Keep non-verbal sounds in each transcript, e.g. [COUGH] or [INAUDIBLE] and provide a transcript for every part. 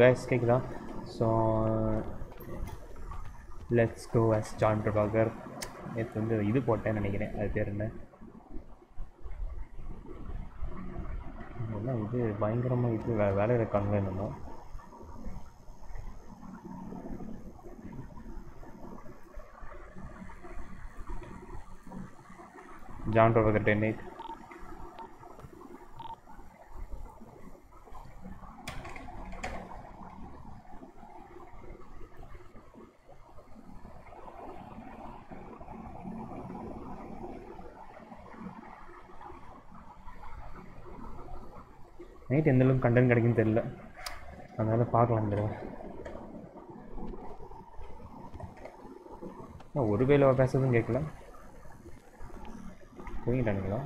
Guys கேட்குதா so let's go as John Prabhakar நேற்று வந்து இது போட்டேன்னு நினைக்கிறேன். அது பேர் என்ன? என்ன இது? பயங்கரமாக இது வே வேலை இருக்காங்க என்னமோ? John Prabhakar ten eight night எந்த அளவுக்கு கண்டென்ட் கிடைக்குன்னு தெரியல. அதனால பார்க்கலாம் தெரியல ஒரு வேலை பேசுறதும் கேட்கல. தூங்கிட்டானுங்களா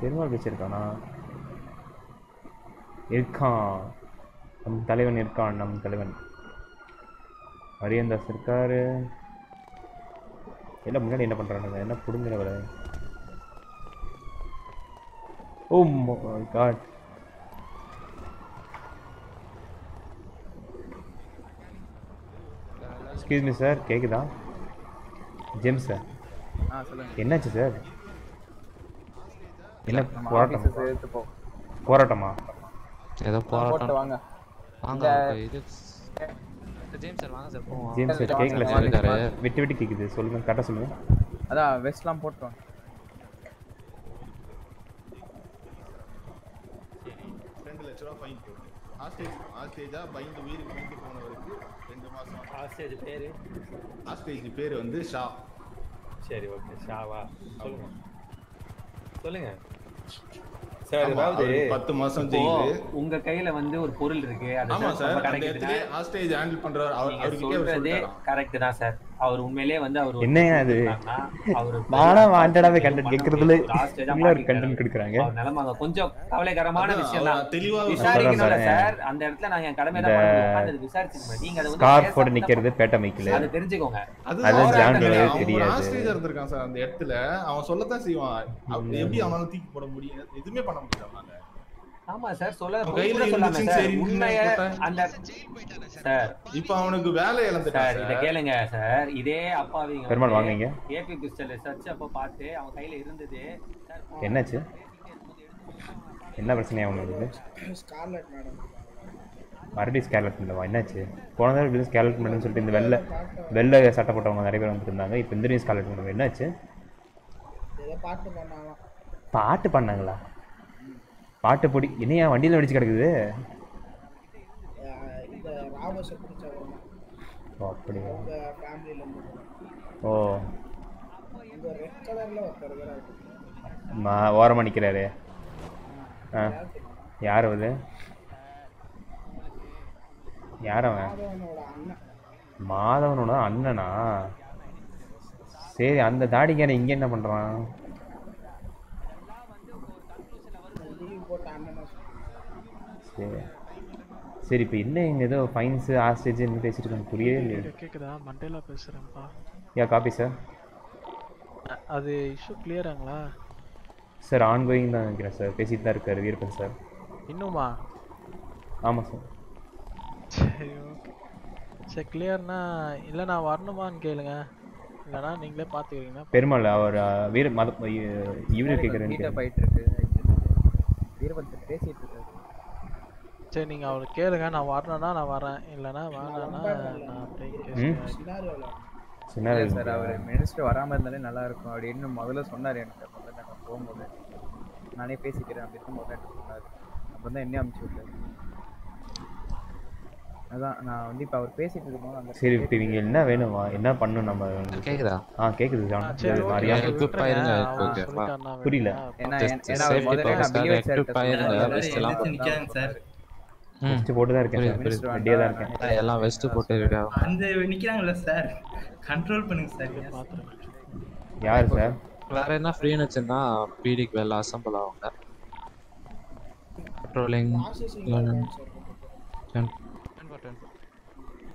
பெருமாள் பேசியிருக்கானா? இருக்கான். நம் தலைவன் இருக்கான் நம் தலைவன். அரியந்தாஸ் இருக்காரு எல்லாம் முன்னாடி என்ன பண்றானுங்க? என்ன புடுங்குற வேலை oh God excuse me sir கேக்குதா? ஜேம்ஸ் சார் என்னாச்சு சார் என்ன போராட்டம்? போராட்டமா? ஏதோ போராட்டம். வாங்க. வாங்க இது ஜேம்ஸ் சார் வாங்க சார் போவோம். James sir sir. இருக்காரு. விட்டு விட்டு கேக்குது. சொல்லுங்க கரெக்டாக சொல்லுங்க. அதான் வெஸ்ட்லாம் போட்டு வாங்க ரெண்டு லட்ச ரூபா ஃபைன் போட்டு ஹாஸ்டேஜ் ஹாஸ்டேஜா பயந்து உயிருக்கு பயந்து போனவருக்கு ரெண்டு மாசம் ஆஸ்டேஜ் பேரு. ஹாஸ்டேஜ் பேர் வந்து ஷா. சரி ஓகே. ஷாவா. சொல்லுங்க. சொல்லுங்க. சார் அதாவது அவருக்கு பத்து மாசம் ஜெயிலு. உங்க கையில வந்து ஒரு பொருள் இருக்கு. அது ஆமா சார் ஹாஸ்டேஜ் ஹேண்டில் அவர் நீங்க அவர்கிட்டயே அவர் சொல்றதே சொல்லிட்டாராம். கரெக்ட் தான் சார். அவர் உண்மையிலேயே வந்து அவர் என்னங்க அது? அவரு [LAUGHS] நானா வாண்டடாவே கண்டென்ட் முடியும். கேட்கறதுல ஒரு. கண்டென்ட் கொடுக்குறாங்க. அவர் நிலைமை அங்க கொஞ்சம் கவலைகரமான விஷயம் தான். தெளிவா விசாரிக்கணும்ல சார். அந்த இடத்துல நான் என் கடமை தான் பண்ண விசாரிச்சுக்கணும் நீங்க அதை வந்து போட்டு தான் நிக்கிறது பேட்ட மைக்கில் அதை தெரிஞ்சுக்கோங்க. அது அவன் ஜான் அவன் ரோவே ஒரு தெரியாது. hostage ஆ இருந்திருக்கான் சார் அந்த இடத்துல. அவன் சொல்லத்தான் செய்வான். எப்படி அவனால தூக்கி போட முடியும்? எதுவுமே பண்ண முடியாது அவனால. ஆமா சார் சொல்ல கையில சொல்லாம சார் உண்மைய. அந்த சார் இப்ப அவனுக்கு வேலை இழந்துட்டான் சார் இத கேளுங்க சார் இதே அப்பாவிங்க பெருமாள் வாங்க இங்க. ஏபி பிஸ்டல் சர்ச் அப்ப பார்த்து அவன் கையில இருந்தது. என்னாச்சு? என்ன பிரச்சனையா உங்களுக்கு? [COUGHS] ஸ்கார்லெட் மேடம் மறுபடியும் ஸ்கேலட் பண்ணவா என்னாச்சு? போன தடவை இப்படி ஸ்கேலட் பண்ணுன்னு சொல்லிட்டு இந்த வெள்ளை வெள்ளை சட்டை போட்டவங்க நிறைய பேர் வந்துட்டு இருந்தாங்க இப்போ இந்த ஸ்கேலட் பண்ணுவோம் என்னாச்சு? பாட்டு பாட்டு பண்ணாங்களா பாட்டு பொடி. என்னையா வண்டியில் வெடிச்சு கிடக்குது? ஓ அப்படியா? ஓ. மா ஓரமாக நிற்கிறாரு ஆ. யார் அது யார் அவன்? மாதவனோட மாதவனோட அண்ணனா? சரி அந்த தாடிக்காரன் இங்கே என்ன பண்ணுறான் லீவ் போட்ட அண்ணனை சரி. சரி இப்போ என்ன இங்கே ஏதோ ஃபைன்ஸு ஆஸ்டேஜ்னு பேசிட்டு இருக்காங்க புரியவே இல்லையே. கேக்குதா மண்டேலா பேசுறேன்ப்பா. யா காப்பி சார் அது இஷ்யூ கிளியராங்களா சார் ஆன்கோயிங் தான் நினைக்கிறேன் சார் பேசிட்டு தான் இருக்காரு வீரப்பன் சார் இன்னுமா? ஆமாம் சார் சரி ஓகே சரி கிளியர்னா இல்லை நான் வரணுமான்னு கேளுங்க. இல்லைனா நீங்களே பார்த்துக்கிறீங்கன்னா பெருமாள் அவர் வீர மத இவரு கேட்குறேன்னு கேட்குறேன் ஆயிட்டு இருக்கு. வீரபத்ரன் பேசிட்டு இருக்காரு சரி நீங்கள் அவளுக்கு கேளுங்க. நான் வரணும்னா நான் வரேன். இல்லைனா வேணான்னா நான் அப்படியே சார் அவர் மினிஸ்டர் வராம இருந்தாலே நல்லா இருக்கும் அப்படின்னு முதல்ல சொன்னார் எனக்கு. முதல்ல நான் போகும்போது. நானே பேசிக்கிறேன். அப்படின்னு முதல்ல சொன்னார். அப்புறம் தான் என்ன அனுப்பிச்சு விட்டாரு. அதான் நான் வந்து இப்போ அவர் பேசிட்டு இருக்கும்போது அந்த சரி இப்போ இவங்க என்ன வேணுமா? என்ன பண்ணணும் நம்ம கேக்குதா? ஆ கேட்குது ஜான். ஆயிருங்க, okay, வா. புரியல. ஏன்னா ஏன்னா முதல்ல நான் ஆயிருங்க, எல்லாம் சார். ம். ஃபஸ்ட்டு போட்டு தான் இருக்கேன் தான் இருக்கேன். எல்லாம் வெஸ்ட் போட்டு இருக்கா? அந்த நிக்கிறாங்கல்ல சார். கண்ட்ரோல் பண்ணுங்க சார். பார்த்துருங்க யார் சார்? வேற என்ன ஃப்ரீன்னு வச்சிருந்தா பிடிக்கு வெளில அசம்பிள் ஆகுங்க பெட்ரோலிங்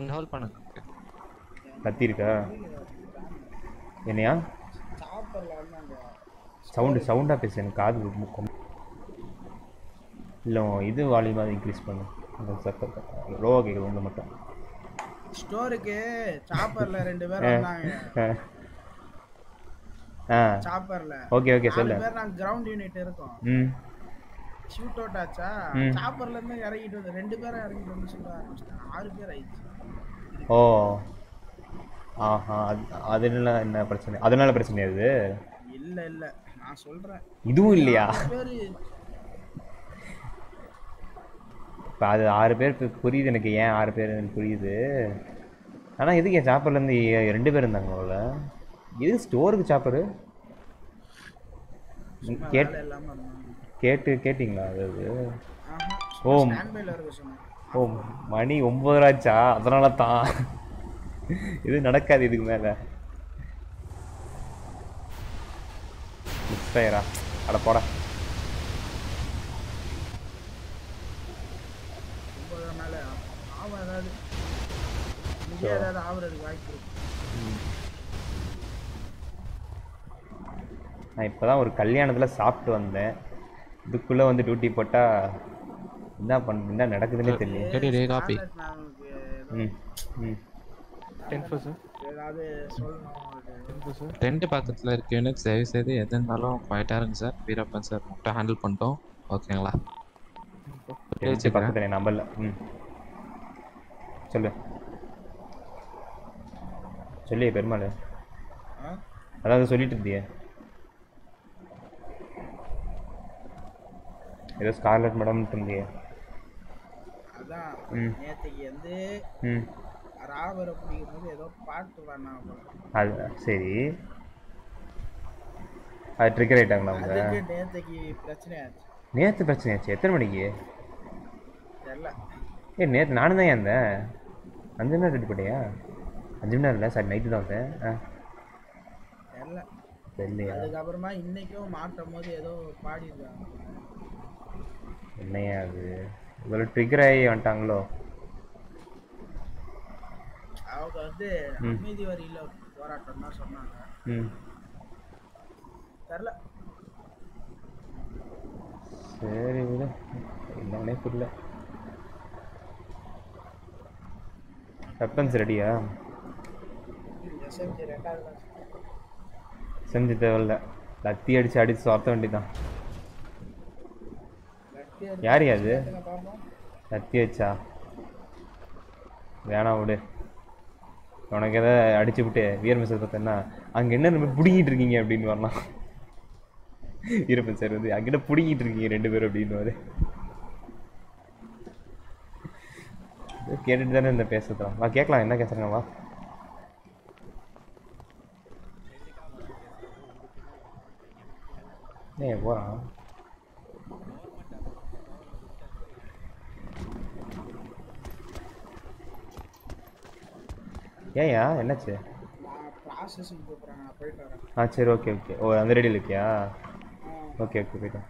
ஹோல்ட் பண்ணுங்க கத்தி இருக்கா என்னையா? சாப்பர்ல வந்தாங்க சவுண்டு சவுண்டாக பேசு எனக்கு காது முக்கம் இல்லை இது வால்யூமாக இன்க்ரீஸ் பண்ணு. அந்த சத்தத்தை. லோவாக கேட்குது ஒன்று மட்டும். ஸ்டோருக்கு சாப்பர்ல ரெண்டு பேர் ஆ. வந்தாங்க. சாப்பர்ல ஓகே ஓகே சொல்லு. பேர் நாங்க கிரவுண்ட் யூனிட் இருக்கோம். ம். ஷூட் அவுட் ஆச்சா. சாப்பர்ல இருந்து இறங்கிட்டு வந்து ரெண்டு பேரும் இறங்கிட்டு வந்து சொல்ல ஆரம்பிச்சிட்டாங்க. ஆறு பேர் ஆயிடுச்சு. ஓ. ஆஹா அது அதனால என்ன பிரச்சனை? அதனால பிரச்சனை அது? இல்ல இல்ல. நான் சொல்றேன். இதுவும் இல்லையா? இப்போ அது ஆறு பேர் இப்ப புரியுது எனக்கு. ஏன் ஆறு பேர் புரியுது? ஆனால் எதுக்கு என் சாப்பர்லேருந்து ரெண்டு பேர் இருந்தாங்க அவ்வளோ எதுக்கு ஸ்டோருக்கு சாப்பரு கேட் கேட்டு கேட்டிங்களா அது அது? ஆஹா. ஓ ஓ மணி ஒம்பதராச்சா அதனால தான். இது நடக்காது இதுக்கு மேலே. மிஸ் ஆயிரா அட போடா. நான் இப்போ தான் ஒரு கல்யாணத்தில் சாப்பிட்டு வந்தேன். இதுக்குள்ளே வந்து டியூட்டி போட்டால் என்ன பண்ண என்ன நடக்குதுன்னே தெரியல. மேமுக்கு ஏதோ ம் ம். டென் சார் சார் ரெண்டு பக்கத்தில் இருக்க யூனிட் தயவு செய்து எது இருந்தாலும் குவாய்ட்டாக இருங்க சார் வீரப்பன் சார் மட்டும் ஹேண்டில் பண்ணிட்டோம். ஓகேங்களா பக்கத்தில் நம்பல ம். சொல்லு. சொல்லியே பெருமாள். ஆ? அதாவது சொல்லிட்டு இருந்தியே. ஏதோ ஸ்கார்லெட் மேடம்னு இருந்தியே அதான் ம். நேத்துக்கு வந்து ம். ராவரை பிடிக்கும் போது ஏதோ பாட்டு போல. அது சரி. அது ட்ரிகர் ஆயிட்டாங்களா அவங்க? நேத்துக்கு பிரச்சனை ஆச்சு. நேற்று பிரச்சனையாச்சு எத்தனை மணிக்கு? தெரியல ஏ நேற்று நானும் தான் இருந்தேன் அஞ்சு மணி நேரம் ரெடி பண்ணியா? அஞ்சு மணி நேரம் இல்லை சாரி நைட்டு தான் வந்தேன். ஆ. தெரியல தெரியலையா? அதுக்கப்புறமா இன்னைக்கும் மாட்டும் போது ஏதோ பாடிருக்காங்க என்னையா அது? இவ்வளோ ட்ரிகர் ஆகி வந்துட்டாங்களோ? அவங்க வந்து. அமைதி வரியில போராட்டம் தான் சொன்னாங்க. ம். தெரியல. சரி விடு. என்னன்னே புரியல. வெப்பன்ஸ் ரெடியா செஞ்சு தேவையில்ல. லத்தி அடிச்சு அடிச்சு லட்டி அடிச்சு யார் அது? கேட்டுங்க வச்சா வேணாம் விடு. உனக்கு எதை அடிச்சு விட்டு வியர் மிஸ் பார்த்தேன்னா அங்கே என்ன நம்ம பிடிங்கிட்டு இருக்கீங்க அப்படின்னு வரலாம். வீரப்பன் சார் வந்து அங்கிட்ட பிடிங்கிட்டு இருக்கீங்க ரெண்டு பேரும்? அப்படின்னு கேட்டுட்டு தானே இந்த பேசுறோம் வா கேட்கலாம். என்ன கேட்குறாங்க? வா. ஏ போகிறான் ஏன்யா? என்னாச்சு? ப்ராசஸிங் கூப்பிட்றாங்க நான் போயிட்டு வரேன் ஆ சரி ஓகே ஓகே. ஓ அந்த ரெடியில் இருக்கியா? ஓகே ஓகே போயிட்டேன்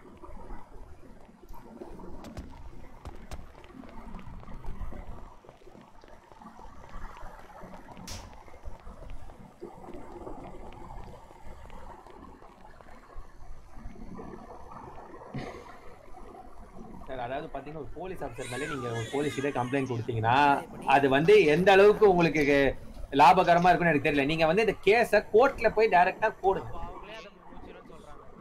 சார் அதாவது பாத்தீங்கன்னா ஒரு போலீஸ் ஆஃபீஸர் மேலே நீங்க ஒரு போலீஸ் கிட்ட கம்ப்ளைண்ட் கொடுத்தீங்கன்னா அது வந்து எந்த அளவுக்கு உங்களுக்கு லாபகரமா இருக்கும்னு எனக்கு தெரியல. நீங்க வந்து இந்த கேஸ கோர்ட்ல போய் டைரக்டா போடுங்க.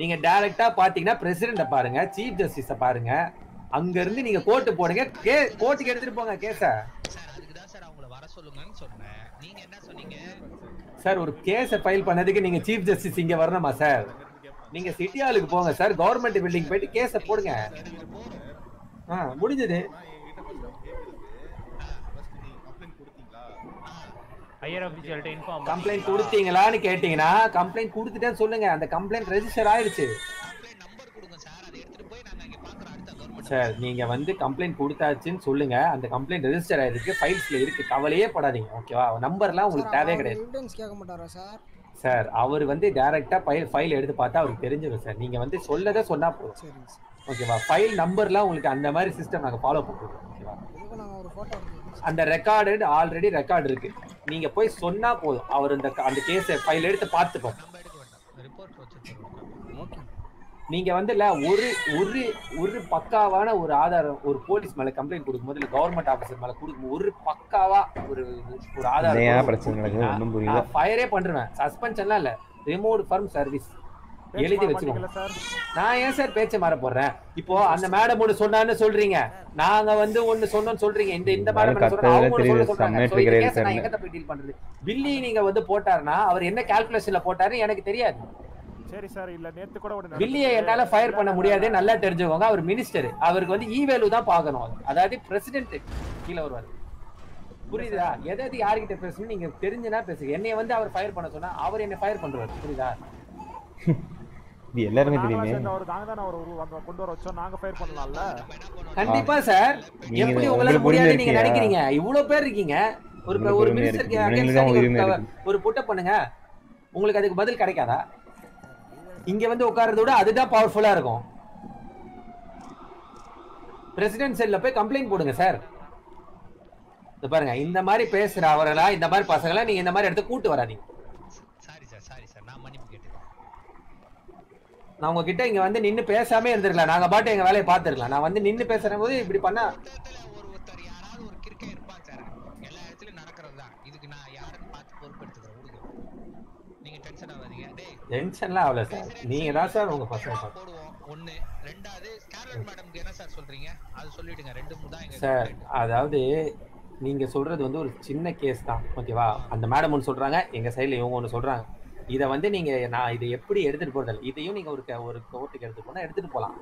நீங்க டைரக்டா பாத்தீங்கன்னா பிரசிடண்ட பாருங்க சீஃப் ஜஸ்டிஸ பாருங்க. அங்க இருந்து நீங்க கோர்ட்டு போடுங்க. கே கோர்ட்டுக்கு எடுத்துட்டு போங்க கேஸ சார் ஒரு கேஸ ஃபைல் பண்ணதுக்கு நீங்க சீஃப் ஜஸ்டிஸ் இங்க வரணுமா சார்? நீங்க சிட்டி ஹாலுக்கு போங்க சார். கவர்மெண்ட் பில்டிங் போயிட்டு கேஸ போடுங்க. ஆ முடிஞ்சது. ஹையர் ஆஃபீஸியல்ட்ட இன்ஃபார்ம் கம்ப்ளைண்ட் கொடுத்தீங்களான்னு கேட்டீங்கன்னா கம்ப்ளைண்ட் கொடுத்துட்டேன்னு சொல்லுங்க. அந்த கம்ப்ளைண்ட் ரெஜிஸ்டர் ஆயிடுச்சு. சார் நீங்க வந்து கம்ப்ளைண்ட் கொடுத்தாச்சுன்னு சொல்லுங்க. அந்த கம்ப்ளைண்ட் ரெஜிஸ்டர் ஆயிருக்கு. ஃபைல்ஸ்ல இருக்கு. கவலையே படாதீங்க. ஓகேவா நம்பர்லாம் உங்களுக்கு தேவையே கிடையாது. எவிடன்ஸ் கேட்க மாட்டாரா சார்? சார் அவர் வந்து டைரக்டா ஃபைல் ஃபைல் எடுத்து பார்த்தா அவருக்கு தெரிஞ்சிடும் சார். நீங்க வந்து சொல்லதை சொன்னா போதும். ஓகேவா ஃபைல் நம்பர்லாம் உங்களுக்கு அந்த மாதிரி சிஸ்டம் நாங்க ஃபாலோ பண்ணுறோம் ஓகேவா அந்த ரெக்கார்டு ஆல்ரெடி ரெக்கார்டு இருக்கு. நீங்க போய் சொன்னா போதும். அவர் இந்த அந்த கேஸ் ஃபைல் எடுத்து பார்த்துப்போம் நீங்க வந்து இல்ல ஒரு ஒரு ஒரு பக்காவான ஒரு ஆதாரம் ஒரு போலீஸ் மேல கம்ப்ளைண்ட் கொடுக்கும்போது இல்ல கவர்மெண்ட் ஆபீசர் மேல கொடுக்கும்போது ஒரு பக்காவா ஒரு ஒரு ஆதாரம் ஃபயரே பண்ணிருவேன் சஸ்பென்ஷன்லாம் இல்ல. ரிமோட் ஃபார்ம் சர்வீஸ் எழுதி வச்சுக்கோங்க நான் ஏன் சார் பேச்ச மாற போடுறேன் இப்போ அந்த மேடம் ஒண்ணு சொன்னான்னு சொல்றீங்க. நாங்க வந்து ஒண்ணு சொன்னோம்னு சொல்றீங்க. இந்த இந்த மேடம் சொல்றாங்க? போய் டீல் பண்றது? பில்லி நீங்க வந்து போட்டாருன்னா அவர் என்ன கால்குலேஷன்ல போட்டாருன்னு எனக்கு தெரியாது. சரி சார் இல்ல நேத்து கூட ஒரு பில்லியை என்னால ஃபயர் பண்ண முடியாது. நல்லா தெரிஞ்சுக்கோங்க. அவர் மினிஸ்டர் அவருக்கு வந்து ஈவேலு தான் பார்க்கணும். அது. அதாவது பிரசிடென்ட் கீழே வருவார். புரியுதா? எதை எது யார்கிட்ட பேசணும் நீங்க தெரிஞ்சுனா பேசுங்க. என்னைய வந்து அவர் ஃபயர் பண்ண சொன்னா அவர் என்ன ஃபயர் பண்றாரு புரியுதா? [LAUGHS] இது எல்லாருமே தெரியுமே. நாங்க தானே கொண்டு வர வச்சோம் நாங்க ஃபயர் பண்ணலாம்ல? கண்டிப்பா சார். நீங்க எப்படி உங்களுக்கு உங்களால முடியாது நீங்க? நினைக்கிறீங்க? இவ்வளவு பேர் இருக்கீங்க. ஒரு ஒரு நீங்க உரிமை ஒரு- புட்டப் பண்ணுங்க. உங்களுக்கு அதுக்கு பதில் கிடைக்காதா? இங்க வந்து உட்கார்றத விட அதுதான் பவர்ஃபுல்லா இருக்கும். பிரசிடென்ட் செல்ல போய் கம்ப்ளைண்ட் போடுங்க சார். பாருங்க இந்த மாதிரி பேசுற அவர்களா இந்த மாதிரி பசங்களா நீங்க இந்த மாதிரி எடுத்து கூட்டு வராதீங்க சாரி சார் சாரி சார் நான் மன்னிப்பு கேட்டுக்கிறேன் நான் உங்ககிட்ட இங்க வந்து நின்னு பேசாம இருந்திருக்கலாம். நாங்க பாட்டு எங்க வேலையை பார்த்திருக்கலாம். நான் வந்து நின்னு பேசுற போது இப்படி பண்ணா டென்ஷன்லாம் ஆகல சார். நீங்க தான் சார் உங்க பசங்க போடுவோம். ஒண்ணு. ரெண்டாவது ஸ்கார்லட் மேடம்க்கு என்ன சார் சொல்றீங்க? அது சொல்லிடுங்க. ரெண்டு தான் சார் அதாவது நீங்க சொல்றது வந்து ஒரு சின்ன கேஸ் தான். ஓகேவா? அந்த மேடம் ஒன்று சொல்றாங்க எங்க சைடுல இவங்க ஒன்று சொல்றாங்க. இதை வந்து நீங்க நான் இதை எப்படி எடுத்துட்டு போறது? இதையும் நீங்க ஒரு க- ஒரு கோர்ட்டுக்கு எடுத்துட்டு போனா எடுத்துட்டு போலாம்.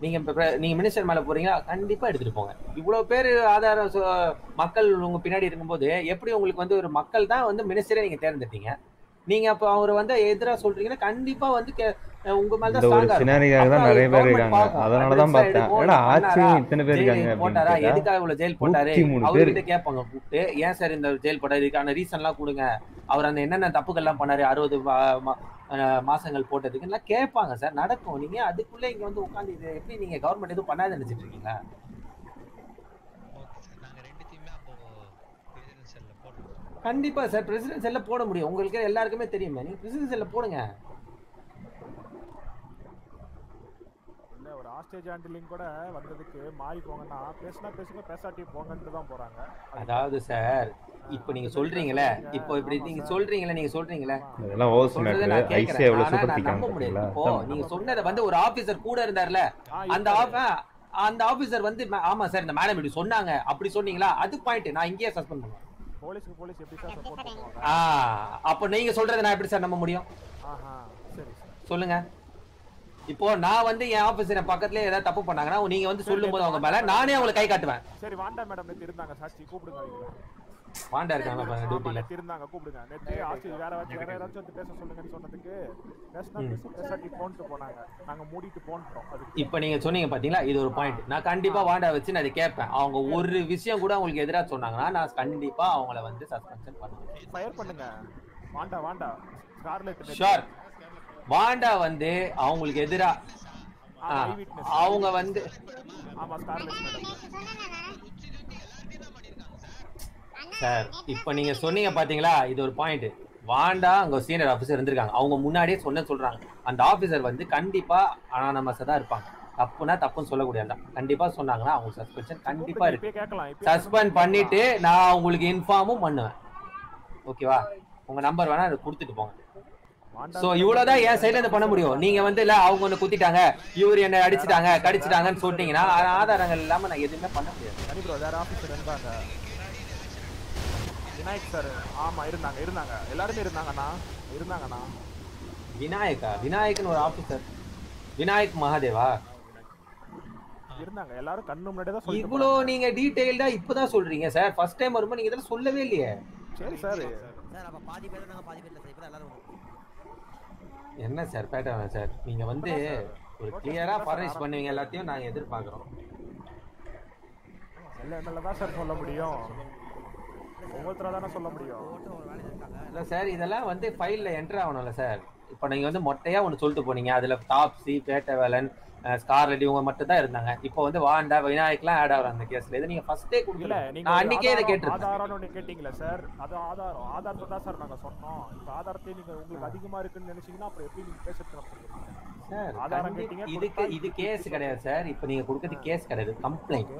நீங்க நீங்க மினிஸ்டர் மேல போறீங்களா? கண்டிப்பா எடுத்துட்டு போங்க. இவ்வளவு பேர் ஆதாரம் மக்கள் உங்க பின்னாடி இருக்கும்போது எப்படி உங்களுக்கு வந்து ஒரு மக்கள் தான் வந்து மினிஸ்டரே நீங்க தேர்ந்தெடுத்தீங்க? நீங்க அப்ப அவர் வந்து எதிராக சொல்றீங்கன்னா கண்டிப்பா வந்து கே- உங்க மேல இந்த தான் ஒரு strong-ஆ இருக்கும். சினாரியாக தான் அப்ப நிறைய பேர் government இருக்காங்க. பார்க்கும். அதனால தான் Evidence பார்த்தேன். எடுக்கும், ஏன்னா பண்ணாரா? ஆட்சியும் இத்தனை பேர் ஜெயில் இருக்காங்க போட்டாரா? எதுக்காக இவ்வளவு ஜெயில் போட்டாரு? அவர்கிட்ட கேட்பாங்க கூப்பிட்டு ஏன் சார் இந்த ஜெயில் போட்டாரு? இதுக்கான ரீசன் எல்லாம் கொடுங்க. அவர் அந்த என்னென்ன தப்புகள் எல்லாம் பண்ணாரு? அறுபது மாசங்கள் போட்டதுக்கு? எல்லாம் கேட்பாங்க சார். நடக்கும். நீங்க அதுக்குள்ள இங்க வந்து உட்காந்து இது எப்படி நீங்க கவர்மெண்ட் எதுவும் பண்ணாத நினைச்சிட்டு இருக்கீங்களா? கண்டிப்பா சார். பிரசிடென்ட் செல்ல போட முடியும். உங்களுக்கு எல்லாருக்குமே தெரியுமே. நீங்க பிரசிடென்ட் செல்ல போடுங்க. ஆஸ்டேஜ் ஹேண்டிலிங் கூட வந்ததுக்கு மாறி போங்கன்னா பேசினா பேசுங்க பேசாட்டி போங்கன்ட்டு தான் போறாங்க. அதாவது சார் இப்போ நீங்க சொல்றீங்களே இப்போ இப்படி நீங்க சொல்றீங்களே நீங்க சொல்றீங்களே? அதெல்லாம் ஓவர் சொல்றதை நான் திக்காங்க நம்ப பார்த்தீங்களா இப்போ நீங்க சொன்னதை வந்து ஒரு ஆபீசர் கூட இருந்தார்ல அந்த ஆஃப் அந்த ஆபீசர் வந்து "ம- ஆமா சார் இந்த மேடம் இப்படி சொன்னாங்க அப்படி சொன்னீங்களா? அது பாயிண்ட் நான் இங்கேயே சஸ்பெண்ட் பண்ணுவேன். போலீஸ்க்கு போலீஸ் எப்படி சார் சப்போர்ட் பண்ணுவாங்க? ஆ அப்போ நீங்க சொல்றதை நான் எப்படி சார் நம்ப முடியும்? ஆஹா சரி சார் சொல்லுங்க. இப்போ நான் வந்து என் ஆபீசர் என் பக்கத்துலயே ஏதாவது தப்பு பண்ணாங்கன்னா நீங்க வந்து சொல்லும் அவங்க மேல நானே அவங்களை கை காட்டுவேன். சரி வாண்டா மேடம் நேத்து இருந்தாங்க சாட்சி கூப்பிடுங்க. வாண்டா இருக்காங்க டியூட்டில இருந்தாங்க கூப்பிடுங்க. நேத்து ஆஸ்டேஜ் வேற வேற யாராச்சும் வந்து பேச சொல்லுங்கன்னு சொன்னதுக்கு பேசினா பேசாட்டி போன்ட்டு போனாங்க. நாங்க மூடிட்டு போன்ட்டோம் அதுக்கு. இப்போ நீங்க சொன்னீங்க பாத்தீங்களா இது ஒரு பாயிண்ட் நான் கண்டிப்பா வாண்டா வச்சு நான் இதை கேட்பேன். அவங்க ஒரு விஷயம் கூட அவங்களுக்கு எதிராக சொன்னாங்கன்னா நான் கண்டிப்பா அவங்கள வந்து சஸ்பென்ஷன் பண்ணுவேன். ஃபயர் பண்ணுங்க. வாண்டா வாண்டா. ஸ்கார்லெட் ஷோர் வாண்டா வந்து அவங்களுக்கு எதிரா அவங்க வந்து சார் இப்போ நீங்க சொன்னீங்க பாத்தீங்களா? இது ஒரு பாயிண்ட் வாண்டா அங்க சீனியர் ஆஃபீஸர் இருந்திருக்காங்க. அவங்க முன்னாடியே சொன்ன சொல்றாங்க. அந்த ஆஃபீஸர் வந்து கண்டிப்பா அனானமஸா தான் இருப்பாங்க. தப்புனா தப்புன்னு சொல்லக்கூடாது கண்டிப்பா சொன்னாங்கன்னா அவங்க சஸ்பென்ஷன் கண்டிப்பா இருக்கு. சஸ்பெண்ட் பண்ணிட்டு நான் உங்களுக்கு இன்ஃபார்மும் பண்ணுவேன். ஓகேவா உங்க நம்பர் வேணா கொடுத்துட்டு போங்க. சோ இவ்வளவுதான் என் சைடுல இருந்து பண்ண முடியும். நீங்க வந்து இல்ல அவங்க ஒண்ணு குத்திட்டாங்க இவர் என்ன அடிச்சிட்டாங்க கடிச்சிட்டாங்கன்னு சொல்லிட்டீங்கன்னா ஆ- ஆதாரங்கள் இல்லாம நான் எதுவுமே பண்ண முடியாது. சரி ப்ரோ வேற ஆபீசர் இருந்தாங்க. விநாயக் சார் ஆமா இருந்தாங்க இருந்தாங்க. எல்லாருமே இருந்தாங்கண்ணா. இருந்தாங்கண்ணா. விநாயகா? விநாயக்னு ஒரு ஆபீசர் விநாயக் மகாதேவா? இருந்தாங்க. எல்லாரும் கண்ணு முன்னாடி தான் இவ்வளோ நீங்க டீடைல்டா இப்பதான் சொல்றீங்க சார் ஃபர்ஸ்ட் டைம் வரும்போது நீங்க இதெல்லாம் சொல்லவே இல்லையே. சரி சார் சார் அப்ப பாதி பேர் நாங்க பாதி பேர்ல சார் இப்பதான் எல்லாரும் என்ன சார் பேட்டர்ன் சார்? நீங்க வந்து ஒரு கிளியரா ஃபர்னிஷ் பண்ணுவீங்க எல்லாத்தையும் நாங்க எதிர்பார்க்கறோம். எல்லாம் என்னால தான் சார் சொல்ல முடியும். ஒவ்வொருத்தரா தானே சொல்ல முடியும். இல்ல சார் இதெல்லாம் வந்து ஃபைல்ல என்டர் ஆகணும்ல சார். இப்போ நீங்க வந்து மொட்டையா ஒன்று சொல்லிட்டு போனீங்க. அதுல டாப்ஸி பேட்டவேலன் ஸ்கார்லெட் இவங்க மட்டும் தான் இருந்தாங்க. இப்போ வந்து வாண்டா விநாயக்லாம் ஆட் ஆகுறாங்க அந்த கேஸ்ல இதை நீங்க ஃபர்ஸ்டே இல்ல கொடுக்கல நீங்க நான் ஒரு அன்னைக்கே இதை ஆதாரம் கேட்டிருந்தேன். ஆதாரம்னு ஒண்ணு கேட்டீங்களா சார் அது ஆதாரம். ஆதாரத்தை தான் சார் நாங்க சொன்னோம். இப்ப ஆதாரத்தை நீங்க உங்களுக்கு அதிகமா இருக்குன்னு நினைச்சீங்கன்னா அப்புறம் எப்படி நீங்க பேசுறது ஆதாரம் இதுக்கு இது கேஸ் கிடையாது சார் இப்போ நீங்க கொடுக்கறது கேஸ் கிடையாது. கம்ப்ளைண்ட்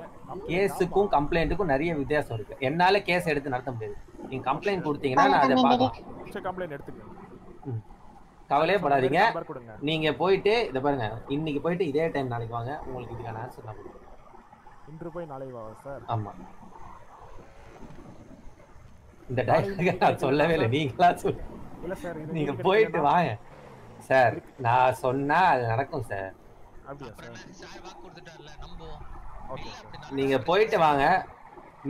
கேஸுக்கும் கம்ப்ளைண்ட்டுக்கும் நிறைய வித்தியாசம் இருக்கு. என்னால கேஸ் எடுத்து நடத்த முடியாது. நீங்க கம்ப்ளைண்ட் கொடுத்தீங்கன்னா நான் அதை பார்க்கலாம். கம்ப்ளைண்ட் எடுத்துக்கங்க. ம். கவலையே படாதீங்க. நீங்க போயிட்டு இதை பாருங்க இன்னைக்கு போயிட்டு இதே டைம் நாளைக்கு வாங்க உங்களுக்கு இதுக்கான ஆன்சர் நான் கொடுக்குறேன். இன்று போய் நாளை வா சார். ஆமா. இந்த டைலாக் நான் சொல்லவே இல்லை நீங்களா சொல்லு. நீங்க போயிட்டு வாங்க. சார் நான் சொன்னா அது நடக்கும் சார். நீங்க போயிட்டு வாங்க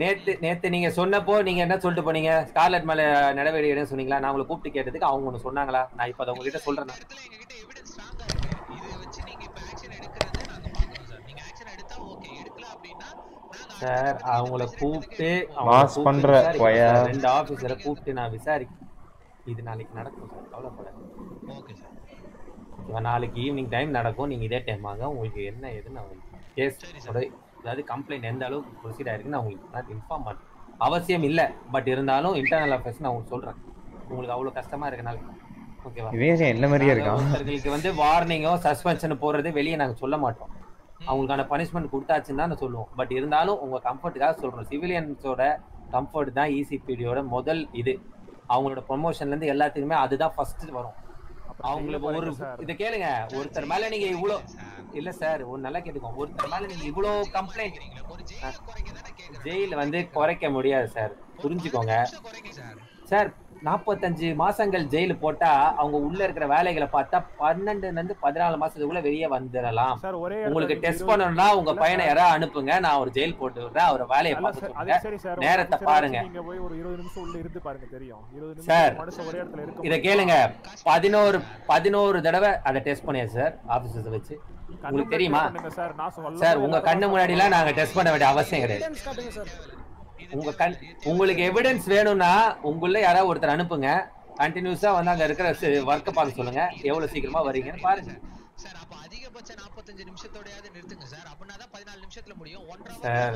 நேத்து நேத்து நீங்க சொன்னப்போ நீங்க என்ன சொல்லிட்டு போனீங்க? ஸ்கார்லெட் மேல நடவடிக்கை எடுன்னு சொன்னீங்களா? நான் உங்களை கூப்பிட்டு கேட்டதுக்கு அவங்க ஒண்ணு சொன்னாங்களா? நான் இப்ப அதை உங்ககிட்ட சொல்றேன் நான். சார் அவங்கள கூப்பிட்டு கூப்பிட்டு பண்ற. ரெண்டு ஆபீசரை கூப்பிட்டு நான் விசாரிக்கிறேன் இது நாளைக்கு நடக்கும் சார் கவலைப்படாது நாளைக்கு ஈவினிங் டைம் நடக்கும். நீங்க இதே டைம் வாங்க உங்களுக்கு என்ன ஏதுன்னு நான் கேஸ் அதாவது கம்ப்ளைண்ட் எந்த அளவுக்கு ப்ரொசீட் ஆயிருக்குன்னு நான் உங்களுக்கு இன்ஃபார்ம் பண்ணுறேன் அவசியம் இல்லை. பட் இருந்தாலும் இன்டர்னல் அஃபேர்ஸ் நான் உங்களுக்கு சொல்றேன். உங்களுக்கு அவ்வளோ கஷ்டமா இருக்கனால. ஓகேவா என்ன மாதிரியே? ஒருத்தர்களுக்கு வந்து வார்னிங்கோ சஸ்பென்ஷன் போறது வெளியே நாங்க சொல்ல மாட்டோம். அவங்களுக்கான பனிஷ்மெண்ட் கொடுத்தாச்சுன்னு தான் நான் சொல்லுவோம். பட் இருந்தாலும் உங்க கம்ஃபர்ட்டுக்காக சொல்றோம். சிவிலியன்ஸோட கம்ஃபர்ட் தான் இசிபிடியோட முதல் இது. அவங்களோட ப்ரொமோஷன்ல இருந்து எல்லாத்துக்குமே அதுதான் ஃபர்ஸ்ட் வரும். அவங்களுக்கு ஒரு இதை கேளுங்க. ஒருத்தர் மேல நீங்க இவ்வளோ இல்ல சார் ஒரு நல்லா கேட்டுக்கோங்க ஒருத்தர் மேல நீங்க இவ்வளோ கம்ப்ளைண்ட் ஜெயில் வந்து குறைக்க முடியாது சார். புரிஞ்சுக்கோங்க. சார் நாற்பத்தஞ்சு மாசங்கள் ஜெயில் போட்டா அவங்க உள்ள இருக்கிற வேலைகளை பார்த்தா பன்னெண்டுல இருந்து பதினாலு மாசத்துக்குள்ள வெளியே வந்துடலாம். சார் ஒரே உங்களுக்கு டெஸ்ட் பண்ணணும்னா உங்க பையனை. யாராவது அனுப்புங்க. நான் ஒரு ஜெயில் போட்டு விடுறேன். அவர் வேலையை ஒரு நேரத்தை பாருங்க. வச்சு நீங்க போய் ஒரு இருபது நிமிஷம் உள்ள இருந்து பாருங்க தெரியும். இருபது நிமிஷம் சார் ஒரு மனுஷன் ஒரே இடத்துல இருக்க இத? கேளுங்க. பதினோரு பதினோரு தடவை அதை டெஸ்ட் பண்ணியாச்சு சார் ஆபீசர்ஸ் வச்சு. உங்களுக்கு தெரியுமா? சார், உங்க கண்ணு முன்னாடி எல்லாம் நாங்க டெஸ்ட் பண்ண வேண்டிய அவசியம் கிடையாது. உங்க கண் உங்களுக்கு எவிடன்ஸ் வேணும்னா உங்களுள்ள யாராவது ஒருத்தர் அனுப்புங்க. கண்டினியூஸா வந்து அங்க இருக்கிற ஒர்க்கை பார்க்க சொல்லுங்க. எவ்வளவு சீக்கிரமா வரீங்கன்னு பாருங்க. சார் அப்ப அதிகபட்ச 45 நிமிஷத்தோடயாவது நிறுத்துங்க சார் அப்படின்னா தான் 14 நிமிஷத்துல முடியும். ஒன்றரை சார்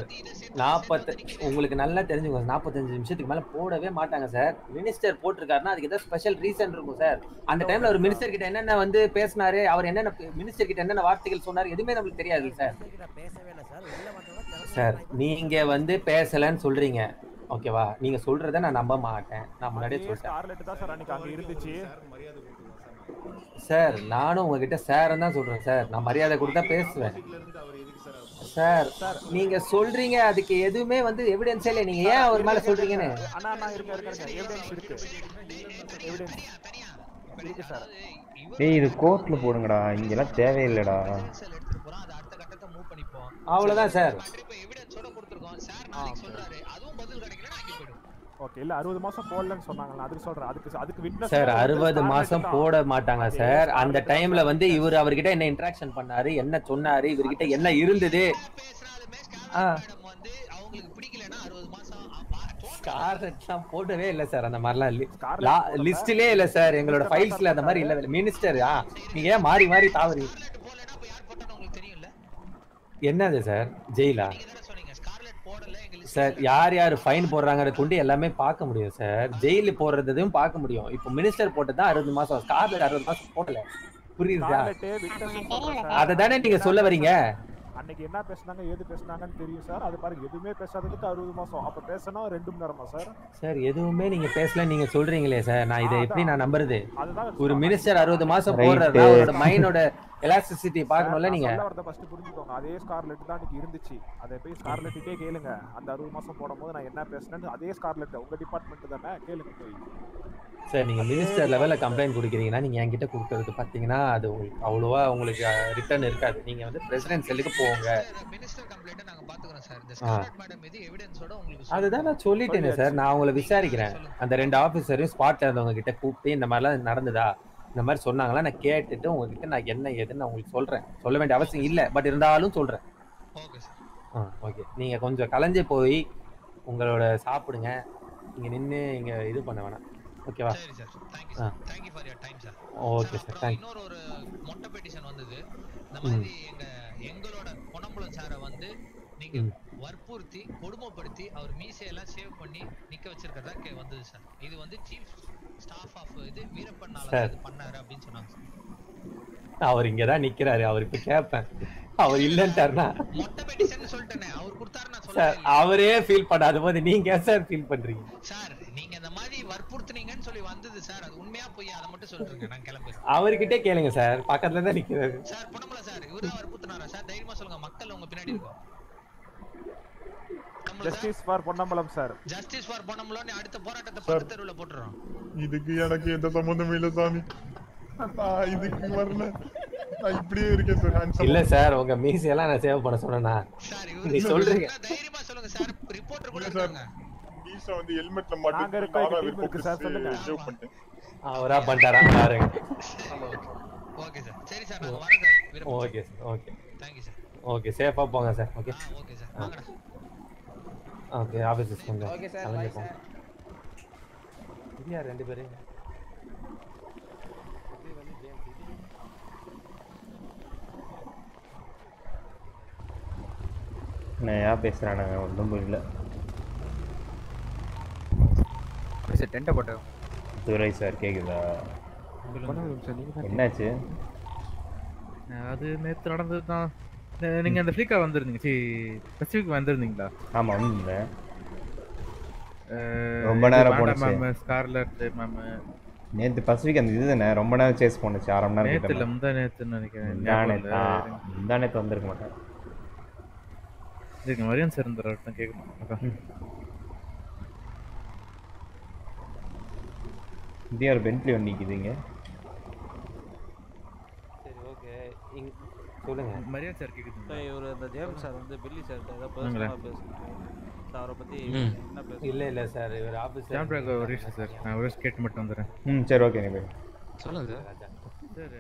நாற்பத்து உங்களுக்கு நல்லா தெரிஞ்சுக்கோங்க நாற்பத்தஞ்சு நிமிஷத்துக்கு மேல போடவே மாட்டாங்க சார் மினிஸ்டர் போட்டிருக்காருன்னா அதுக்கு ஏதாவது ஸ்பெஷல் ரீசன் இருக்கும் சார் அந்த டைம்ல ஒரு மினிஸ்டர் கிட்ட என்னென்ன வந்து பேசினாரு அவர் என்னென்ன மினிஸ்டர் கிட்ட என்னென்ன வார்த்தைகள் சொன்னாரு எதுவுமே நம்மளுக்கு தெரியாது சார் பேசவே இல்லை சார் சார் நீங்க வந்து பேசலன்னு சொல்றீங்க. ஓகேவா? நீங்க சொல்றத நான் நம்ப மாட்டேன். நான் முன்னாடியே சொல்லிட்டேன். சார் அன்னைக்கு அங்க இருந்துச்சு. சார் நானும் உங்ககிட்ட சார் தான் சொல்றேன் சார். நான் மரியாதை கொடுத்தா பேசுவேன். சார் நீங்க சொல்றீங்க. அதுக்கு எதுவுமே வந்து எவிடன்ஸே இல்லை. நீங்க ஏன் அவர் மேல சொல்றீங்கன்னு? அண்ணா அண்ணா இருக்க. இருக்க இருக்க எவிடன்ஸ் இருக்கு எவிடன்ஸ் இருக்கு சார். ஓகே இல்ல அறுபது மாசம் போடலன்னு சொன்னாங்கல்ல அதுக்கு சொல்றேன். அதுக்கு அதுக்கு விட்னஸ் சார் அறுபது மாசம் போட மாட்டாங்க சார்? அந்த டைம்ல வந்து இவர் அவர்கிட்ட என்ன இன்டராக்ஷன் பண்ணாரு என்ன சொன்னாரு இவர்கிட்ட என்ன இருந்தது? ஆ. ஸ்கார்லெட்லாம் போடவே இல்ல சார் அந்த மாதிரிலாம் லிஸ்ட்லயே இல்ல சார் எங்களோட ஃபைல்ஸ்ல அந்த மாதிரி இல்ல. மினிஸ்டர் ஆ? நீங்க ஏன் மாறி மாறி தாவறி என்னது சார்? ஜெயிலா? சார் யார் யார் ஃபைன் போடுறாங்கறத கொண்டு எல்லாமே பார்க்க முடியும் சார். ஜெயிலு போடுறதையும் பார்க்க முடியும். இப்போ மினிஸ்டர் போட்டது அறுபது மாசம் ஸ்கார்லெட் அறுபது மாசம் போடல. புரியுதா? அதை தானே நீங்க சொல்ல வரீங்க? அன்னைக்கு என்ன பேசுனாங்க ஏது பேசுனாங்கன்னு தெரியும் சார். அது பாருங்க எதுவுமே பேசாததுக்கு அறுபது மாசம். அப்ப பேசினா ரெண்டு மணி நேரமா சார்? சார் எதுவுமே நீங்க பேசல நீங்க சொல்றீங்களே சார். நான் இதை எப்படி நான் நம்புறது? அதுதான் ஒரு மினிஸ்டர் அறுபது மாசம். போடுறதா அவரோட மைண்டோட எலாஸ்டிசிட்டி பார்க்கணும்ல நீங்க? ஃபர்ஸ்ட் புரிஞ்சுக்கோங்க. அதே ஸ்கார்லெட் தான் அன்னைக்கு இருந்துச்சு. அதை போய் ஸ்கார்லெட்டுக்கே கேளுங்க. அந்த அறுபது மாசம் போடும்போது நான் என்ன பேசுனேன்னு அதே ஸ்கார்லெட் உங்க டிபார்ட்மெண்ட் தானே கேளுங்க போய். சார் நீங்க மினிஸ்டர் லெவல்ல கம்ப்ளைண்ட் கொடுக்குறீங்கன்னா நீங்க என்கிட்ட கொடுக்கறது பாத்தீங்கன்னா அது உங்களுக்கு அவ்வளோவா உங்களுக்கு ரிட்டர்ன் இருக்காது. நீங்க வந்து பிரசிடென்ட் செல்லுக்கு போங்க. ஆ. அதுதான் நான் சொல்லிட்டேனே சார் நான் உங்களை விசாரிக்கிறேன். அந்த ரெண்டு ஆபீசரையும் ஸ்பாட்ல இருந்தவங்க கிட்ட கூப்பிட்டு இந்த மாதிரிலாம் நடந்ததா? இந்த மாதிரி சொன்னாங்களா? நான் கேட்டுட்டு உங்ககிட்ட நான் என்ன ஏதுன்னு நான் உங்களுக்கு சொல்றேன். சொல்ல வேண்டிய அவசியம் இல்லை. பட் இருந்தாலும் சொல்றேன். ஆ ஓகே நீங்க கொஞ்சம் கலைஞ்சு போய் உங்களோட சாப்பிடுங்க. இங்க நின்று இங்க இது பண்ண வேணாம். ஓகேவா சரி sir thank you sir thank you for your time sir okay sir thank you இன்னொரு ஒரு மொட்டை பெட்டிஷன் வந்தது. இந்த மாதிரி எங்க எங்களோட பொன்னம்பலம் சாரை வந்து நீங்க. வற்புறுத்தி கொடுமைப்படுத்தி அவர் மீசையெல்லாம் சேவ் பண்ணி நிக்க வச்சிருக்கிறதா கே வந்தது சார் இது வந்து சீஃப் ஸ்டாஃப் ஆஃப் இது வீரப்பன்னால Sir. இது பண்ணாரு அப்படின்னு சொன்னாங்க அவர் இங்க தான் நிக்கிறாரு. அவர் இப்ப கேட்பேன் அவர் இல்லன்ட்டாருனா மொட்டை பெட்டிஷன் சொல்லிட்டேனே. அவர் கொடுத்தாரு நான் சார். அவரே ஃபீல் பண்ணாத போது நீங்க சார் ஃபீல் பண்றீங்க? சார் நீங்க இந்த மாதிரி வற்புறுத்துனீங்கன்னு சொல்லி வந்தது சார். அது உண்மையா போய் அதை மட்டும் சொல்றேங்க நான் கிளம்புறேன். அவர்கிட்டே கேளுங்க சார். பக்கத்துல தான் நிக்கிறாரு. சார் பொன்னம்பலம் சார் இவரா வற்புறுத்தினாரா? சார் தைரியமா சொல்லுங்க. மக்கள் உங்க பின்னாடி இருக்கும். Justice for Ponnambalam sir. Justice for Ponnambalam அடுத்த போராட்டத்தை பத்து தெருவுல போட்டுறோம். இதுக்கு எனக்கு எந்த சம்மந்தமும் இல்ல சாமி. நான் இதுக்கு வரல. நான் இப்படியே இருக்கேன் சார். இல்ல சார் உங்க மீசையெல்லாம் நான் சேவ் பண்ண சொன்னேனா நீ சொல்றீங்க. தைரியமா சொல்லுங்க சார் ரிப்போர்ட்டர் கூட சார் மீசா வந்து ஹெல்மெட்ல மாட்டி சார், சொல்லுங்க. சேவ் பண்ணிட்டேன். அவரா பண்ணிட்டாரா? பாருங்க. Okay sir. சரி சார் நாங்க வரோம் sir. Okay sir okay. Thank you sir okay சேஃபா போங்க சார் ஓகே. Okay sir. வாங்கடா. Okay office sir. கலந்து Bye, போங்க இது ரெண்டு பேரும் நான் ஏன் பேசுகிறானுங்க ஒன்றும் புரியல. சார் டென்ட்டை போட்டு? துரை சார் சார் தான் என்னாச்சு? அது நேத்து நடந்தது தான் நீங்க அந்த ஃப்ரீக்கா வந்திருந்தீங்க. சி பசிபிக் வந்திருந்தீங்களா? ஆமா வந்திருந்தேன். ரொம்ப நேரம் போனுச்சு. Ma'am Scarlett ma'am. நேத்து பசிபிக் அந்த இது தானே ரொம்ப நேரம் சேஸ் பண்ணுச்சு அரை மணி நேரம் நேத்து இல்ல. முந்தா நேத்துன்னு நினைக்கிறேன். முந்தா நேத்து, நேத்து வந்திருக்க மாட்டேன். இதுக்கு மரியாதை சார் இருந்தார் தான் கேட்கணும் அதான். இந்தியா ஒரு பென்ட்லி ஒன்று நிற்குதுங்க சரி ஓகே சொல்லுங்க. மரியாதை சார் கேக்குதுங்களா? இவர் இந்த ஜேம்ஸ் சார் வந்து பில்லி சார். பர்சனலாக பேசுறேன் சார் அவரை பத்தி. என்ன பேச இல்ல இல்ல சார் இவர் ஆபீஸ் ஜான் பிராக் ஒரு நிமிஷம் சார். நான் ஒரு கேட்டு மட்டும் வந்துடுறேன். ம் சரி ஓகே நீ போய். சொல்லுங்க sir. Sir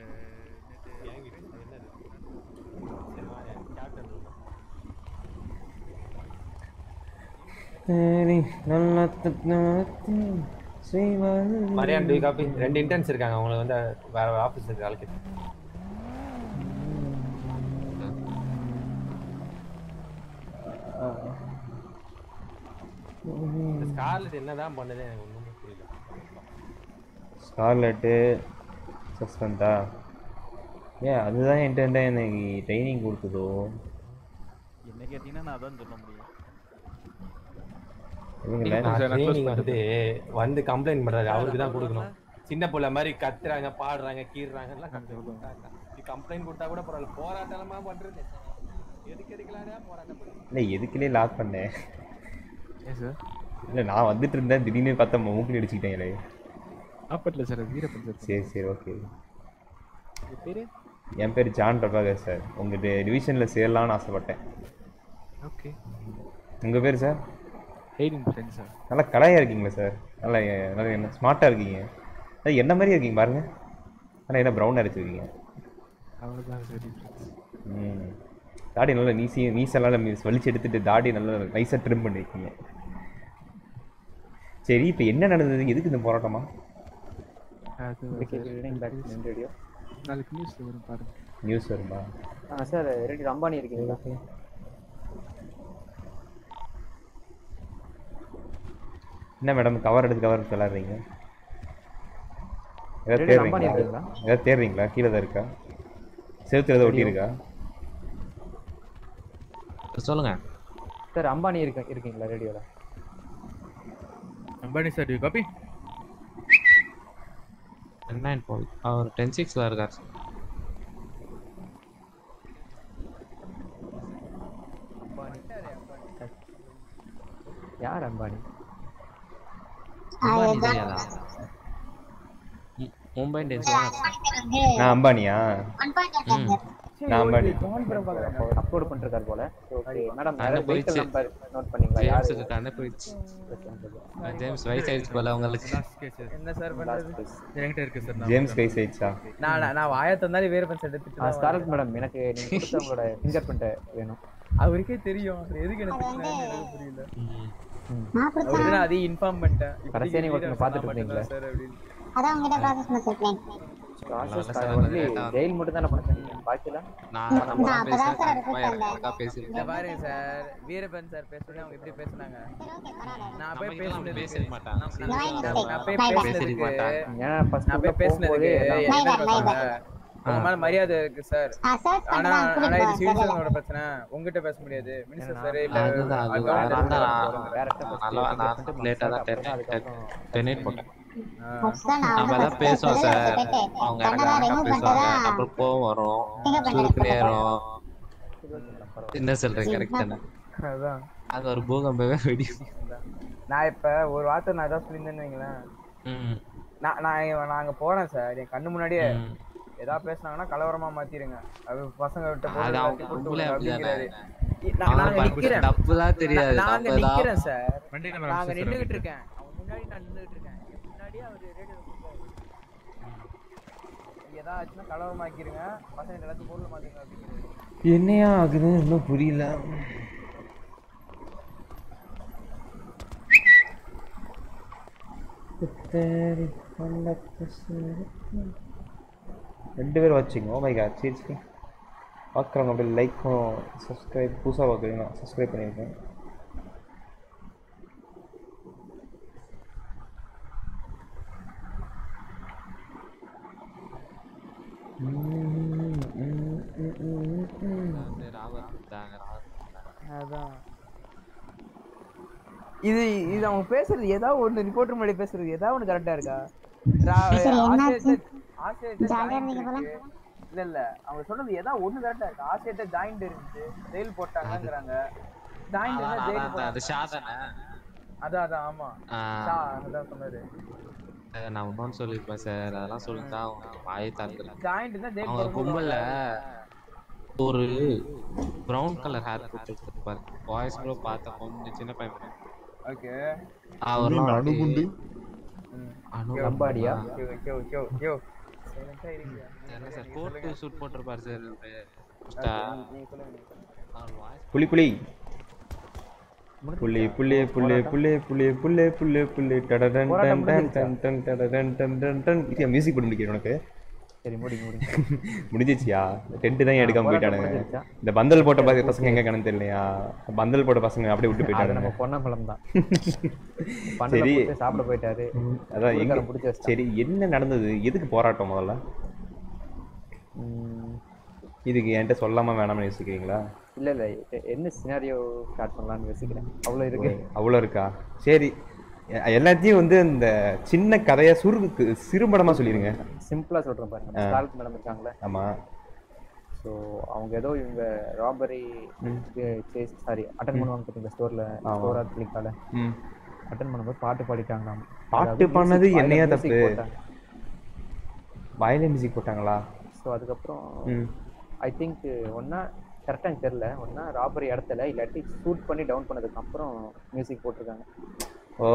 Mariyan to copy. ரெண்டு இன்டர்ன்ஸ் இருக்காங்க. அவங்கள வந்து வேற ஆபீஸ் இருக்கு ஆளுக்கு ஸ்கார்லெட் என்னதான் பண்ணுது எனக்கு ஒண்ணுமே புரியல. ஸ்கார்லெட்டு சஸ்பெண்டா? ஏன் அதுதான் என்கிட்ட எனக்கு ட்ரைனிங் கொடுத்ததோ? என்ன கேட்டீங்கன்னா நான் அதான் சொல்ல முடியும். வந்து வந்து கம்ப்ளைண்ட் பண்றாரு. அவருக்கு தான் கொடுக்கணும். சின்ன புள்ள மாதிரி கத்துறாங்க பாடுறாங்க கீறுறாங்க எல்லாம் கம்ப்ளைண்ட் கொடுத்தா கூட பரவாயில்ல. போராட்டமா பண்றது எதுக்கு எதுக்கலாடா போராட்டம் பண்ணுறது இல்லை எதுக்குலே லாக் பண்ணேன். சார் இல்லை நான் வந்துட்டு இருந்தேன் திடீர்னு பார்த்தா மூக்கில் அடிச்சுக்கிட்டேங்களே ஆப்பட்டில் சார் வீரப்பன் சார் சரி சரி ஓகே உங்க பேரு? என் பேர் ஜான் பிரபாகர் சார் உங்கள் டிவிஷனில் சேரலாம்னு ஆசைப்பட்டேன். ஓகே. உங்கள் பேர் சார் ஹெய்டின் ஃப்ரெண்ட் சார் நல்லா கலாயாக இருக்கீங்களா சார் நல்லா நல்லா என்ன ஸ்மார்ட்டாக இருக்கீங்க. அது என்ன மாதிரியே இருக்கீங்க பாருங்க. ஆனால் என்ன ப்ரௌன் அரைச்சிருக்கீங்க அவ்வளோதான் சார். ம். தாடி நல்லா நீசி நீசெல்லாம் மீஸ் வலிச்சு எடுத்துட்டு தாடி நல்லா நைஸாக ட்ரிம் பண்ணிருக்கீங்க. சரி இப்போ என்ன நடந்தது? எதுக்கு இந்த போராட்டமா. நாளைக்கு நியூஸில் வரும் பாருங்க. நியூஸ் வருமா? ஆ சார் ரெடி அம்பானி இருக்கீங்களா? என்ன மேடம் கவர் எடுத்து கவர் எடுத்து விளாட்றீங்க ஏதாவது தேடுறீங்களா? இருக்கீங்களா? ஏதாவது தேடுறீங்களா? கீழே தான் இருக்கா? செவுத்துல ஏதாவது ஒட்டி இருக்கா? சொல்லுங்க சார் அம்பானி இருக்க இருக்கீங்களா ரேடியோல Ambani sir copy nine pole அவர் டென் சிக்ஸில் இருக்கார் சார் யார் அம்பானி மும்பை இந்தியன்ஸ் நான் அம்பானியா நாம அப்லோட் பண்றாரு போல. மேடம் போயிடுச்சு. நோட் பண்ணீங்களா? யாருக்கு கண்ணு போயிடுச்சு. ஜேம்ஸ் வயசு ஆயிடுச்சு போல என்ன சார் என்கிட்ட இருக்கு சார் ஜேம்ஸ் வயசு ஆயிடுச்சா நான் நான் வாய தந்தாலே வேற பஞ்ச எடுத்துட்டு ஸ்கார்லட் மேடம் எனக்கு நீங்க [LAUGHS] கொடுத்தவங்களோட ஃபிங்கர் வேணும். அவருக்கே தெரியும். எதுக்கு எனக்கு எனக்கு புரியல. நான் அதே இன்ஃபார்ம் பண்ணிட்டேன். கடைசியா நீங்க பாத்துட்டு இருக்கீங்களா அதான் ப்ராசஸ் கார்டு சார் இருக்கேன் சார் வீரபன் அவங்க எப்படி பேசுனாங்க. நான் போய் பேச மாட்டான் நான் போய் பேசுனது நான் போய் பேசுனது என்ன பண்றாங்க மேல மரியாதை இருக்கு சார். ஆனா ஆனா இது பிரச்சனை. உங்ககிட்ட பேச முடியாது. மினிஸ்டர் சார் இல்ல அதுதான் அவதான் பேசும் சார். அவங்க பேசுவாங்க. அப்புறம் கோவம் வரும். என்ன சொல்றேன் கரெக்ட் தானே. அது ஒரு பூகம்பமே வெடி நான் இப்ப ஒரு வார்த்தை நான் ஏதாவது சொல்லியிருந்தேன்னு வைங்களேன். நான் நான் அங்க போனேன் சார். என் கண்ணு முன்னாடியே ஏதாவது பேசினாங்கன்னா கலவரமா மாத்திருங்க. அது பசங்க விட்டு அப்படிங்கிறாரு நாங்க நிக்கிறேன். நாங்க சார். நாங்க நின்றுகிட்டு நான் நின்றுகிட்டு இருக்கேன். முன்னாடியே அவர் ரேடியோ ஏதாவது ஆச்சுன்னா கலவரமாக்கிடுங்க பசங்க எல்லாத்தையும் பொருள் மாத்துங்க அப்படிங்கிறாரு. என்னையா ஆகுதுன்னு இன்னும் புரியல. ரெண்டு பேரும் வச்சுங்க ஓ oh மை காட் சரி சரி பார்க்குறவங்க அப்படியே லைக்கும் சப்ஸ்கிரைப் புதுசாக பார்க்குறீங்க சப்ஸ்கிரைப் பண்ணியிருக்கேன் அதான். இது இது அவங்க பேசுறது ஏதாவது ஒண்ணு ரிப்போர்ட்டர் முன்னாடி பேசுறது ஏதாவது ஒண்ணு கரெக்டா இருக்கா. இல்ல இல்ல. அவங்க சொன்னது ஏதாவது ஒண்ணு கரெக்டா இருக்கு? ஆசிரியர்ட்ட ஜாயிண்ட் இருந்துச்சு. ஜெயில் போட்டாங்கங்கறாங்க. ஜாயிண்ட் இருந்தா ஜெயில் அதான், அது ஷா தானே அதான் அதான். ஆமா. ஷா அதான் சொன்னாரு நான் சொல்லிருப்பேன் சார். அதெல்லாம் சொல்லிட்டு தான் அவங்களுக்கு வாயை அவங்க கும்பலில் ஒரு ப்ரௌன் கலர் ஹேர் போட்டுருப்பாரு பாய்ஸ் ப்ரோ பார்த்த பொண்ணு சின்ன பையன் ஓகே அவர் அணுகுண்டு அணுகம்பாடியா சார் கோட் சூட் போட்டிருப்பாரு சார் புலி புலி. புள்ளி புள்ளி புள்ளி புள்ளி புள்ளி புள்ளி புள்ளி புள்ளி டடடன் டன் டன் டன் டன் டடடன் டன் டன் டன். இது மியூசிக் போட்டு முடிக்கிறேன் உனக்கு. சரி முடிங்க முடிங்க [LAUGHS] முடிஞ்சிச்சியா டென்ட் தான் எடுக்காம போயிட்டானுங்க? இந்த பந்தல் போட்ட பசங்க பசங்க எங்க கணக்கு தெரியலையா? பந்தல் போட்ட பசங்க அப்படியே விட்டு அது நம்ம பொன்னம்பலம் தான். [LAUGHS] சரி. போட்டு சாப்பிட போயிட்டாரு. அதான் எங்க பிடிச்சி. சரி என்ன நடந்தது? எதுக்கு போராட்டம் முதல்ல? இதுக்கு என்கிட்ட சொல்லாம வேணாம்னு யோசிக்கிறீங்களா? இல்ல இல்ல. என்ன சினாரியோ ஸ்டார்ட் பண்ணலாம்னு யோசிக்கிறேன். அவ்வளவு இருக்கு. அவ்வளோ இருக்கா? சரி. எல்லாத்தையும் வந்து இந்த சின்ன கதையை சுருக்கு சிறுபடமா சொல்லிடுங்க சிம்பிளா சொல்றேன் பாருங்க. ஸ்டாலின் மேடம் இருக்காங்களே. ஆமா. ஸோ அவங்க ஏதோ இவங்க ராபரி சாரி அட்டன் பண்ணுவாங்க பார்த்தீங்களா ஸ்டோர்ல. ஸ்டோரா கிளிக்கால. அட்டன் பண்ணும்போது பாட்டு பாடிட்டாங்களாம். பாட்டு பண்ணது என்னையா தப்பு? வயலின் மியூசிக் போட்டாங்களா? ஸோ அதுக்கப்புறம். ஐ திங்க் ஒன்னா கரெக்டாக எனக்கு தெரியல. ஒன்னா ராபரி இடத்துல இல்லாட்டி ஷூட் பண்ணி டவுன் பண்ணதுக்கு அப்புறம் மியூசிக் போட்டிருக்காங்க. ஓ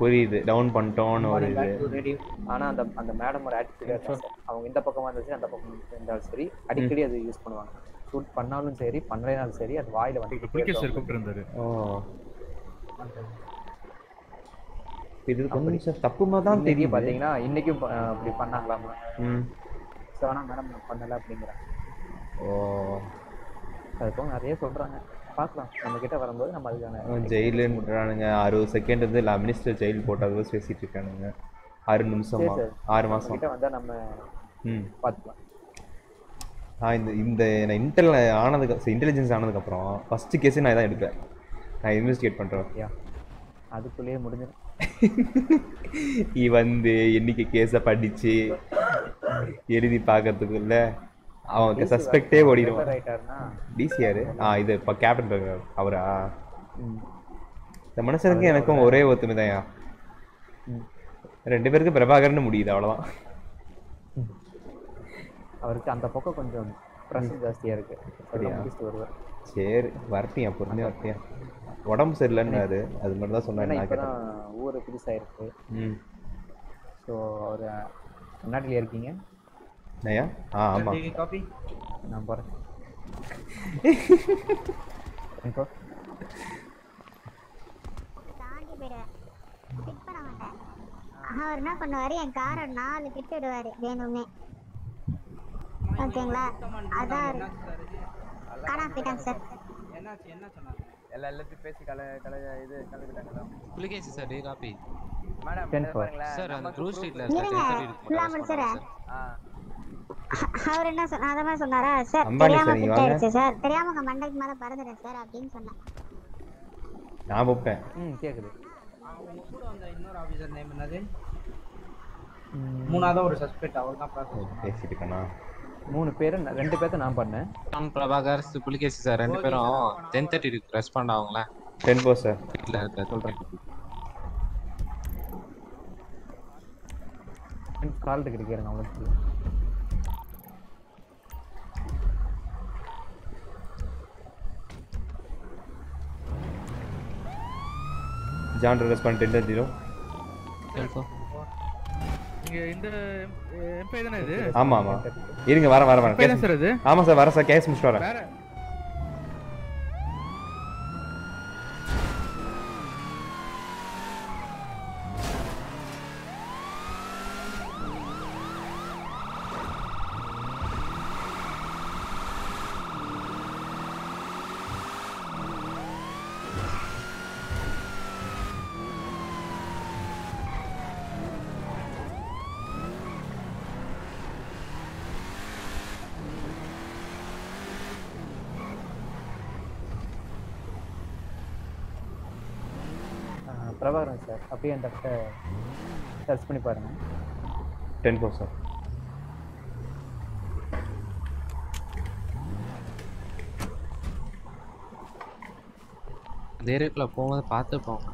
புரியுது. டவுன் பண்ணிட்டோம்னு ஒரு இது. ஆனா அந்த அந்த மேடமோட ஆட்டிடியூட் அவங்க இந்த பக்கமா இருந்தாலும் சரி அந்த பக்கம் இருந்தாலும் சரி அடிக்கடி அது யூஸ் பண்ணுவாங்க. ஷூட் பண்ணாலும் சரி பண்ணலைனாலும் சரி அது வாயில வந்து புலிகேஷ் சார் கூப்பிட்டுருந்தாரு. ஓ. இது கொஞ்சம் தப்புமா தான் தெரியும் பாத்தீங்கன்னா இன்னைக்கும் ப- அஹ் அப்படி பண்ணாங்களாமா? ம். ஸோ ஆனா மேடம் பண்ணல அப்படிங்கிறாங்க. ஓ. அது போக நிறைய சொல்றாங்க. பார்க்கலாம். நம்ம கிட்ட வரும்போது நம்ம அதுக்கான ஜெயிலுன்றானுங்க அறுபது செகண்ட் வந்து இல்லை மினிஸ்டர் ஜெயில் போட்டது பேசிட்டு இருக்கானுங்க. ஆறு நிமிஷமா. ஆறு மாசம். கிட்ட வந்தா நம்ம ம். பார்த்துக்கலாம். நான் இந்த இந்த நான் இன்டெல் ஆனதுக்கு இன்டெலிஜென்ஸ் ஆனதுக்கப்புறம் ஃபஸ்ட்டு கேஸே நான் தான் எடுப்பேன். நான் இன்வெஸ்டிகேட் பண்ணுறேன் யா? அதுக்குள்ளேயே முடிஞ்சிடும். [LAUGHS] நீ வந்து என்னைக்கு கேஸை படிச்சு எழுதி பார்க்கறதுக்குள்ள அவன் DC சஸ்பெக்டே ஓடிடுவான். டிசிஆர் ஆ இது இப்போ கேப்டன் அவரா. இந்த மனுஷனுக்கு எனக்கும் ஒரே ஒத்துமை தான்யா. ரெண்டு பேருக்கு பிரபாகர்னு முடியுது அவ்வளோதான் அவருக்கு அந்த பக்கம் கொஞ்சம் ப்ரெஷர் ஜாஸ்தியா இருக்கு. வருவார். சரி வரட்டியா? பொறுமையாக வரட்டியா? உடம்பு சரியில்லைன்னாரு அது. தான் ஏன்னா நான் இப்பதான் கேட்டேன் ஊரு புதுசா இருக்கு. ஸோ அவர் கர்நாடகில இருக்கீங்க? நயா ஆ ஆமாம் காபி நான் போறேன் இப்போ போயிடுவேன் பிக் பண்ண மாட்டேன் அவர் என்ன பண்ணுவாரு என் காரை நாலு கிட்ட விடுவாரு வேணுமே ஓகேங்களா அதான் காணாம போயிட்டாங்க சார் என்னாச்சு என்ன சொன்னாங்க எல்லா எல்லாத்தையும் பேசி கல கல இது கலந்துட்டாங்களா புலிகேசி சார் டே காப்பி மேடம். பாருங்களேன் சார் அந்த நமக்கு க்ரூ proof ஸ்ட்ரீட்ல இருக்கு. இருக்க இருங்க ஃபுல்லா முடிச்சிடுறேன் ஆ அவர் என்ன சொன்ன அத மாதிரி சொன்னாரா? சார் தெரியாம. ஆயிடுச்சு சார். தெரியாம உங்க மண்டைக்கு மேல பறந்துட்டேன் சார் அப்படின்னு சொன்னேன் நான் வைப்பேன் ம் கேக்குது. கூட வந்த இன்னொரு ஆபீசர் நேம் என்னது மூணாவது ஒரு சஸ்பெக்ட் அவர் தான் ப்ராசஸ் பேசிட்டு இருக்கேனா மூணு பேரு நான் ரெண்டு பேர்த்த நான் பண்ணேன். டான் பிரபாகர் புலிகேசி சார் ரெண்டு பேரும் டென் தேர்ட்டி ரெஸ்பாண்ட் ஆகுங்களேன் டென் ஃபோர் சார் இருக்க சொல்கிறேன் கால் டிக்கெட் கேளுங்க அவங்களுக்கு ஜான் ரெஸ்பாண்ட் டென் ஜீரோ இந்த எம்பை தானே இது? ஆமா ஆமா. இருங்க சார் இது? கேஸ் ஆமா சார் வரேன் சார் கேஸ் முடிச்சுட்டு வரேன் வேற ஆ, பிரபாகரன் சார். அப்படியே அந்த இடத்த சர்ச் பண்ணி பாருங்க. டென் ஃபோர் சார் அந்த ஏரியாக்குள்ள போகும்போது பார்த்து போங்க.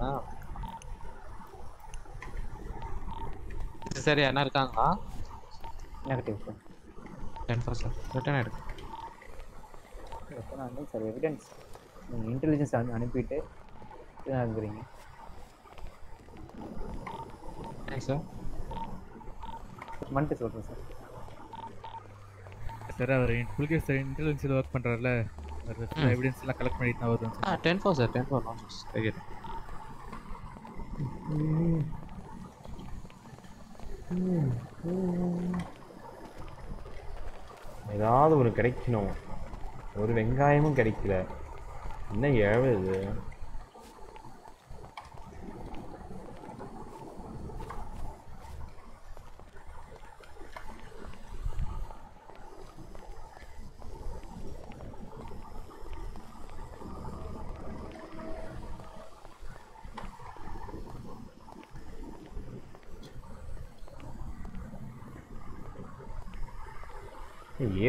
சரி என்ன இருக்காங்களா? Negative sir ten four sir return எடுக்கு எப்போ நான் வந்து சார் எவிடன்ஸ் நீங்கள் இன்டெலிஜென்ஸ் அனு அனுப்பிட்டு இருக்கிறீங்க சார்? மன்ட்டு சொல்கிறேன் சார். சார் அவர் புலிகேசி சார் இன்டெலிஜென்ஸில் ஒர்க் பண்ணுறாருல ம். எவிடன்ஸ் எல்லாம் கலெக்ட் பண்ணிட்டு தான் வருவேன் ஆ ten four sir ten four no take ஏதாவது ஒரு கிடைக்கணும். ஒரு வெங்காயமும் கிடைக்கல. என்ன ஏழை இது?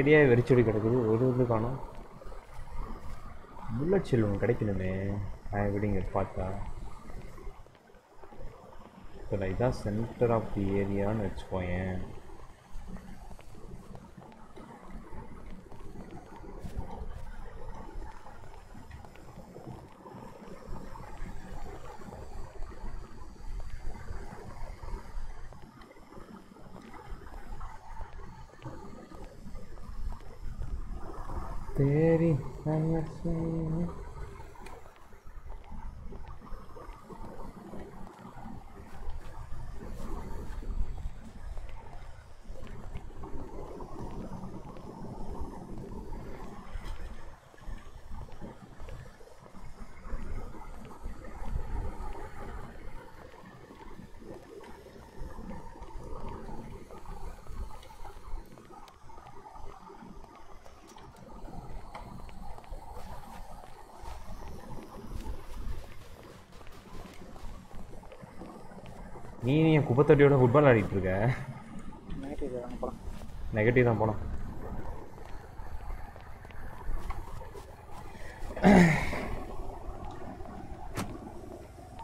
ஏரியாவே வெறிச்சொடி கிடக்குது. ஒரு இது காணும். புல்லட் ஷெல் ஒன்று கிடைக்கணுமே. நான் எப்படிங்க பார்த்தா. இப்போ இதான் சென்டர் ஆஃப் தி ஏரியான்னு வச்சுக்கோயேன். நீ என் குப்பத்தொட்டியோட ஃபுட்பால் ஆடிட்டு இருக்க. நெகட்டிவ் தான் போனோம்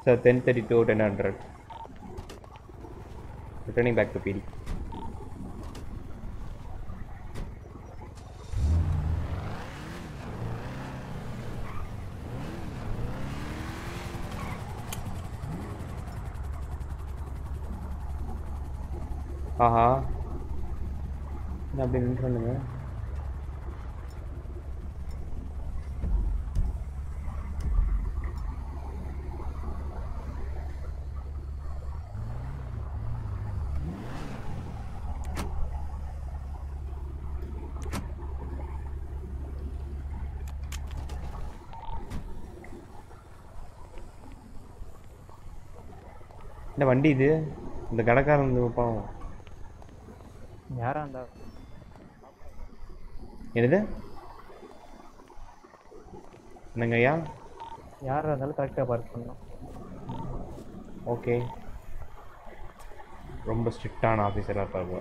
sir ten thirty two ten hundred returning back to பிடி ஆஹா என்ன அப்படி நின்றுங்க என்ன வண்டி இது? இந்த கடைக்காரன் இந்த பாவம். யாரா இருந்தா? என்னது? என்னங்க ஐயா? யாரா இருந்தாலும் கரெக்டா பார்க் பண்ணணும். ஓகே ரொம்ப ஸ்ட்ரிக்டான ஆஃபீஸராக இருப்பாங்க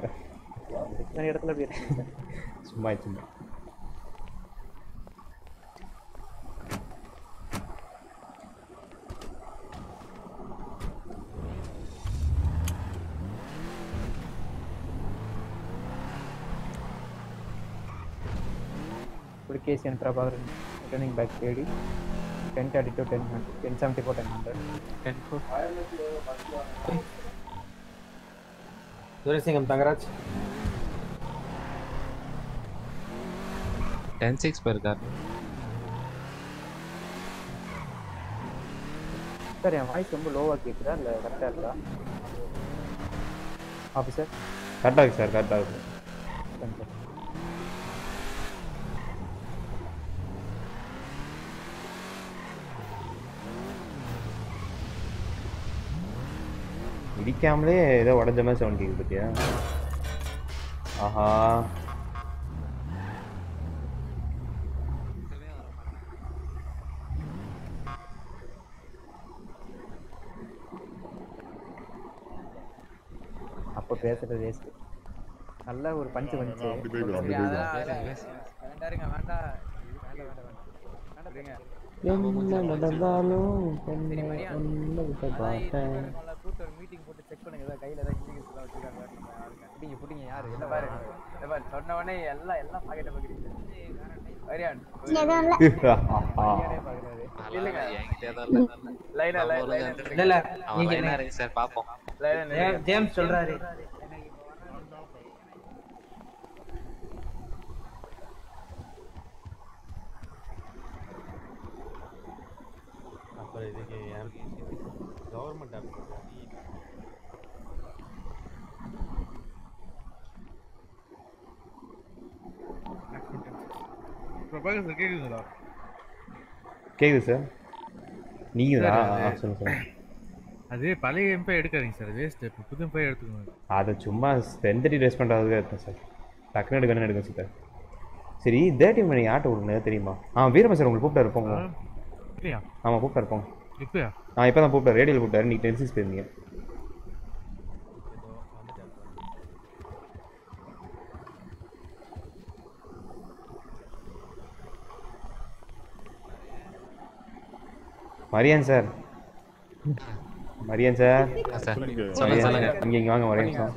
நிறைய இடத்துல அப்படி இருக்கு சார் சும்மா சும்மா Pulkesian Prabhakaran returning back KD 1032 10 1074 1000 Duraisingam Thangaraj ten six போயிருக்காரு சார் என் வாய்ஸ் ரொம்ப லோவா கேக்குதா? இல்ல கரெக்டா இருக்கா? ஆஃபீஸர் கரெக்டாக இருக்கு சார் கரெக்டாக இருக்கு இடிக்காமலே ஏதோ உடஞ்ச மாதிரி சவுண்ட் கேட்குது பத்தியா? ஆஹா. அப்ப பேசுறது வேஸ்ட் நல்ல ஒரு பஞ்சு வந்துச்சு. என்ன நடந்தாலும் மரியா. ஒன்ன விட்ட பார்த்தேன் இது நல்லா கூப்பிட்டு ஒரு மீட்டிங் போட்டு செக் பண்ணுங்க ஏதாவது கையில ஏதாவது இண்டிகேஷன் எல்லாம் வச்சிருக்காங்க. புடிங்க புடிங்க யாரு? இல்ல பாரு? இல்ல பாரு சொன்ன உடனே எல்லாம் எல்லாம் பாக்கெட்ட [LAUGHS] லைனா ஜே- ஜேம்ஸ் சொல்றாரு. அப்புறம் இதுக்கு கவர்மெண்ட் ஆஃபீஸ் பிரபாகர் சார் கேக்குது சார் நீங்க சார், தான் அது- சொல்லுங்க சொல்லுங்க அது பழைய எம்பை எடுக்காதீங்க சார் வேஸ்ட் இப்போ புது எம்பை எடுத்துக்கோங்க அதை சும்மா ஸ்ட்ரென்த்தடி ட்ரெஸ் பண்ணுறதுக்கு எடுத்தேன் சார் டக்குனு எடுக்கணும்னு எடுக்க சார் சரி தேர்ட்டி மணி ஆட்டோ விடுங்க தெரியுமா ஆ வீரம சார் உங்களுக்கு போங்க இல்லையா ஆமாம் கூப்பிட்டாரு போங்க இப்பயா ஆ இப்போ தான் கூப்பிட்டாரு ரேடியோவில் கூப்பிட்டாரு நீங்கள் டென் சிக்ஸ் போயிருந்தீங்க மரியான் சார். மரியான் சார். சொல்லுங்க. இங்கே இங்கே வாங்க மரியான் சார்.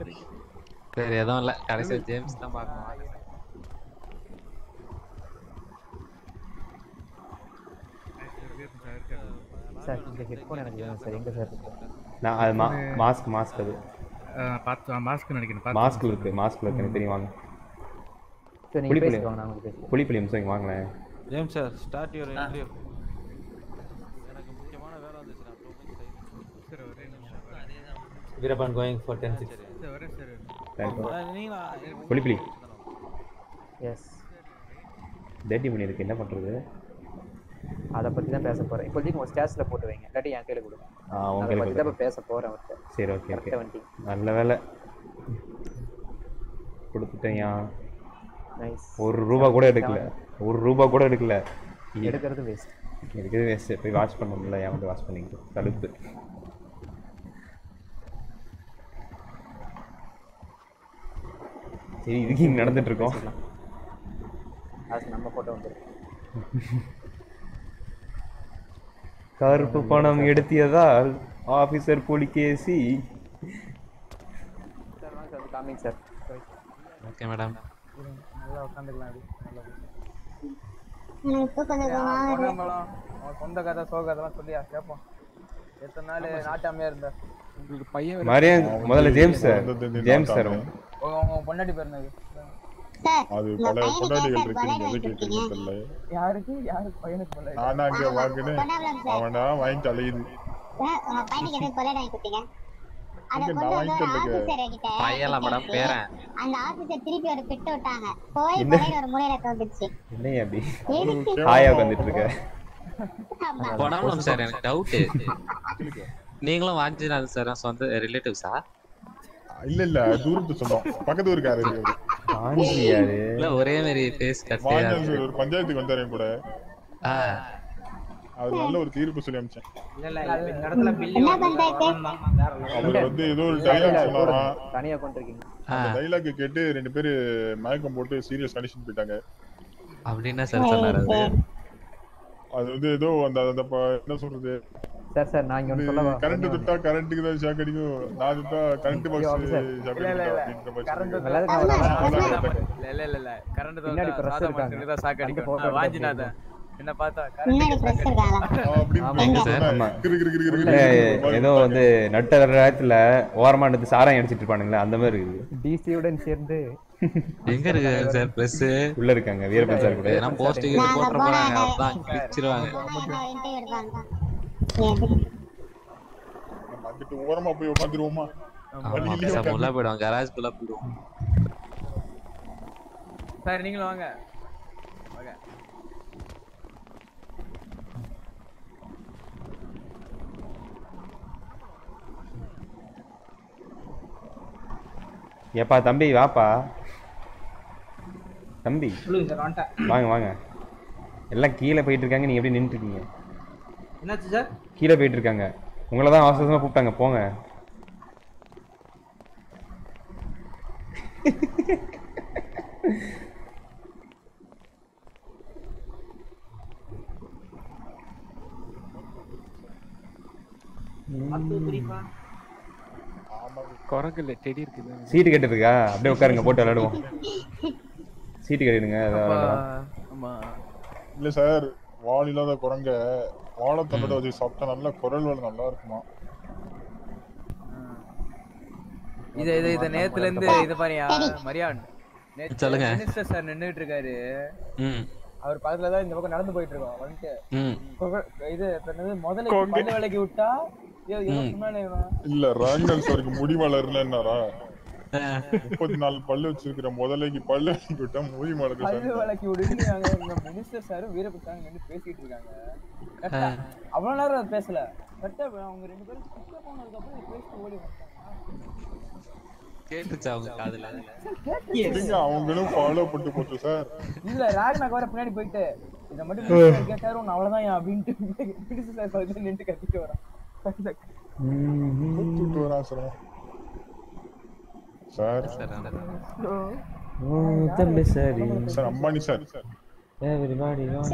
சரி. சரி எதுவும் இல்ல. கடைசியா ஜேம்ஸ் தான் பார்க்கணும். சார் இந்த ஹெட்ஃபோன் எனக்கு வேணும் சார். எங்க சார்? நான் அது மா மாஸ்க் மாஸ்க் அது. பார்த்து மாஸ்க் நினைக்கிறேன். மாஸ்க்ல இருக்கு மாஸ்க்ல இருக்கு. எனக்கு தெரியும் வாங்க. சரி, நீங்க பேசிக்கோங்க, நான் உங்களுக்கு பேசுறேன். இங்கே வாங்களேன். James sir start your interview எனக்கு முக்கியமான வேலை வந்துச்சு நான் டூ மினிட்ஸ் சார் ஒரே நிமிஷம். Veerappan going for ten six sir வரேன் சார் தேங்க்யூ நீங்களா? புளிப்புளி எஸ் தேர்ட்டி மணி இருக்கு என்ன பண்ணுறது அதை பத்தி தான் பேச போறேன். இப்போதைக்கு உங்க ஸ்டேட்ஸ்ல போட்டு வைங்க. இல்லாட்டி என் கையில கொடுங்க. ஆ உங்க அதை கையில பத்தி தான். இப்ப பேச போறேன் அவர்கிட்ட. சரி ஓகே நல்ல வேலை. கொடுத்துட்டேன்யா நைஸ் ஒரு ரூபா கூட எடுக்கல. ஒரு ரூபா கூட எடுக்கல. எடுக்கிறது வேஸ்ட் எடுக்கிறது வேஸ்ட் போய் வாட்ச் பண்ணணும்ல. ஏன் வந்து வாட்ச் பண்ணிக்கிட்டு? தடுப்பு. சரி இதுக்கு இங்கே நடந்துட்டு இருக்கோம் நம்ம போட்டோ வந்துருக்கு. கருப்பு பணம் எடுத்தியதால் ஆபீசர் புலிகேசி. சார் வாங்க sir coming sir okay madam நல்லா உட்காந்துக்கலாம் அப்படி. நல்லா எனக்கு தூக்கம் தூக்கமா வருது. பொன்னம்பலம்? அவன் சொந்த கதை சோக கதைலாம் சொல்லியா? கேட்போம் எத்தனை நாள் நாட்டாமையா இருந்த? உங்களுக்கு பையன் மரியான் முதல்ல ஜேம்ஸ் சார். ஜேம்ஸ் சார் உங்க பொண்டாட்டி பேர் என்னது? அது பல பொண்டாட்டிகள் இருக்கு நீங்க எது கேட்கறீங்க தெரியல. யாருக்கு? யாருக்கு பையனுக்கு பொண்டாட்டி நானா அங்க வாங்கினேன். அவனா வாங்கி தலையுது உங்க பையனுக்கு எதுக்கு கொலை வாங்கி கொடுத்தீங்க இங்க நான் ஆபீசர் கிட்ட பையன்ல மேடம் கொடுத்து, பேரன் அந்த ஆபீசர் திருப்பி ஒரு பிட்டு விட்டாங்க. போய் என்ன? கொலையில ஒரு மூலையில கவுந்துச்சு என்னையா அப்படி? எதுக்கு? ஹாயா உட்காந்துட்டு இருக்க பொன்னம்பலம் சார் எனக்கு டவுட் நீங்களும் வாஞ்சிநாதன் சார் சொந்த ரிலேட்டிவ்ஸா இல்ல இல்ல தூரத்து சொந்தம். பக்கத்து ஊருக்காரு இல்ல ஒரே மாதிரி வாஞ்சான் சார் ஒரு பஞ்சாயத்துக்கு வந்தாரு கூட அவர் நல்ல ஒரு தீர்ப்பு சொல்லி அமிச்சேன் வந்து தான். அவர் ஏதோ ஒரு டைலாக். தனியா கொண்டிருக்கீங்க. டைலாக் கேட்டு ரெண்டு பேரு மயக்கம் போட்டு சீரியஸ் கண்டிஷன் போயிட்டாங்க. அப்படின்னா சார் சொன்னார் அது அது வந்து ஏதோ அந்த அந்த என்ன சொல்றது? சார் சார் நான் இங்க ஒன்று சொல்லவா? கரண்ட் தொட்டா கரண்ட்டுக்கு தான் ஷாக் அடிக்கும். நான் தொட்டா கரண்ட் பாக்ஸ். ஷாக். அடிக்கும் கரண்ட் இல்ல இல்ல இல்ல. கரண்ட் press சாதா. மனுஷனுக்கு தான் அந்த அடிக்கும். வாஞ்சிநாதன் என்ன பார்த்தா ஏதோ வந்து நட்ட நேரத்துல ஓரமா எடுத்து சாராயம் அடிச்சிட்டு இருப்பானுங்களே அந்த மாதிரி இருக்குது. டிசியுடன் சேர்ந்து. எங்க இருக்கு சார் பிரஸ் உள்ள இருக்காங்க வீரப்பன் சார் கூட. ஏன்னா போஸ்டிங் போனா போறாங்க அதான் கிழிச்சிருவாங்க இன்டர்வியூ எடுப்பாங்க நம்ம அங்கிட்டு ஓரமா போய் உட்காந்துருவோமா? ஆமா பேசாம உள்ள போயிடுவோம் கராஜ்குள்ள போயிடுவோம் சார் நீங்களும் வாங்க. ஏப்பா தம்பி வாப்பா. தம்பி வாங்க வாங்க. எல்லாம் கீழே போயிட்டு இருக்காங்க நீங்க எப்படி நின்றுட்டு இருக்கீங்க என்னாச்சு சார்? கீழே போயிட்டு இருக்காங்க உங்களை தான் அவசர அவசரமா கூப்பிட்டாங்க போங்க. குரங்குல செடி இருக்குது சீட்டு கட்டுறதுக்கா அப்படியே உட்காருங்க போட்டு விளையாடுவோம். சீட்டு கட்டிடுங்க. ஆமா. இல்ல சார் வால் இல்லாத குரங்க வாழைத்தண்டோட வச்சு சாப்பிட்டா நல்ல குரல் வளம் நல்லா இருக்குமா? இது இது இது நேத்துல இருந்து இது பாரியா மரியான். நேத்து சொல்லுங்க. மினிஸ்டர் சார் நின்னுட்டு இருக்காரு ம். அவர் பக்கத்துல தான் இந்த பக்கம் நடந்து போயிட்டு இருக்கோம் வந்துட்டு இது முதல்ல பல்லு விலைக்கு விட்டா இல்ல ராங்கல் சாருக்கு முடி வளரலன்னாரா முப்பத்தி நாலு பல்லு வச்சிருக்கிற முதலைக்கு பல்லு விட்டா முடி வளர்க்க பல்லு சார் விலைக்கு விடுன்னு அங்க இந்த மினிஸ்டர் சாரும் வீரபத்தாங்க பேசிட்டு இருக்காங்க. அவ்வளவு நேரம் பேசல. கரெக்டா அவங்க ரெண்டு பேரும் போனதுக்கு அப்புறம் பேசிட்டு ஓடி கேட்டுச்சா அவங்க காதுல? அவங்களும் ஃபாலோ பண்ணிட்டு போச்சு சார் இல்ல ராக்னாக்கு வர பின்னாடி போயிட்டு இத மட்டும் கேட்டாரு அவ்வளவுதான் அப்படின்ட்டு சார் நின்று கத்திட்டு வரான். கூப்பிட்டு சார் சார் தம்பி சார் அம்பானி சார் Everybody நான்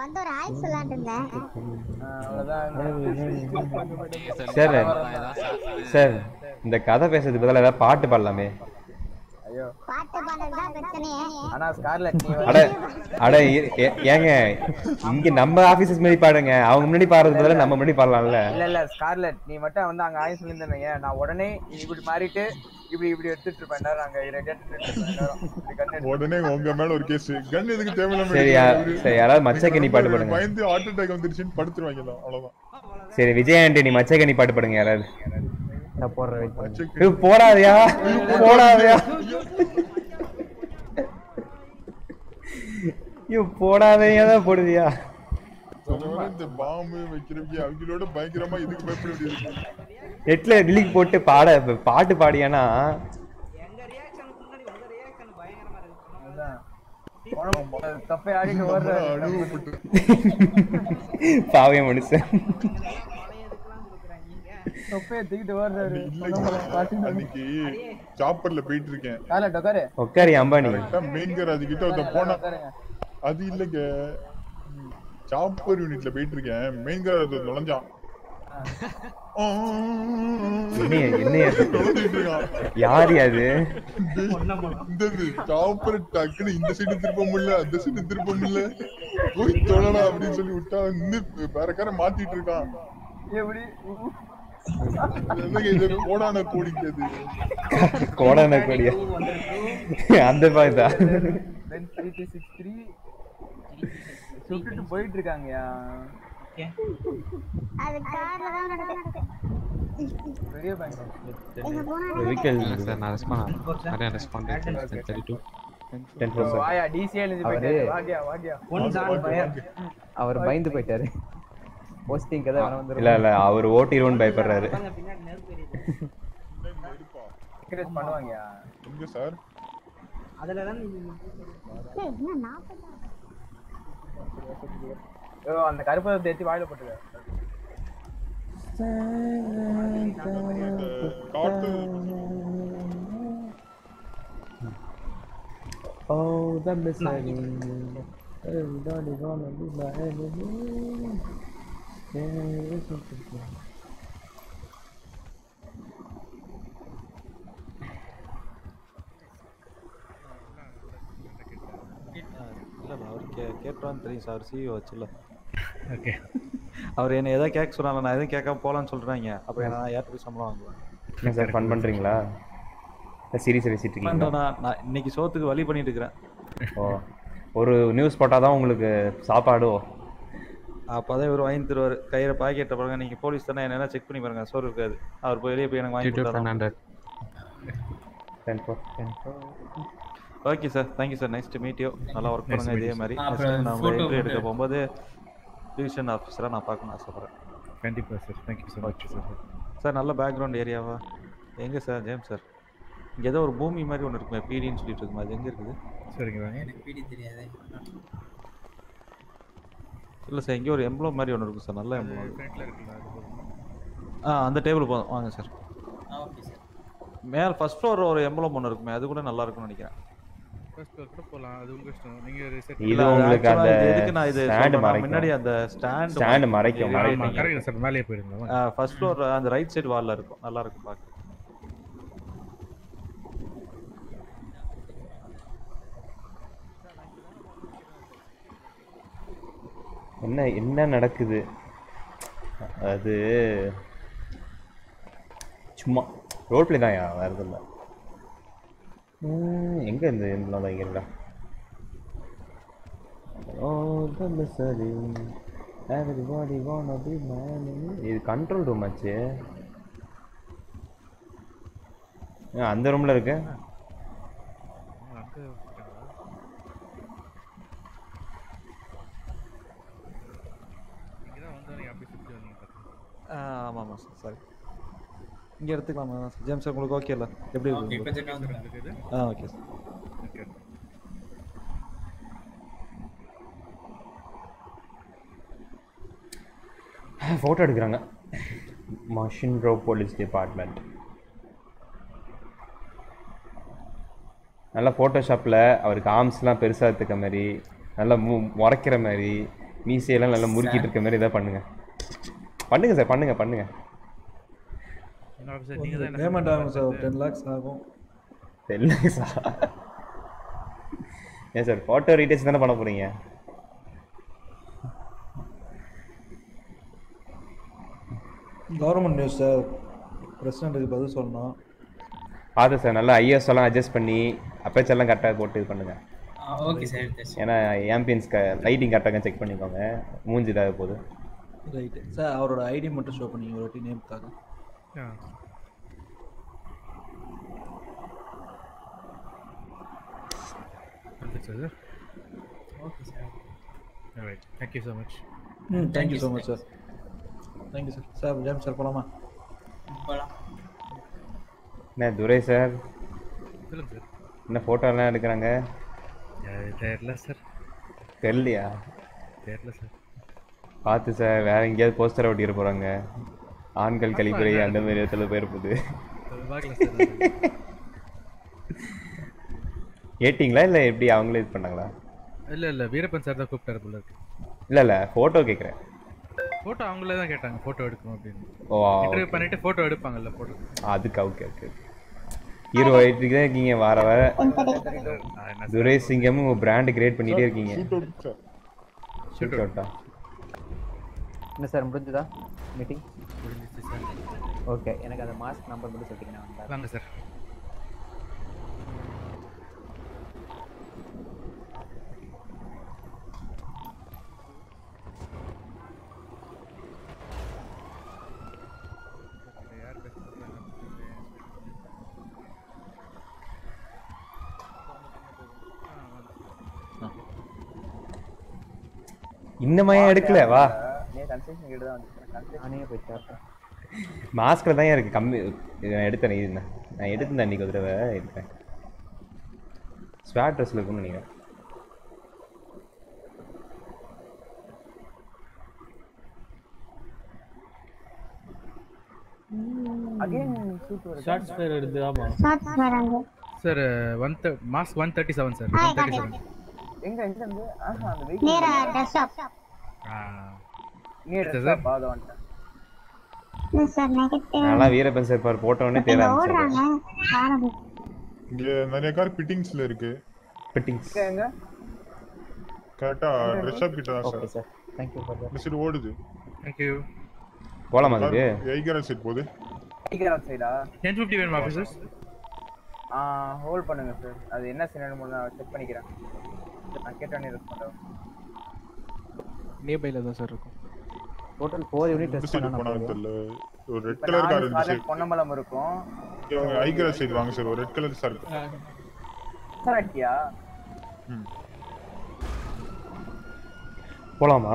வந்து ஒரு சொல்லலாம்னு இருந்தேன் சார் சார் இந்த கதை பேசுறதுக்கு பதிலாக ஏதாவது பாட்டு பாடலாமே? ஏங்க இங்க நம்ம ஆபீசர்ஸ் மாதிரி பாடுங்க. அவங்க முன்னாடி பாடுறது பதிலா நம்ம முன்னாடி பாடலாம்ல? இல்ல இல்ல ஸ்கார்லெட் நீ மட்டும் வந்து அங்க ஆய் சொல்லியிருந்தேன் நான் உடனே நீ இப்படி மாறிட்டு இப்படி இப்படி எடுத்துட்டு இருப்பேன். எடுத்து- உடனே உங்க மேல ஒரு கேஸ் கன் எதுக்கு தேவையில்லாம சரி, யா- எடுக்கிறீங்க? சரி, யாராவது மச்சக்கனி பாட்டு பாடுங்க. பயந்து ஹார்ட் அட்டாக் வந்துருச்சுன்னு படுத்துருவாங்க தான் அவ்வளவுதான். சரி விஜய் ஆண்டி நீ மச்சக்கனி பாட்டு பாடுங்க யாராவது. Wait பண்ணுங்க. இது போடாதயா? போடாதயா? ஐயோ போடாதயா தான் போடுவியா இந்த பாம்பு வைக்கிறவங்க அவங்களோட பயங்கரமா இதுக்கு பயப்பட வேண்டியது நெட்ல லிங்க் போட்டு பாட பாட்டு பாடியானா? தப்பை ஆடிட்டு ஓடுறாரு. பாவிய மனுஷன். அன்னைக்கு சாப்பர்ல போயிட்டு இருக்கேன் அம்பானி. மெயின் கராஜ் கிட்ட ஒருத்த போனா அது இல்லைங்க. சாப்பர் யூனிட்ல போயிட்டு இருக்கேன் மெயின் நுழைஞ்சான். என்னைய நுழைஞ்சிட்டு இருக்கான் யாரு அது? இந்த சாப்பர் டக்குன்னு இந்த சைடு திருப்ப முடியல அந்த சைடு திருப்ப முடியல. போய் தொழடா அப்படின்னு சொல்லி விட்டா இன்னும் வேற கார மாத்திட்டு இருக்கான். எப்படி? கோடான கோடிக்கு அது. கோடான கொடியா? அந்த மாதிரி தான். சுட்டுட்டு போயிட்டு இருக்காங்கயா அது கார்ல தான் நடக்குது. பெரிய பேங்க் எங்க போனா வெஹிக்கிள் சார் நான் ரெஸ்பாண்ட் நிறைய வாயா டிசி எழுதி அவரு- போயிட்டாரு வாகியா வாகியா அவர் பயந்து போயிட்டாரு. போஸ்டிங் கதை வர வந்து இல்ல இல்ல அவர் ஓட்டிடுவோன்னு பயப்படுறாரு. என்கரேஜ் பண்ணுவாங்கயா? எங்க சார்? அதுல தான் ஐயோ அந்த கருப்பை தேத்தி வாயில போட்டுக்க. காட்டு Oh, the misery. Everybody gonna be my enemy. Yeah, it's okay. இல்ல அவர் கே கேட்டுவான்னு தெரியும் சார். சிஇஓ வச்சுல ஓகே. அவர் என்ன எதாவது கேட்க சொன்னால நான் எதுவும் கேட்காம போலான்னு சொல்றாங்க. அப்புறம் நான் யார்கிட்ட போய் சம்பளம் வாங்குவேன். என்ன சார் ஃபன் பண்றீங்களா? சீரியஸ் பேசிட்டு இருக்கீங்களா நான் நான் இன்னைக்கு சோத்துக்கு வழி பண்ணிட்டு இருக்கிறேன். ஓ ஒரு நியூஸ் போட்டால் தான் உங்களுக்கு சாப்பாடு? அப்பதான் இவர் வாங்கி தருவார். கையில பாக்கெட்டை பாருங்க நீங்க போலீஸ் தானே என்ன செக் பண்ணி பாருங்க சோறு இருக்காது அவர் போய் வெளியே போய் எனக்கு வாங்கி கொடுத்தாரு? Okay sir thank you sir next meet you நல்லா ஒர்க் Nice பண்ணுங்க to meet இதே மாதிரி. photo இன்டர்வியூ எடுக்க போகும்போது டிவிஷன் ஆஃபீஸராக நான் பார்க்கணும் ஆசைப்படுறேன். கண்டிப்பா sir thank you so much sir sir நல்ல பேக்ரவுண்ட் ஏரியாவா எங்க சார் ஜேம்ஸ் சார் இங்க ஏதோ ஒரு பூமி மாதிரி ஒன்று இருக்குமே பிடின்னு சொல்லிட்டு இருக்குமே அது எங்க இருக்குது? சரிங்க வாங்க. எனக்கு பிடி தெரியாது. இல்ல சார் எங்கேயோ ஒரு எம்ப்ளம் மாதிரி ஒன்று இருக்கும் சார் நல்ல போதுமா? ஆ அந்த டேபிள் போதும் வாங்க சார் ஆ ஓகே சார் மேல் ஃபர்ஸ்ட் ஃப்ளோர் ஒரு எம்ப்ளம் ஒன்று இருக்குமே அது கூட நல்லா இருக்கும்னு நினைக்கிறேன் இது உங்களுக்கு அந்த சொல்றேன்னா, மறைக்கும். முன்னாடி அந்த stand stand மறைக்கும். மறைக்கும், கரெக்ட் சார் போயிடுங்க. ஆ, ஃபர்ஸ்ட் ஃப்ளோர் அந்த ரைட் சைடு வால்ல இருக்கும் நல்லா இருக்கும் பார்க்க என்ன என்ன நடக்குது? அது சும்மா ரோல் பிளே தான் வேறு எதுவும் இல்லை. ம், எங்க இந்த இவ்வளோ இங்க இருக்கா Oh, the misery. இது கண்ட்ரோல் ரூம் ஆச்சு. அந்த ரூம்ல இருக்கு அங்க விட்டுட்டாங்களா? நீங்க தான் வந்தோடனே அப்படி சுத்தி வந்தீங்க பாத்தீங்களா? ஆ, ஆமா ஆமா சார் சாரி இங்க எடுத்துக்கலாமா ஜேம்ஸ் சார் உங்களுக்கு ஓகே இல்ல? எப்படி இருக்கு ஆ ஓகே சார் ஃபோட்டோ எடுக்கிறாங்க. மஷின் ரோ போலீஸ் டிபார்ட்மெண்ட் நல்லா ஃபோட்டோஷாப்பில் அவருக்கு ஆர்ம்ஸ்லாம் பெருசாக இருக்க மாதிரி நல்லா மு முறைக்கிற மாதிரி மீசையெல்லாம் நல்லா முறுக்கிட்டு இருக்க மாதிரி இதாக பண்ணுங்க. பண்ணுங்க சார் பண்ணுங்க பண்ணுங்க. என்ன officer, நீங்க தான் என்ன பேமெண்ட்? ஆகும் சார் ஒரு டென் லேக்ஸ் ஆகும். தெரியல சார் ஏன் சார் ஃபோட்டோ ரீடேஸ் தானே பண்ண போகிறீங்க கவர்மெண்ட் நியூஸ் சார் பிரசிடென்ட்டுக்கு பதில் சொல்லணும். பார்த்து சார் நல்லா ஐஎஸ் எல்லாம் அட்ஜஸ்ட் பண்ணி அப்பேச்சர் எல்லாம் கரெக்டாக போட்டு இது பண்ணுங்க. ஓகே சார் ஏன்னா ஆம்பியன்ஸ் லைட்டிங் கரெக்டாக செக் பண்ணிக்கோங்க. மூஞ்சி இதாக போகுது. ரைட்டு சார் அவரோட ஐடி மட்டும் ஷோ பண்ணி ஒரு வாட்டி நேம்க்காக sir okay sir right thank you so much hmm thank you so much sir thank you sir sir போலாமா? போகலாம் என்ன துரை சார் சொல்லுங்க சார் என்ன ஃபோட்டோலாம் எடுக்கிறாங்க? தெரியல சார் தெரியலையா? தெரியல சார் பார்த்து சார் வேற எங்கேயாவது போஸ்டர் ஒட்டிட போகிறாங்க ஆண்கள் கழிப்பறை அந்த மாதிரி இடத்துல சார் கேட்டிங்களா இல்லை எப்படி அவங்களே இது பண்ணாங்களா? இல்ல இல்ல வீரப்பன் சார் தான் கூப்பிட்டாரு போல இருக்கு. இல்லை இல்லை ஃபோட்டோ கேட்குறேன் போட்டோ அவங்களே தான் கேட்டாங்க போட்டோ எடுக்கணும் அப்படின்னு. ஓ, இன்டர்வியூ. பண்ணிட்டு போட்டோ எடுப்பாங்கல்ல போட்டோ அதுக்கு ஓகே ஓகே ஹீரோ ஆகிட்டு தான் இருக்கீங்க வர வர. துரை சிங்கம் உங்கள் பிராண்ட் கிரியேட் பண்ணிட்டே இருக்கீங்க. ஷூட் அவுட் சார் ஷூட் அவுட்டா என்ன சார் முடிஞ்சுதா மீட்டிங் முடிஞ்சிச்சு சார். ஓகே எனக்கு அந்த மாஸ்க் நம்பர் மட்டும் சொல்லிட்டீங்கன்னா வாங்க சார். இன்னமையா எடுக்கல? வா. கேட்டு தான் வந்து நானே போயிட்டேன் மாஸ்க்ல தான் இருக்கு. கம்மி நான் எடுத்தேன் இது நான். எடுத்தேன் அன்னைக்கு ஒரு தடவை எடுத்தேன். ஸ்வாட் ட்ரெஸ்ல இருக்கும்னு நினைக்கிறேன். வருது ஷார்ட்ஸ் பேர் எடுத்து ஆமா. ஷார்ட்ஸ் வராங்க சார் ஒன் மாஸ் ஒன் தேர்ட்டி செவன் சார் ஆ ஒன் தேர்ட்டி செவன் எங்க எங்க அந்த வெயிட் நேரா ட்ரெஸ் ஷாப் நல்லா வீரப்பன் சார் பார் போட்ட உடனே தேட இங்க ஓடுறாங்க இங்க நிறைய கார் பிட்டிங்ஸ்ல இருக்கு. பிட்டிங்ஸ் எங்க? எங்க? கரெக்டா ட்ரெஸ் ஷாப் கிட்ட தான் ஓகே சார் சார் ஃபார் இந்த சைடு ஓடுது. தேங்க்யூ போலாமா அதுக்கு? ஐகரா சைடு போகுது. அவுட் சைடா டென் ஃபிஃப்டி வேணுமா ஆஃபீஸர்ஸ் ஆ ஹோல்ட் பண்ணுங்க சார் அது என்ன சினல் மூலம் நான் செக் பண்ணிக்கிறேன். நான் கேட்டோன்னே ரெஸ்பாண்ட் ஆகும். நியர்பைல தான் சார் இருக்கும். டோட்டல் ஃபோர் யூனிட் இந்த டெஸ்ட் சைடு பண்ணா போனாலும் போதும் தெரியல. ஒரு ரெட் கலர் கார் இருந்துச்சு. ஸ்கார்லெட் பொன்னம்பலம் இருக்கும். இவங்க ஐகரா சைடு வாங்க சார் ஒரு ரெட் கலர் சார் கரெக்டியா? போலாமா?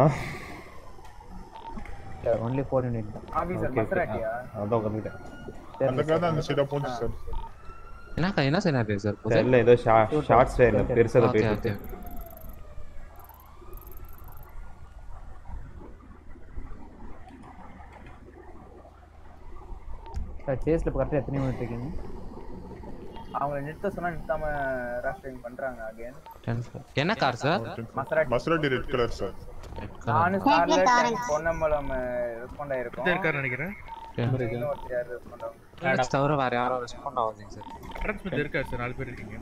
ஒன்லி ஃபோர் யூனிட் தான். ஓகே ஓகே மசராட்டியா? அதான் உட்காந்துட்டேன் அந்த கார் அந்த சைடா போச்சு சார் என்ன என்ன சினாரியோ சார் தெரியல ஏதோ ஷார்ட்ஸ் வேற பெருசா ஓகே சார் சேஸ்ல இப்போ கரெக்டாக எத்தனை யூனிட் இருக்கீங்க? அவங்கள நிறுத்த சொன்னா நிறுத்தாம ரேஷ் ட்ரைவிங் பண்றாங்க அகைன் என்ன car sir Maserati Maserati red colour sir நானு ஸ்கார்லெட் பொன்னம்பலம் ரெஸ்பாண்ட் ஆயிருக்கும். இருக்காரு நினைக்கிறேன். தவிர வேற யாரும் ரெஸ்பாண்ட் ஆகுதுங்க சார் அடக் ஸ்மித் இருக்காரு சார் நாலு பேர் இருக்கீங்க.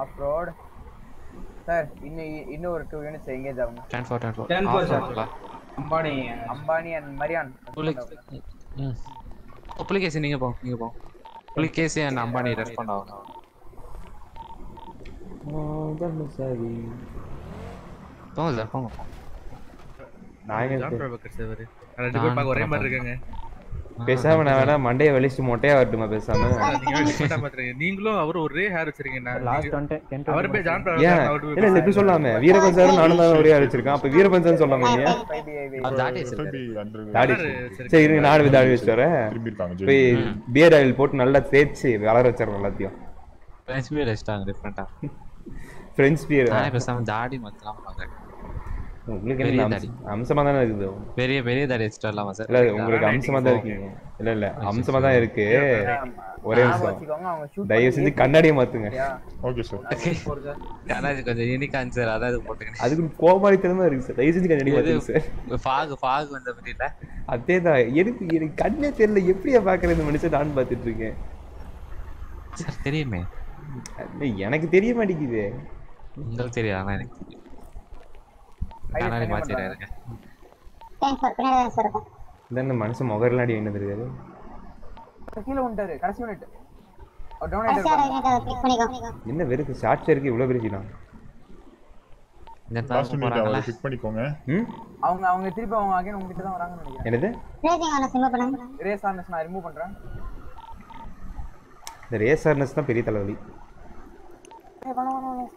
ஆஃப் ரோட் சார் இன்னும் இன்னும் ஒரு டூ யூனிட்ஸ் எங்கேஜ் ஆகும் ten four ten four Ten four, sir. Ambani. Ambani and Mariyan Pulikesi நீங்க போங்க நீங்க போங்க புலிகேசி அண்ட் அம்பானி ரெஸ்பாண்ட் ஆகும். சரி போங்க சார் போங்க நான். ரெண்டு பேர் பார்க்க ஒரே மாதிரி இருக்காங்க. பேசாம நான் வேணா மண்டையை வலிச்சுட்டு மொட்டையா வரட்டுமா பேசாம. நீங்க. நீங்களும் அவரும் ஒரே ஹேர் வச்சிருக்கீங்க. அவர் ஜான் சார், அவரு இல்ல இல்ல இப்படி சொல்லாம. வீரப்பன் சார் நானும் தான் ஒரே அடிச்சிருக்கேன் அப்ப வீரப்பன் சார் சொல்லாம நீ தாடி சரி இருங்க நாலு தாடி வச்சுட்டு வரேன். போய் பியர் ஆயில் போட்டு நல்லா தேய்ச்சி வளர வச்சிடறேன் எல்லாத்தையும். ஃப்ரெண்ட்ஸ் பியர் வச்சிட்டாங்க டிஃப்ரெண்டா ஃப்ரெண்ட்ஸ் பியர் நானே பேசாம தாடி மாத்தலாம் பாக்குறேன் உங்களுக்கு பெரிய தாடி. அம்சமா? தானே இருக்குது? பெரிய பெரிய தாடி வச்சுட்டு சார். இல்ல உங்களுக்கு அம்சமா தான் இருக்கீங்க இல்ல இல்ல அம்சமா தான் இருக்கு. ஒரே நிமிஷம் தயவு செஞ்சு கண்ணாடியை மாத்துங்க. ஓகே சார் கண்ணாடி கொஞ்சம் யூனிக் ஆன்சர் அதான் இது போட்டுக்கணும் அதுக்கு கோமாளித்தனமா இருக்கு சார். தயவு செஞ்சு கண்ணாடி மாத்துங்க சார். ஃபாக் ஃபாக் வந்த பத்தி இல்ல? அதேதான். எனக்கு எனக்கு கண்ணே தெரியல. எப்படியா பாக்குற இந்த மனுஷன் நான் பாத்துட்டு இருக்கேன். சார் தெரியுமே. இல்ல, எனக்கு தெரிய மாட்டேங்குது. உங்களுக்கு தெரியும் ஆனா எனக்கு? தெரியும் கண்ணாடி மாத்திடுறேன். தேங்க்ஸ் ஃபார் பின்னாடி தான் சார் இருக்கும். இந்த இந்த மனுஷன் முகரெல்லாம் அடி வாங்கிட்டு இருக்காரு கீழே வந்துட்டாரு கடைசி பண்ணிக்கோ. என்ன வெறுக்கு ஷார்ட்ஸ் இருக்கு இவ்வளவு பெருசுதான் லாஸ்ட் மினிட் அவரை பிக் பண்ணிக்கோங்க. ம்? அவங்க அவங்க திருப்பி அவங்க அகைன் உங்ககிட்ட தான் வராங்கன்னு நினைக்கிறேன். என்னது? ரேசிங் பண்ணுங்க ரேஸ் ஆனஸ் நான் ரிமூவ் பண்றேன். இந்த ரேசர்னஸ் தான் பெரிய தலைவலி. ஏய்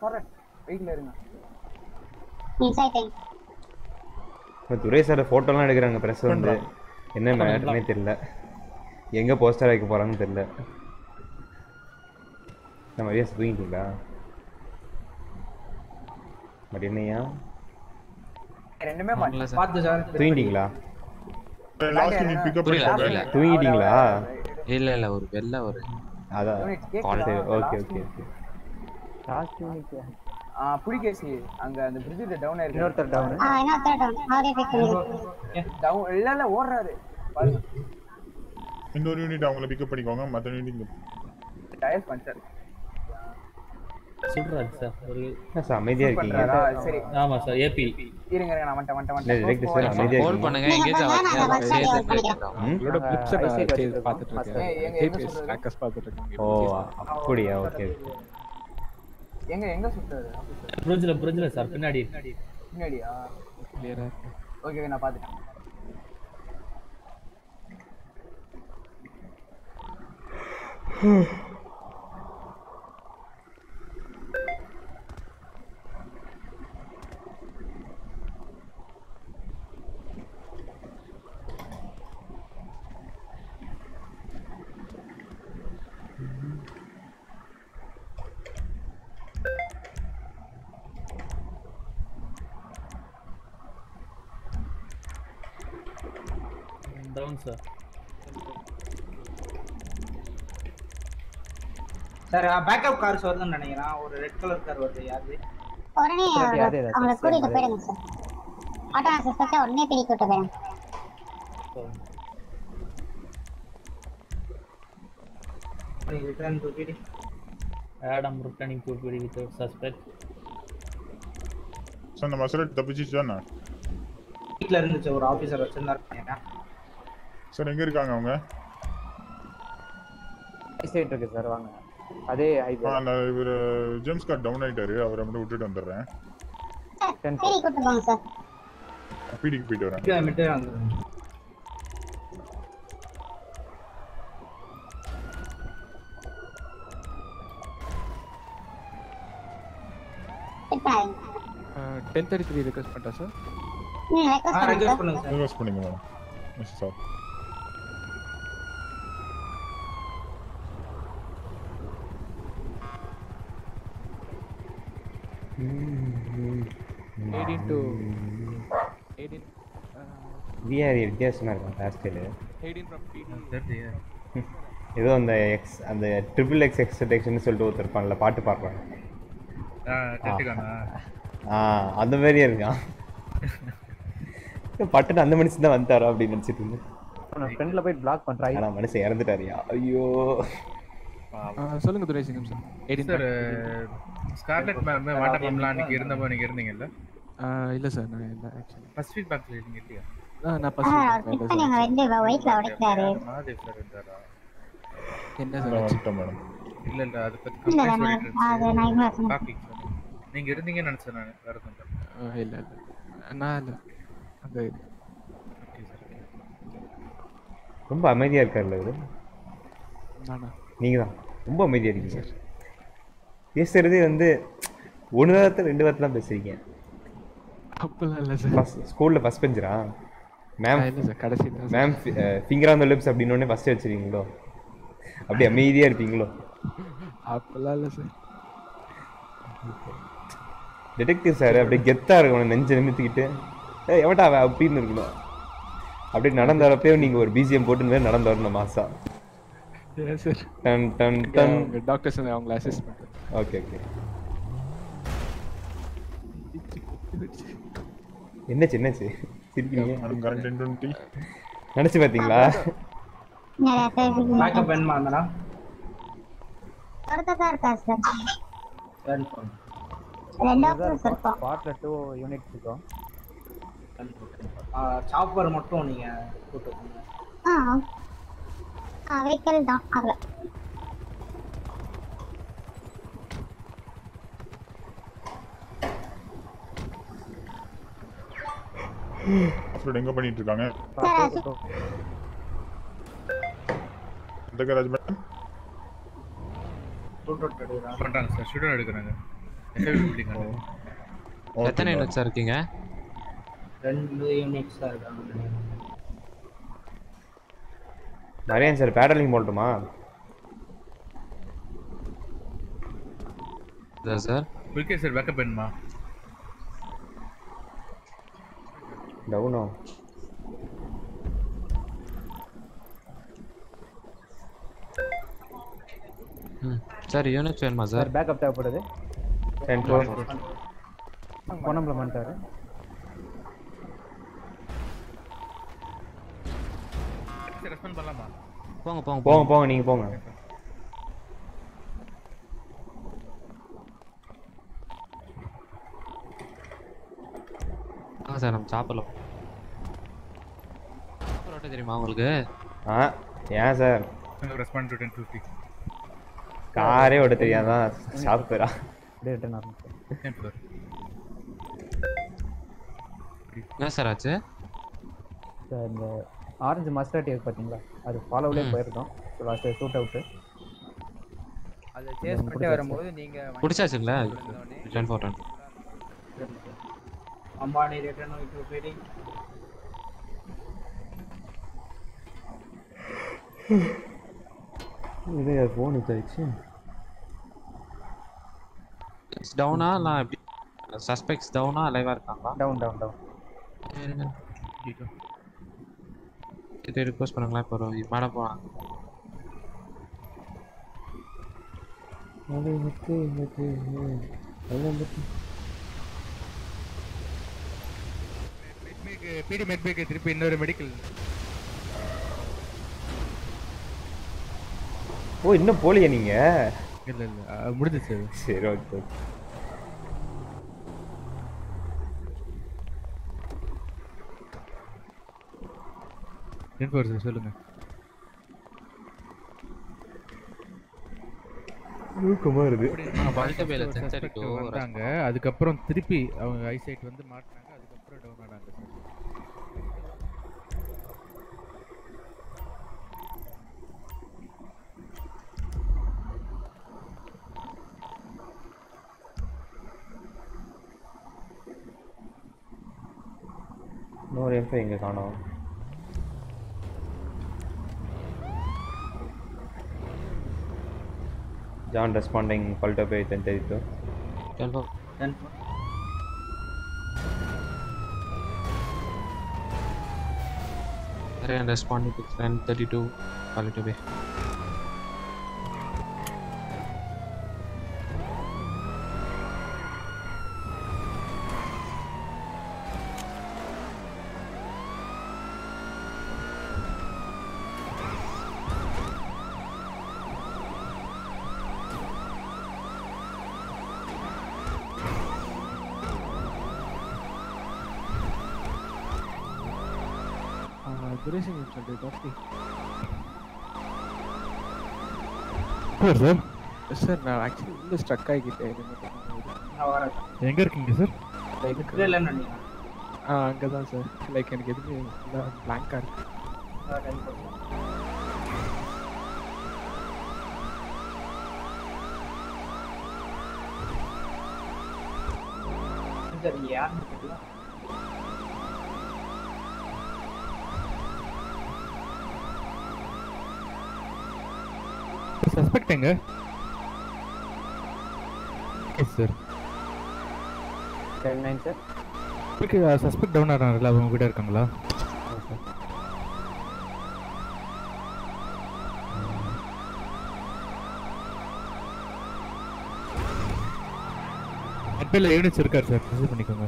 கரெக்ட் வெயிட்ல இருங்க. இப்போ துரை சார் ஃபோட்டோலாம் எடுக்கிறாங்க ப்ரெஸ் வந்து. என்ன மேட்டர்னே தெரியல. எங்கே போஸ்டர் வைக்க போகிறாங்கன்னு தெரியல. நம்ம மரியா தூங்கிட்டீங்களா? பட் என்னையா? ரெண்டுமே. பார்த்து சார். தூங்கிட்டீங்களா. தூங்கிட்டீங்களா? இல்ல இல்ல ஒரு வெள்ள ஒரு அதான். Okay okay okay last unit ஆ புடிகேசி அங்க அந்த பிரிட்ஜ்ல டவுன் ஆயிருக்கு. இன்னொருத்தர் down. ஆ இன்னொருத்தர் டவுன் பிக் பண்ணிக்கோ டவுன் இல்ல இல்ல ஓடுறாரு. பாருங்க இன்னொரு யூனிட் அவங்கள பிக்கப் பண்ணிக்கோங்க மத்த யூனிட் இங்க. Tyre puncture. சுடுறாரு சார் ஒரு என்ன சார் அமைதியாக இருக்கீங்க? சரி. ஆமா சார் ஏபி இருங்க இருங்க நான் வந்துட்டேன் வந்துட்டேன் direct சார் ஹோல்ட் இருக்கீங்க பண்ணுங்க எங்கேஜ் வச்சிருக்கோம். பார்த்துட்டு Master. ஏய், இருக்கேன் ஜிபிஎஸ்? ட்ராக்கர்ஸ் பார்த்துட்டு இருக்கேன். ஓ அப்படியா? ஓகே. எங்க எங்க சுத்தாரு புரிஞ்சல புரிஞ்சல சார். பின்னாடி. பின்னாடியா? கிளியரா ஓகே நான் பாத்துட்டேன் down [SIGHS] [SIGHS] sir sir backup cars வருதுன்னு நினைக்கிறேன். ஒரு ரெட் கலர் கார் வருது. யாரு உடனே அவங்களை சரி, கூட்டிட்டு. போயிடுங்க சார் ஆட்டோ சஸ்பெக்டா உடனே பிடி கூட்டு போயிடுங்க. Return to PD Adam returning to PD with suspect sir அந்த மசரட் தப்பிச்சிச்சு வீட்ல இருந்துச்சு ஒரு ஆபீசர் வச்சிருந்தாரு சார் எங்க இருக்காங்க அவங்க? சைட் இருக்கு சார் வாங்க. அதே ஹைவே நான் இவர் ஜேம்ஸ் கார்ட் டவுன் ஆயிட்டாரு. அவரை மட்டும் விட்டுட்டு வந்துடுறேன். பிடி கூட்டு போங்க சார். பீடிக்கு போயிட்டு வரேன். மிட்டு வந்துருங்க டென் தேர்ட்டி த்ரீ ரெக்வஸ்ட் பண்ணிட்டா சார்? ரெக்வஸ்ட் பண்ணுங்க சார். ரிவர்ஸ் பண்ணுங்க madam. Sir eighteen to eighteen VR வித்தியாசமாக இருக்கும் ஹேர் ஸ்டைலு [LAUGHS] ஏதோ அந்த எக்ஸ் அந்த ட்ரிபிள் எக்ஸ் எக்ஸ்டெக்ஷன் சொல்லிட்டு ஒருத்தர் இருப்பான்ல பாட்டு டெட்டுக்கானா ஆ அந்த மாதிரியே இருக்கான். பட்டுன்னு அந்த மனுஷன் தான் வந்தாரோ அப்படின்னு நினச்சிட்டு இருந்தேன். நான் ஃப்ரெண்ட்ல போய் பிளாக் ஆனால் மனுஷன் இறந்துட்டாரியா? ஐயோ. சொல்லுங்க Duraisingam sir. Eighteen sir Scarlett ma'am water மேம்லாம் அன்னைக்கு இருந்தப்போ நீங்க இருந்தீங்கல்ல? இல்ல சார் நான் இல்லை ஆக்சுவலி பசிபிக் பேங்க்ல இருந்தீங்க இல்லையா? நான் ஆ அவர் பிக் பண்ணி அங்க வந்து ஒயிட்ல உடைக்கிறாரு மகாதேவ் சார் இருந்தாரா? என்ன சார் வந்துட்டேன் மேடம். இல்ல இல்ல அது பத்தி இல்ல, complaint நான் சொல்லிட்டு அது நான் இங்க சொன்னீங்க. நீங்க இருந்தீங்கன்னு நினைச்சேன் நான் வேற சொல்லிட்டேன் இல்ல. இல்ல நான் இல்லை. அந்த ரொம்ப அமைதியாக இருக்கார்ல இவரு? நானா? நீங்கள் தான் ரொம்ப அமைதியாக இருக்கீங்க பேசுறதே வந்து ஒன்று வாரத்தில் ரெண்டு வாரத்தில் தான் பேசுறீங்க. அப்படிலாம் இல்லை சார் ஃபஸ்ட் ஸ்கூலில் ஃபஸ்ட் பெஞ்சரா மேம் இல்ல சார், கடைசி. Ma'am finger on the lips அப்படின்னு ஃபஸ்ட்டு வச்சிருக்கீங்களோ அப்படி அமைதியாக இருப்பீங்களோ? அப்படிலாம் இல்லை சார். டிடெக்டிவ் சார் அப்படியே கெத்தாக இருக்கணும் நெஞ்சு நிமித்திக்கிட்டு. ஏ எவட்டா அப்படின்னு இருக்கணும் அப்படியே நடந்து வரப்பே நீங்கள் ஒரு பிஜிஎம் போட்டு நடந்து வரணும் மாசா. ஏன் sir done done done doctors அவங்கள அசிஸ்ட் பண்ணுறேன் ஓகே ஓகே என்னாச்சு என்னாச்சு சிரிக்கிறீங்க மேடம் கரண்ட் டென் டுவெண்ட்டி நினச்சி பார்த்தீங்களா நிறைய பேர் பேக்கப் வேணுமா மேடம் ஒருத்தர் தான் இருக்காரு சார் சரி சார் ரெண்டு ஆப்ஷன்ஸ் இருக்கும் ஸ்பாட்ல டூ யூனிட் இருக்கும் சாப்பர் மட்டும் நீங்க ஆ ஆ வெஹிக்கல் தான் அப்புறம் எங்க பண்ணிட்டு இருக்காங்க? சார் இந்த கராஜ் மேடம் பண்றாங்க சார் ஸ்டூடெண்ட் எடுக்கிறாங்க. எத்தனை யூனிட்ஸா இருக்கீங்க? ரெண்டு யூனிட்ஸ் தான். இருக்காங்க நரேன் சார் பேடலிங் போடட்டுமா? சார்? வில்கே சார் பேக்கப் வேணுமா? டவுனோ. ம் சார் யூனிட்ஸ் வேணுமா சார்? பேக்கப் தேவைப்படுது. டென் ஃபோர் பண்ணிட்டாரு சார் ரெஸ்பாண்ட் பண்ணலாமா? போங்க போங்க போங்க போங்க. நீங்கள் போங்க. ஆ சார் நம்ம சாப்பிடலாம். சாப்பிட ஓட்ட தெரியுமா உங்களுக்கு? ஆ ஏன் sir? Respond to ten fifty காரே ஓட்ட தெரியாதான் சாப்பிட்றா அப்படியே ரிட்டர்ன் ஆகும் என்ன சார் ஆச்சு? சார் இந்த ஆரஞ்சு மஸ்டாட்டி இருக்கு பார்த்தீங்களா அது ஃபாலோவிலே ம். போயிருக்கோம். ஸோ லாஸ்ட் ஷூட் அவுட்டு அதை சேஸ் பண்ணிட்டு வரும்போது நீங்க பிடிச்சாச்சுங்களா ten four ten Ambani return to PD இது ஃபோன் இதாச்சு டவுனா இல்லை எப்படி? சஸ்பெக்ட்ஸ் டவுனா லைவாக இருக்காங்களா? டவுன் டவுன் டவுன் கிட்ட ரிக்வஸ்ட் பண்ணுங்களேன். இப்போ மேலே போகலாம் பிடி மெட்பேக்கு திருப்பி இன்னொரு மெடிக்கல் ஓ இன்னும் போலியா நீங்க? இல்ல இல்ல. முடிஞ்சிச்சு. அது. சரி ஓகே ஓகே. Enforcer, சொல்லுங்க. தூக்கமா இருக்கு. வந்தாங்க. அதுக்கப்புறம் திருப்பி அவங்க ஐசைட் வந்து மாட்டினாங்க. அதுக்கப்புறம் டவுன் ஆனாங்க சார் இன்னொரு எஃப் இங்க காணோம். John responding, call to pay 1032. 10 4. 10 4. And responding to 1032, call to pay. சொல்லிட்டு காஃபி சார் சார் சார் நான் ஆக்சுவலி உள்ள ஸ்ட்ரக் ஆகிக்கிட்டேன் நான் வரேன் எங்க இருக்கீங்க சார் இதுல இல்லைன்னு நினைக்கிறேன் ஆ அங்கே தான் சார் லைக் எனக்கு எதுவுமே பிளாங்காக இருக்கு நான் கண்டிப்பா சார் நீங்க யாருன்னு கேட்டீங்களா சஸ்பெக்ட் எங்க yes sir nine sir okay suspect down ஆனார்ல அவங்க கூட இருக்காங்களா? ஹெட்பில் யூனிட்ஸ் இருக்கார் சார் ரிசீவ் பண்ணிக்கோங்க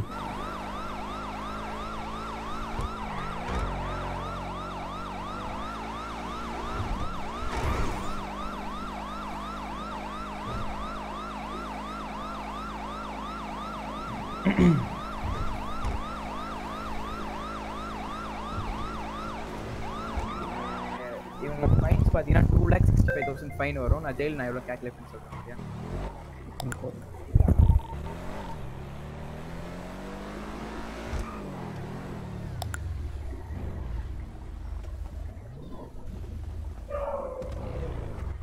இவங்க ஃபைன்ஸ் பார்த்தீங்கன்னா two lakh sixty five thousand fine வரும். நான் ஜெயில் நான் எவ்வளோ கேல்குலேட் பண்ணி சொல்கிறேன் ஓகே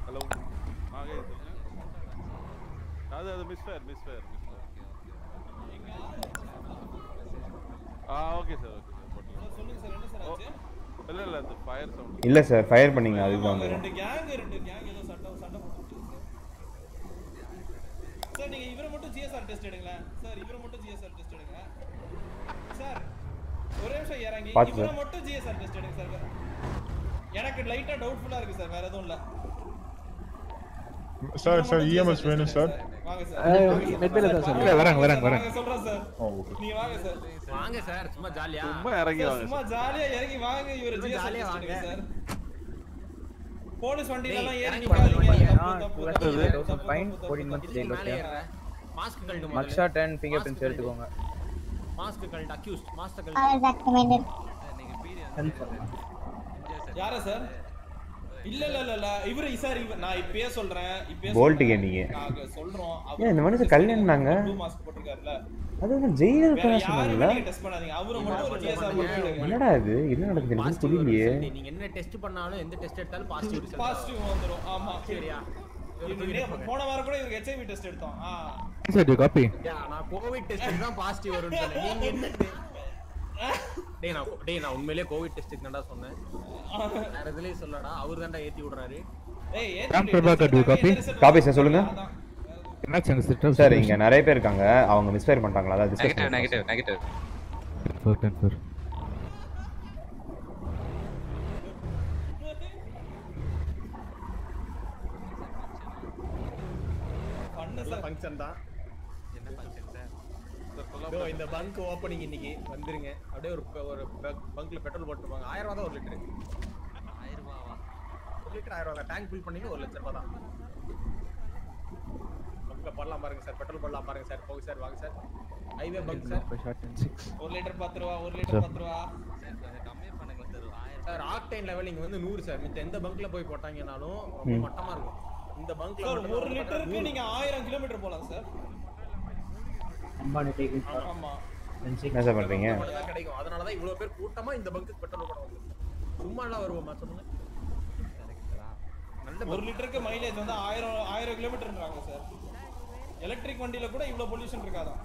ஹலோ அது அது misfire misfire misfire ஆ ஓகே சார் ஓகே சார் சொல்லுங்க சார் என்ன சார் ஆச்சு? இல்ல இல்ல அது ஃபயர் சவுண்ட் இல்ல சார் ஃபயர் பண்ணீங்க அதுக்கு தான் ரெண்டு கேங் ரெண்டு கேங் ஏதோ சண்டை சண்டை போட்டுச்சு சார் சார் நீங்க இவரை மட்டும் ஜிஎஸ்ஆர் டெஸ்ட் எடுங்களேன் சார் இவரை மட்டும் ஜிஎஸ்ஆர் டெஸ்ட் எடுங்க சார் ஒரே நிமிஷம் இறங்கி பாத்து சார். மட்டும் ஜிஎஸ்ஆர் டெஸ்ட் எடுங்க சார். எனக்கு லைட்டா டவுட்ஃபுல்லா இருக்கு சார் வேற எதுவும் இல்ல. சார் சார் இஎம்எஸ் வேணும் சார். வாங்க சார். மெட்பேல தான் சார். இல்ல, வராங்க, வராங்க, வராங்க. வாங்க சொல்றேன் சார். நீங்க வாங்க சார். வாங்க சார் சும்மா ஜாலியா சும்மா இறங்கி சார், வாங்க சும்மா ஜாலியா இறங்கி வாங்க இவரை ஜாலியா வாங்க. சார். போலீஸ் வண்டியில எல்லாம் ஏறி தப்பு, fine. Months jail okay mask கழட்டு mug shot and finger prints எடுத்துக்கோங்க. மாஸ்க் கழட்டு அக்யூஸ்ட் மாஸ்க் கழட்டு activated. யாரா சார்? இல்ல இல்ல இல்ல இல்ல இவரு சார் நான் இப்பயே சொல்றேன். இப்பயே சொல்றேன். நீங்க. நாங்க சொல்றோம். ஏன் இந்த மனுஷன் கல்யாணம்னாங்க? ப்ளூ மாஸ்க் போட்டிருக்காருல அது வந்து ஜெயில வேற இருக்க யாருமே சொன்னாங்கல்ல நீங்க டெஸ்ட் பண்ணாதீங்க. அவரை மட்டும் ஒரு எடுங்க என்னடா இது? என்ன நடக்குது? எனக்கு புரியலையே. நீங்க என்ன டெஸ்ட் பண்ணாலும் எந்த டெஸ்ட் எடுத்தாலும் பாசிட்டிவ் ரிசல்ட் பாசிட்டிவ் வந்துரும். ஆமா. சரியா? போன வாரம் கூட இவருக்கு ஹெச்ஐவி டெஸ்ட் எடுத்தோம். ஆ. சார் காப்பி நான் கோவிட் டெஸ்ட் தான் பாசிட்டிவ் வரும்னு சொன்னேன் நீங்க என்ன டேய் நான் டேய் நான் உண்மையிலேயே கோவிட் டெஸ்ட்டுக்கு தான்டா சொன்னேன்? வேற இதுலயே சொல்லடா அவர் தான்டா ஏத்தி விடுறாரு. டேய் ஏத்தி Prabhakar two coffee coffee sir சொல்லுங்க. சார் இங்க நிறைய பேர் இருக்காங்க. அவங்க மிஸ்ஃபயர் பண்றாங்களா அதாவது negative negative negative confer confer function தான். இதோ இந்த பங்க் ஓப்பனிங் இன்னைக்கு வந்துருங்க. அப்படியே ஒரு ப- ஒரு பங்க்ல பெட்ரோல் போட்டுருப்பாங்க. ஆயிரம் ரூபா தான் ஒரு லிட்டரு. ஆயிரம் ரூபாவா? ஒரு லிட்டர் ஆயிரம் ரூபா டேங்க் ஃபில் பண்ணீங்க ஒரு லட்ச ரூபா தான். பங்க்ல போடலாம் பாருங்க சார். பெட்ரோல் போடலாம் பாருங்க சார். போங்க சார் வாங்க சார். Highway bunk sir. ஒரு லிட்டர் பத்து ரூபா ஒரு லிட்டர் பத்து ரூபா. சார் கொஞ்சம் கம்மி பண்ணுங்க சார். ஒரு ஆயிரம் சார் ஆக்டைன் லெவல் இங்க வந்து நூறு சார். மித்த எந்த பங்க்ல போய் போட்டாங்கனாலும் ரொம்ப. மட்டமா இருக்கும். இந்த பங்க்ல ஒரு லிட்டருக்கு நீங்க ஆயிரம் கிலோமீட்டர் போலாம் சார். ஆமா என்ன சார் பண்றீங்க? தான் கிடைக்கும். அதனால தான் இவ்வளவு பேர் கூட்டமா இந்த பங்க்கு பெட்ரோல் போட வந்து சும்மா எல்லாம் வருவோமா? சொல்லுங்க. நல்ல ஒரு லிட்டருக்கு மைலேஜ் வந்து ஆயிரம் ஆயிரம் கிலோமீட்டர்ன்றாங்க சார். எலக்ட்ரிக் வண்டியில கூட இவ்வளவு பொல்யூஷன் இருக்காதான்.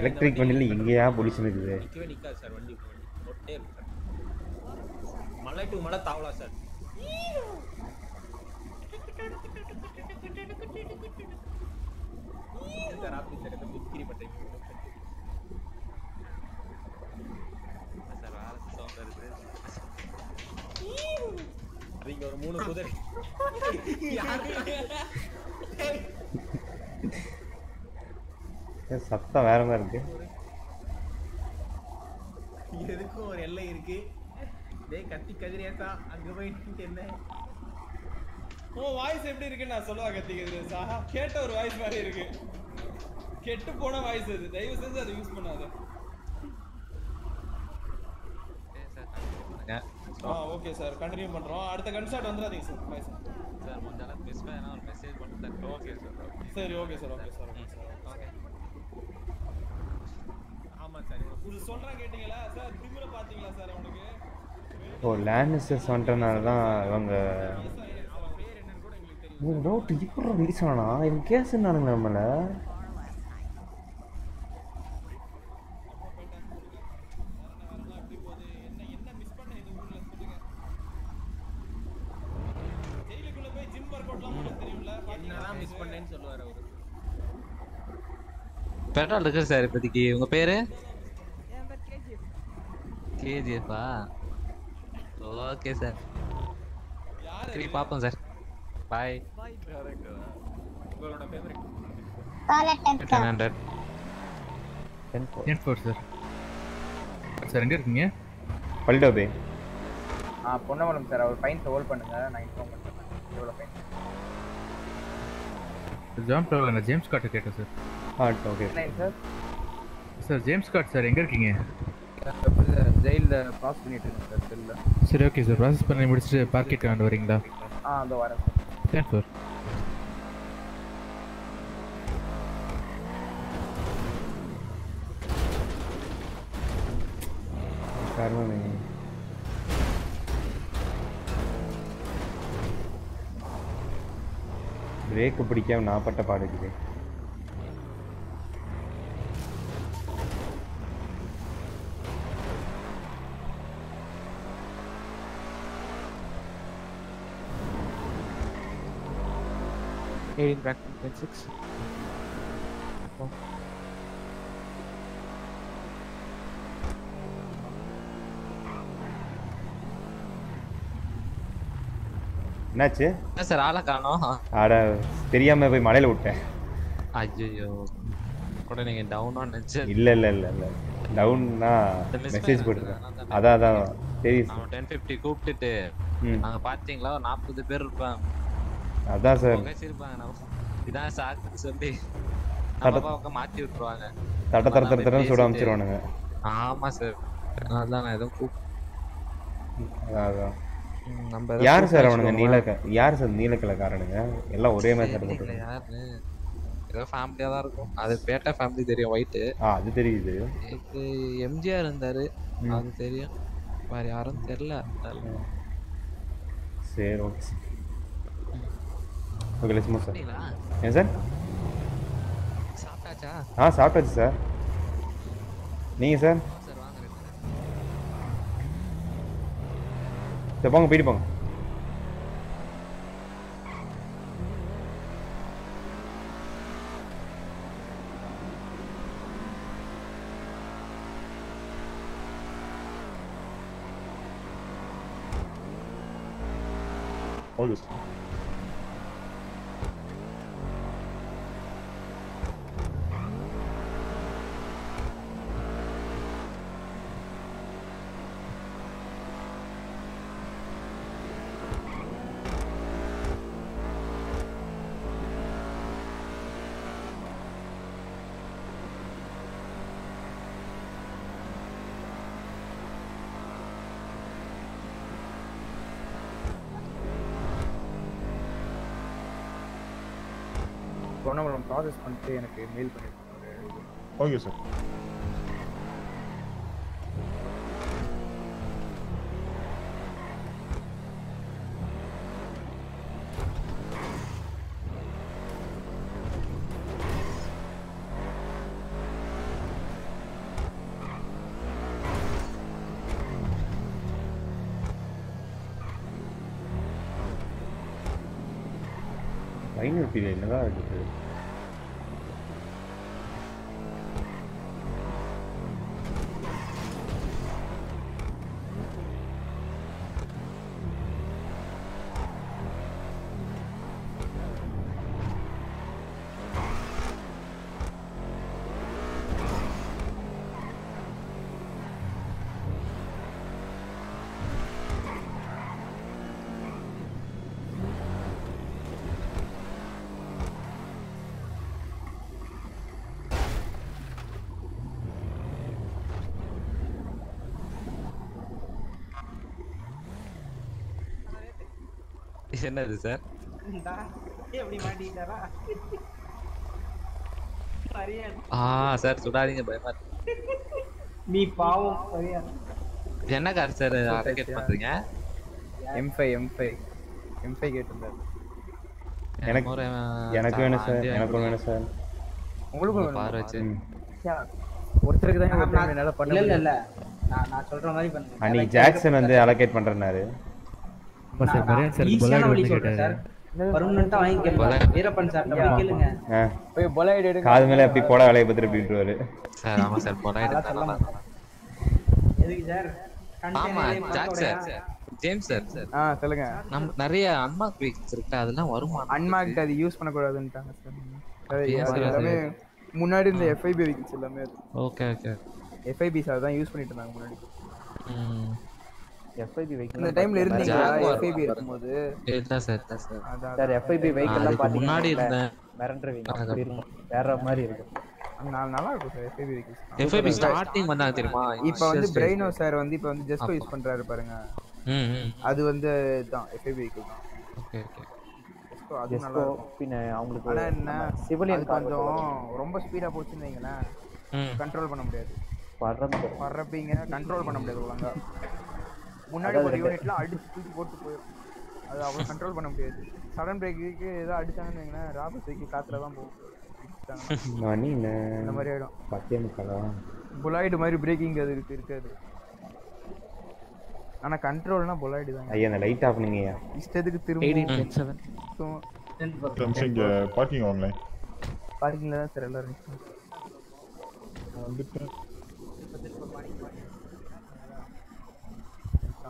எலக்ட்ரிக் வண்டியில் எங்கேயா பொல்யூஷன் இருக்குது? நிக்கவே நிக்காது சார் வண்டி வண்டி. மலை டு மலை தாவலாம் சார். சார் ஆப்பி சார் எதை புத்திரி பண்றீங்க சார் வேற சவுண்ட் வருது. நீங்க ஒரு மூணு குதிரை. ஏன் சத்தம் வேற மாதிரி இருக்கு. எதுக்கும் ஒரு எல்லை இருக்கு. டேய் கத்தி கதிரியாத்தா அங்க போய் நின்னுட்டு என்ன? உன் வாய்ஸ் எப்படி இருக்குன்னு நான் சொல்லுவா கத்திக்கிறது சாஹா கேட்ட ஒரு வாய்ஸ் மாதிரி இருக்கு. கெட்டு போன வாய்ஸ் அது. தயவு செஞ்சு அதை யூஸ் பண்ணாத. ஆ ஓகே சார் கண்டினியூ பண்றோம். அடுத்த கன்சர்ட் வந்துடாதீங்க சார் பாய் சார் சார் முடிஞ்ச அளவுக்கு மிஸ் பண்ணா ஒரு மெசேஜ் மட்டும் தட்டு ஓகே சார் சரி okay sir okay sir okay sir okay ஆமா சார் இது சொல்றான் கேட்டீங்களா? சார் திமிர பாத்தீங்களா சார் அவனுக்கு ஓ லேண்ட்ஸஸ் வந்துட்டனால தான் இவங்க டவுட் இப்போ ரிலீஸ் ஆனா? இவங்க கேஸ்னானுங்க நம்மள ஜெயிலுக்குள்ள போய் ஜிம் ஒர்க் அவுட்லாம் பண்ண தெரியும்ல என்னதான் மிஸ் பண்ணேன்னு சொல்லுவாரு அவரு பெட்ரோல் இருக்கு சார் இப்போதைக்கு. உங்க பேரு? கேஜிஎஃபா ஓகே சார். சரி பார்ப்போம் சார். பாய். உங்களோட favourite ten hundred ten four sir sir எங்கே இருக்கீங்க? பல்டோபே ஆ பொன்னமலம் சார் அவர் ஃபைன்ஸ் ஹோல்ட் பண்ணுங்க. நான் இன்ஃபார்ம் பண்ணுறேன் எவ்வளோ ஃபைன் ஜான் ப்ராப்ளம் நான் ஜேம்ஸ் கார்ட்டை கேட்டேன் சார் ஆ okay sir sir James card sir எங்கே இருக்கீங்க? ஜெயிலில் ப்ராசஸ் பண்ணிட்டு இருக்கேன் சார் செல்லில் சரி ஓகே சார் ப்ராசஸ் பண்ணி முடிச்சுட்டு பார்க்கெட் வாண்டு வரீங்களா? ஆ அதோ வரேன் சார் டென் ஃபோர் கர்மமே பிரேக்கு பிடிக்காம நான் பட்ட பாடு Eighteen back six. என்னாச்சு? என்ன சார் ஆளை காணோம்? ஆட தெரியாம போய் மலையில விட்டேன். ஐயோ கூட நீங்க டவுன் நினைச்சேன் இல்ல இல்ல இல்ல இல்ல. டவுன்னா மெசேஜ் போட்டிருக்கேன். அதான் அதான். டென் ஃபிஃப்டி கூப்பிட்டுட்டு ம். நாங்க பாத்தீங்களா? ஒரு நாற்பது பேர் இருப்பாங்க அதான் சார். இதான் சாக்கு சொல்லி மாத்தி விட்டுருவாங்க. தட தர தர தரன்னு சுட அமைச்சிருவானுங்க ஆமா சார். அதான் நான் எதுவும் அதான். நம்ம யார் சார் அவனுங்க? வச்சுக்கோங்களேன். நீல யார் சார் நீலக்கலக்காரனுங்க எல்லாம் ஒரே மாதிரி போட்டு யாரு? ஏதோ ஃபேமிலியா தான் இருக்கும். அது பேட்டா ஃபேமிலி தெரியும் ஒயிட்டு ஆ அது தெரியுது. எனக்கு எம்ஜிஆர் இருந்தாரு. அது தெரியும். வேற யாரும் தெரியல. சரி ஓகே. ஓகே லட்சுமா சார்? ஏன் சார் சாப்பிட்டாச்சா? ஆ சாப்பிட்டாச்சு சார் நீங்கள் சார் சார் போங்க போயிட்டு போங்க. போதும் பொன்னம்பலம் ப்ராசஸ் பண்ணிட்டு எனக்கு மெயில் பண்ணிருக்காரு. ஓகே சார் ஐநூற்றி என்னதான் இருக்குது என்னது சார்? எப்படி ஆ சார் சுடாதீங்க பயமா. நீ பாவம் என்ன கார் சார் அலகேட் பண்றீங்க? M five M five M five கேட்டிருந்தாரு. எனக்கு ஒரு, எனக்கு வேணும் சார் வாங்கி வேணும் சார். உங்களுக்கும் வேணுமா? பாரு வச்சு. ஒருத்தருக்கு தான் என்னால பண்ண இல்ல இல்ல நான் சொல்ற மாதிரி பண்ணுங்க அன்னைக்கு ஜாக்சன் வந்து அலோகேட் பண்றேனாரு ஆமா சார் வந்து கேட்டாரு. பர்மனண்டா வீரப்பன் சார் கேளுங்க. போய் பொலாய்டு எடுங்க. காது மேல எப்படி போட வேலையை பத்திர சார் ஆமா சார் மாட்டேன் எதுக்கு சார் ஆமா Jack sir James sir sir. ஆ சொல்லுங்க. நம்ம நிறைய அன்மார்க் வெஹிக்கிள்ஸ் இருக்கு. அதெல்லாம் வருமா? அன்மார்க்ட் அது யூஸ் பண்ணக்கூடாதுன்ட்டாங்க சார். அது அப்படியா அது சார்? எல்லாமே முன்னாடி இருந்த எஃப்ஐபி வெஹிக்கிள்ஸ் எல்லாமே ஓகே ஓகே. எஃப்ஐபி சார் தான் யூஸ் பண்ணிட்டு இருந்தாங்க முன்னாடி. எஃப்ஐபி வெஹிக்கிள் இந்த டைம்ல இருந்தீங்களா? எஃப்ஐபி இருக்கும்போது? இல்ல சார் இல்ல சார். அதான் சார் எஃப்ஐபி வெஹிக்கிள் எல்லாம் அதுக்கு முன்னாடி பாத்தீங்கன்னா இருந்தேன். மிரண்டுருவீங்க. அப்படி இருக்கும். வேற மாதிரி இருக்கும். நல்லா நல்லா இருக்கும் சார் எஃப்ஐபி வெஹிக்கிள்ஸ் வந்தாங்க தெரியுமா? இப்போ வந்து. பிரெய்னோ சார் வந்து இப்போ வந்து ஜஸ்ட். யூஸ் பண்றாரு பாருங்க. அது வந்து தான் எஃப்ஐபி வெஹிக்கிள் தான். Okay okay. Jesco அது நல்லா பின்ன அவங்களுக்கு ஆனா என்ன car கொஞ்சம் ரொம்ப ஸ்பீடா போச்சுன்னு வைங்களேன். கண்ட்ரோல் பண்ண முடியாது. பறந்து பறப்பீங்க கண்ட்ரோல் பண்ண முடியாது ஒழுங்கா. முன்னாடி ஒரு ரெண்டு- யூனிட்ல அடிச்சு தூக்கி போட்டு போயிடும் அது அவ்வளோ கண்ட்ரோல் பண்ண முடியாது. சடன் பிரேக்கு ஏதோ அடிச்சாங்கன்னு வைங்களேன் ராபர் தூக்கி காத்துல தான் போகும். [LAUGHS] இந்த மாதிரி ஆயிடும். பத்தே முக்காலா? புலாய்டு மாதிரி பிரேக்கிங் அது இருக்கு இருக்காது. ஆனா கண்ட்ரோல்னா புலாய்டு தான் ஐயா அந்த லைட் ஆஃப் பண்ணுங்கய்யா இஷ்டத்துக்கு 18, 10, திரும்ப இங்க பார்க்கிங் வாங்களேன் பார்க்கிங்ல தான் சார் எல்லாரும் வந்துட்டேன் சார் இல்லை, இப்போலாம்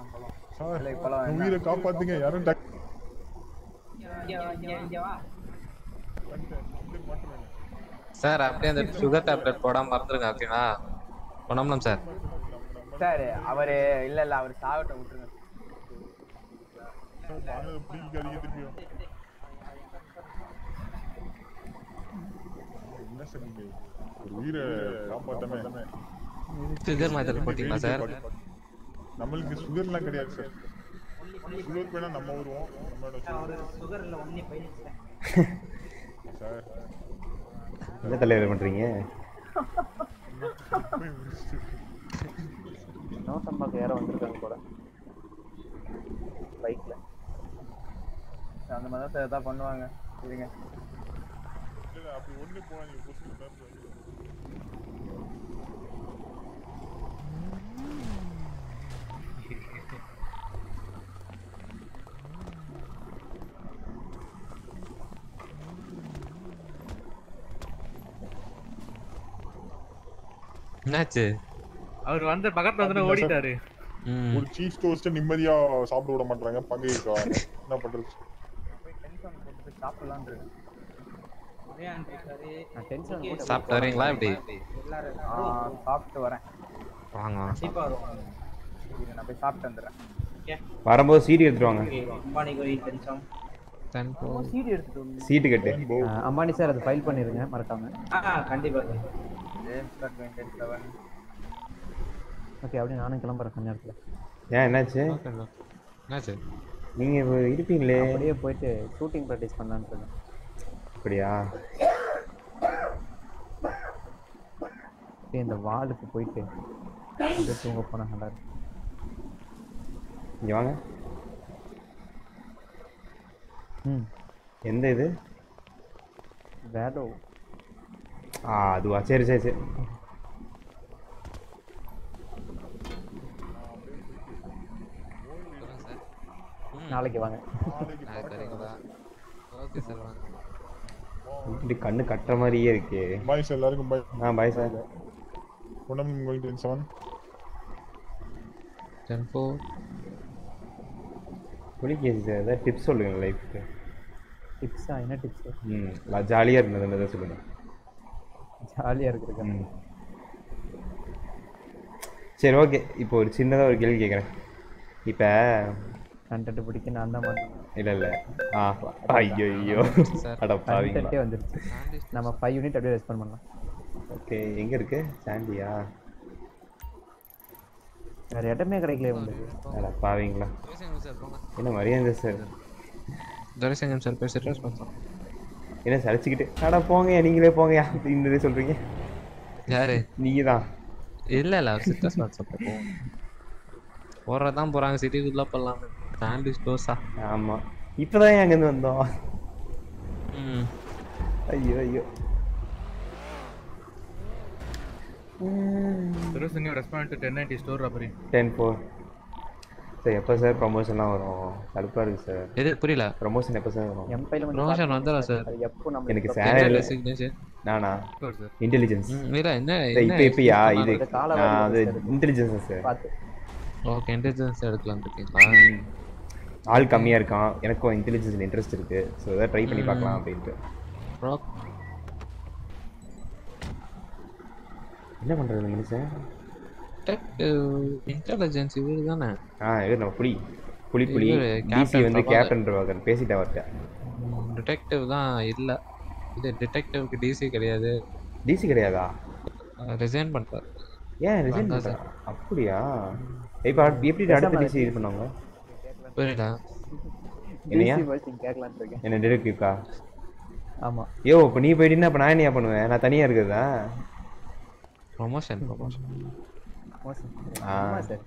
உங்க என்ன? உயிரை காப்பாத்துங்க யாரும் சார் அப்படியே அந்த சுகர் டேப்லெட் போடாம மறந்துருங்க ஓகேவா பொன்னம்பலம் சார். சார் அவரு இல்ல இல்ல அவர் சாகட்டும் விட்டுருங்க. என்ன ஒரு உயிரை காப்பாத்தாம சுகர் மாத்திரை போட்டீங்களா சார்? நம்மளுக்கு சுகர்லாம் கிடையாது சார். சுகர் வேணா நம்ம வருவோம். நம்மளோட போயிடுச்சு சார். என்ன தலைவர் பண்றீங்க? நோட்டம்பாக்கு யாரோ வந்திருக்காங்க கூட பைக்ல. அந்த மாதிரி தான் எதாவது பண்ணுவாங்க. இருங்க. இல்ல, அப்படி ஒண்ணு போனா நீங்க புதுசு என்னாச்சு? அவர் வந்து பக்கத்துல வந்து ஓடிட்டாரு. ஒரு சீஸ் டோஸ்ட் நிம்மதியா சாப்பிட விட மாட்டாங்க பங்கை இருக்காங்க என்ன பண்றது? சாப்பிடலான்னு இருக்கேன் நான் டென்ஷன் போட்டு சாப்பிட்டு வரீங்களா எப்படி ஆ, சாப்பிட்டு வரேன் வாங்க நான் போய் சாப்பிட்டு வந்துடுறேன். வரும்போது சீடி எடுத்துட்டு வாங்க. அம்பானி கோயில் டென்ஷன் சீடி எடுத்துட்டு வந்து சீட்டு கட்டு. அம்பானி சார் அதை ஃபைல் பண்ணிருங்க மறக்காம. ஆ கண்டிப்பா ஓகே அப்படியே நானும் கிளம்புறேன் கொஞ்ச நேரத்தில். ஏன் என்னாச்சு? என்னாச்சு நீங்கள் இருப்பீங்களே? அப்படியே போயிட்டு ஷூட்டிங் ப்ராக்டிஸ் பண்ணலான்னு இருக்கேன். அப்படியா? இந்த வாலுக்கு போயிட்டு தூங்க போனால் நல்லா இருக்கும். இங்கே வாங்க. ம். எந்த இது? வேடோ ஆ அதுவா சரி சரி சரி நாளைக்கு வாங்க நாளைக்கு வரீங்களா ஓகே சார் வாங்க இப்படி கண்ணு கட்டுற மாதிரியே இருக்கு பாய் சார் எல்லாருக்கும் பாய் ஆ பாய் சார் ஒன்றும் உங்களுக்கு ten seven ten four Pulikesi sir ஏதாவது டிப்ஸ் சொல்லுங்க லைஃப்க்கு டிப்ஸா என்ன டிப்ஸ் ம் ஜாலியாக இருந்தது எதாவது சொல்லுங்க ஜாலியா இருக்கிறது சரி ஓகே. இப்போ ஒரு சின்னதாக ஒரு கேள்வி கேட்குறேன் இப்போ கண்டென்ட் பிடிக்க நான் தான் மாட்டேன். இல்லை இல்லை. ஆ ஐயோ ஐயோ. அட பாவீங்களா. வந்துருச்சு. நம்ம ஃபைவ் யூனிட் அப்படியே ரெஸ்பாண்ட் பண்ணலாம். ஓகே எங்கே இருக்கு? சாண்டியா வேற இடமே கிடைக்கல உங்களுக்கு அட பாவீங்களா. என்ன மரியாதை சார்? துரைசிங்கம் சார் பேசிட்டு ரெஸ்பான்ஸ் என்ன சலிச்சுக்கிட்டு? அட போங்கயா நீங்களே போங்கயா அப்படின்னு சொல்கிறீங்க யாரு? நீங்கள் தான் இல்ல இல்ல சிட்டஸ் வாட்ஸ்அப் போறதான் போறாங்க சிட்டிக்குள்ள போடலாம் சாண்டிஸ் தோசா. ஆமாம் இப்போ தான் அங்கேருந்து வந்தோம்? ம். ஐயோ ஐயோ. ரெஸ்பாண்ட் டென் நைன்டி ஸ்டோர் அப்படி டென் ஃபோர் சார் எப்போ சார் ப்ரொமோஷன்லாம் வரும் கடுப்பாக இருக்குது சார் எது புரியல ப்ரொமோஷன் எப்போ சார் வரும் என் பையில வந்து ப்ரொமோஷன் வந்துடும் சார் எப்போ நம்ம எனக்கு சேலரி? நானா. இன்டெலிஜென்ஸ் இல்ல, என்ன- இப்போ இப்பயா இது நான் அது. இன்டெலிஜென்ஸ் சார் பார்த்து ஓகே இன்டெலிஜென்ஸ் எடுக்கலாம் இருக்கீங்களா ஆள் கம்மியாக இருக்கான் எனக்கும் இன்டெலிஜென்ஸில் இன்ட்ரெஸ்ட் இருக்குது ஸோ எதாவது ட்ரை பண்ணி. பார்க்கலாம் அப்படின்ட்டு என்ன பண்ணுறது மனுஷன் இன்டெலிஜென்ஸ் இவரு தானே? ஆ இது நம்ம புலி புலி புலி. இவரு டிசி வந்து. கேப்டன் பிரபாகர் பேசிட்டேன் அவர்கிட்ட. டிடெக்டிவ் தான் இல்ல. இது டிடெக்டிவ்க்கு டிசி கிடையாது. டிசி கிடையாதா? ரிசைன் பண்ணிட்டார். ஏன் ரிசைன் பண்ணுறா அப்படியா? இப்போ எப்படி அடுத்த டிசி இது பண்ணுவாங்க? புரியல. என்னையா? என்ன டிடெக்டிவ்க்கா ஆமா. யோ இப்போ நீ போயிட்டீங்கன்னா அப்போ நான் என்னையா பண்ணுவேன்? நான் தனியாக இருக்குதா ப்ரொமோஷன் ப்ரொமோஷன் மோசம். ஆ. ஆமா சார்.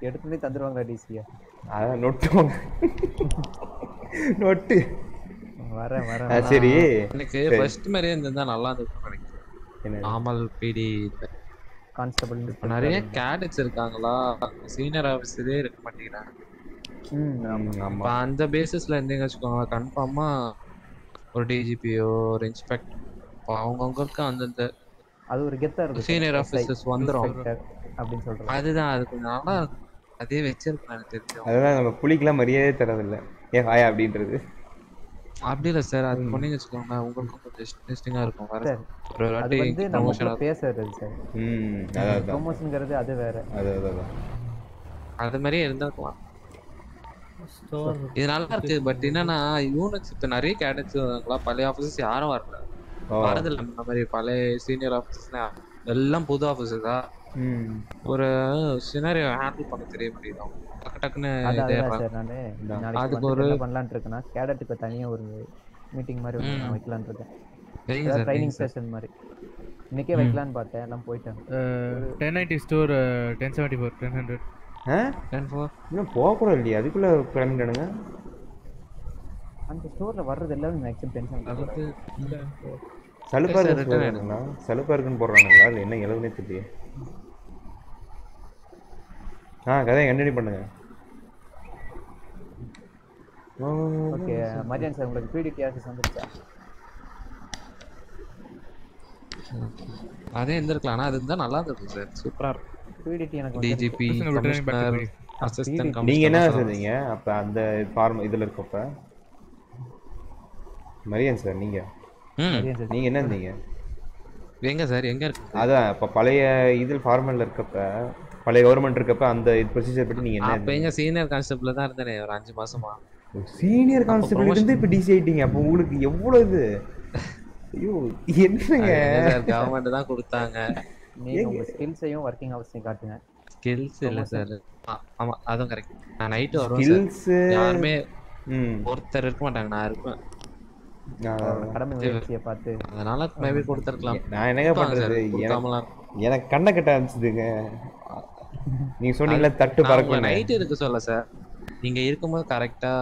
எடுத்துனே தந்துருவாங்களா டிசியா அதான் நொட்டுவாங்க. நொட்டு. வரேன் வரேன் சரி. எனக்கு. ஃபர்ஸ்ட் மாதிரியே இருந்திருந்தா நல்லா இருந்திருக்கும் நினைக்கிறேன். நார்மல் பிடி கான்ஸ்டபிள் இப்போ நிறைய கேடட்ஸ் இருக்காங்களா? சீனியர் ஆஃபீஸரே இருக்க மாட்டேங்கிறாங்க. அந்த பேசிஸ்ல இருந்தீங்க வச்சுக்கோங்களேன் கன்ஃபார்மா ஒரு டிஜிபியோ ஒரு இன்ஸ்பெக்டர் அவங்கவுங்களுக்கு அந்தந்த அது ஒரு கெத்தா இருக்கும் சீனியர் ஆஃபீஸர்ஸ் வந்துரும் inspector. அப்படின்னு சொல்றது. அதுதான் அது கொஞ்சம் நல்லா இருக்கும். அதே எனக்கு தெரியும் அதுதான் நம்ம புலிக்கெல்லாம் மரியாதை தரதில்லை. ஏன் ஹாயா அப்படின்றது. அப்படி இல்லை சார் அது பண்ணீங்க வச்சுக்கோங்க உங்களுக்கும் கொஞ்சம் இன்ட்ரெஸ்டிங்காக இருக்கும். ஒரு வாட்டி வந்து நம்ம பேசுறது சார். ம் அதான் ப்ரொமோஷன்ங்கிறது அது வேற. அது அதான் அது. மாதிரியே இருந்திருக்கலாம். இது நல்லா இருக்கு பட் என்னன்னா யூனிட்ஸ் இப்ப நிறைய கேடட்ஸ் பழைய ஆபீசர்ஸ் யாரும் வரல. வரதில்ல இந்த மாதிரி பழைய சீனியர் ஆபீசர்ஸ் எல்லாம் புது ம் ஒரு சினாரியோ ஹேண்டில் பண்ண தெரிய முடியுது டக்கு டக்குன்னு அதுக்கு ஒரு பண்ணலாம்னு இருக்கேன்னா கேடட்டுக்கு தனியா ஒரு மீட்டிங் மாதிரி நான். வைக்கலாம்னு இருக்கேன். ட்ரைனிங். செஷன் மாதிரி. இன்னைக்கே. வைக்கலாம்னு பார்த்தேன் எல்லாம் போயிட்டேன். Ten ninety store ten seventy four ten hundred ten four இன்னும் போகக்கூட இல்லையா? அதுக்குள்ளே கிளம்பிட்டானுங்க. அந்த ஸ்டோர்ல வர்றது எல்லாமே மேக்ஸிமம் டென்ஷன் அதாவது சலுப்பா இருக்குன்னு போடுறானுங்களா? இல்லை என்ன எழுதுனே தெரியல ஆ கதையை கண்டினியூ பண்ணுங்க. ஓகே மரியான் சார் உங்களுக்கு பிடிடி ஆஃபீஸ் வந்துருச்சா அதே இருந்திருக்கலாம் ஆனா அது இருந்தா நல்லா இருந்திருக்கும் சார். சூப்பரா இருக்கும். பிடிடி எனக்கு டிஜிபி நீங்க என்ன செஞ்சீங்க அப்ப அந்த ஃபார்ம் இதுல இருக்கப்ப. மரியன் சார் நீங்க. நீங்க என்ன இருந்தீங்க? எங்க சார்? எங்க இருக்கு? அதான் இப்ப பழைய இதில் ஃபார்மல்ல இருக்கப்ப பழைய கவர்மெண்ட் இருக்கப்ப அந்த ப்ரொசீஜர் பத்தி நீங்க என்ன அப்ப எங்க சீனியர் கான்ஸ்டபிள் தான் இருந்தேனே ஒரு அஞ்சு மாசமா. சீனியர் கான்ஸ்டபிள் இருந்து இப்ப டிசி ஆயிட்டீங்க. அப்போ உங்களுக்கு எவ்வளவு இது? ஐயோ என்னங்க? கவர்மெண்ட் தான் கொடுத்தாங்க. நீங்க உங்க ஸ்கில்ஸையும் ஒர்க்கிங் ஹவர்ஸையும் காட்டுங்க. ஸ்கில்ஸ் இல்ல சார். ஆமா அதுவும் கரெக்ட் நான் நைட்டு வருவேன் சார். யாருமே ம். ஒருத்தர் இருக்க மாட்டாங்க நான் இருப்பேன். அதனால மேபி கொடுத்துருக்கலாம். நான் என்னங்க பண்றது? எனக்கு கண்ணை கட்ட ஆரம்பிச்சதுங்க. நீங்க சொன்னீங்களா தட்டு பறக்கும் நைட் இருக்க சொல்ல சார் நீங்க இருக்கும்போது கரெக்டா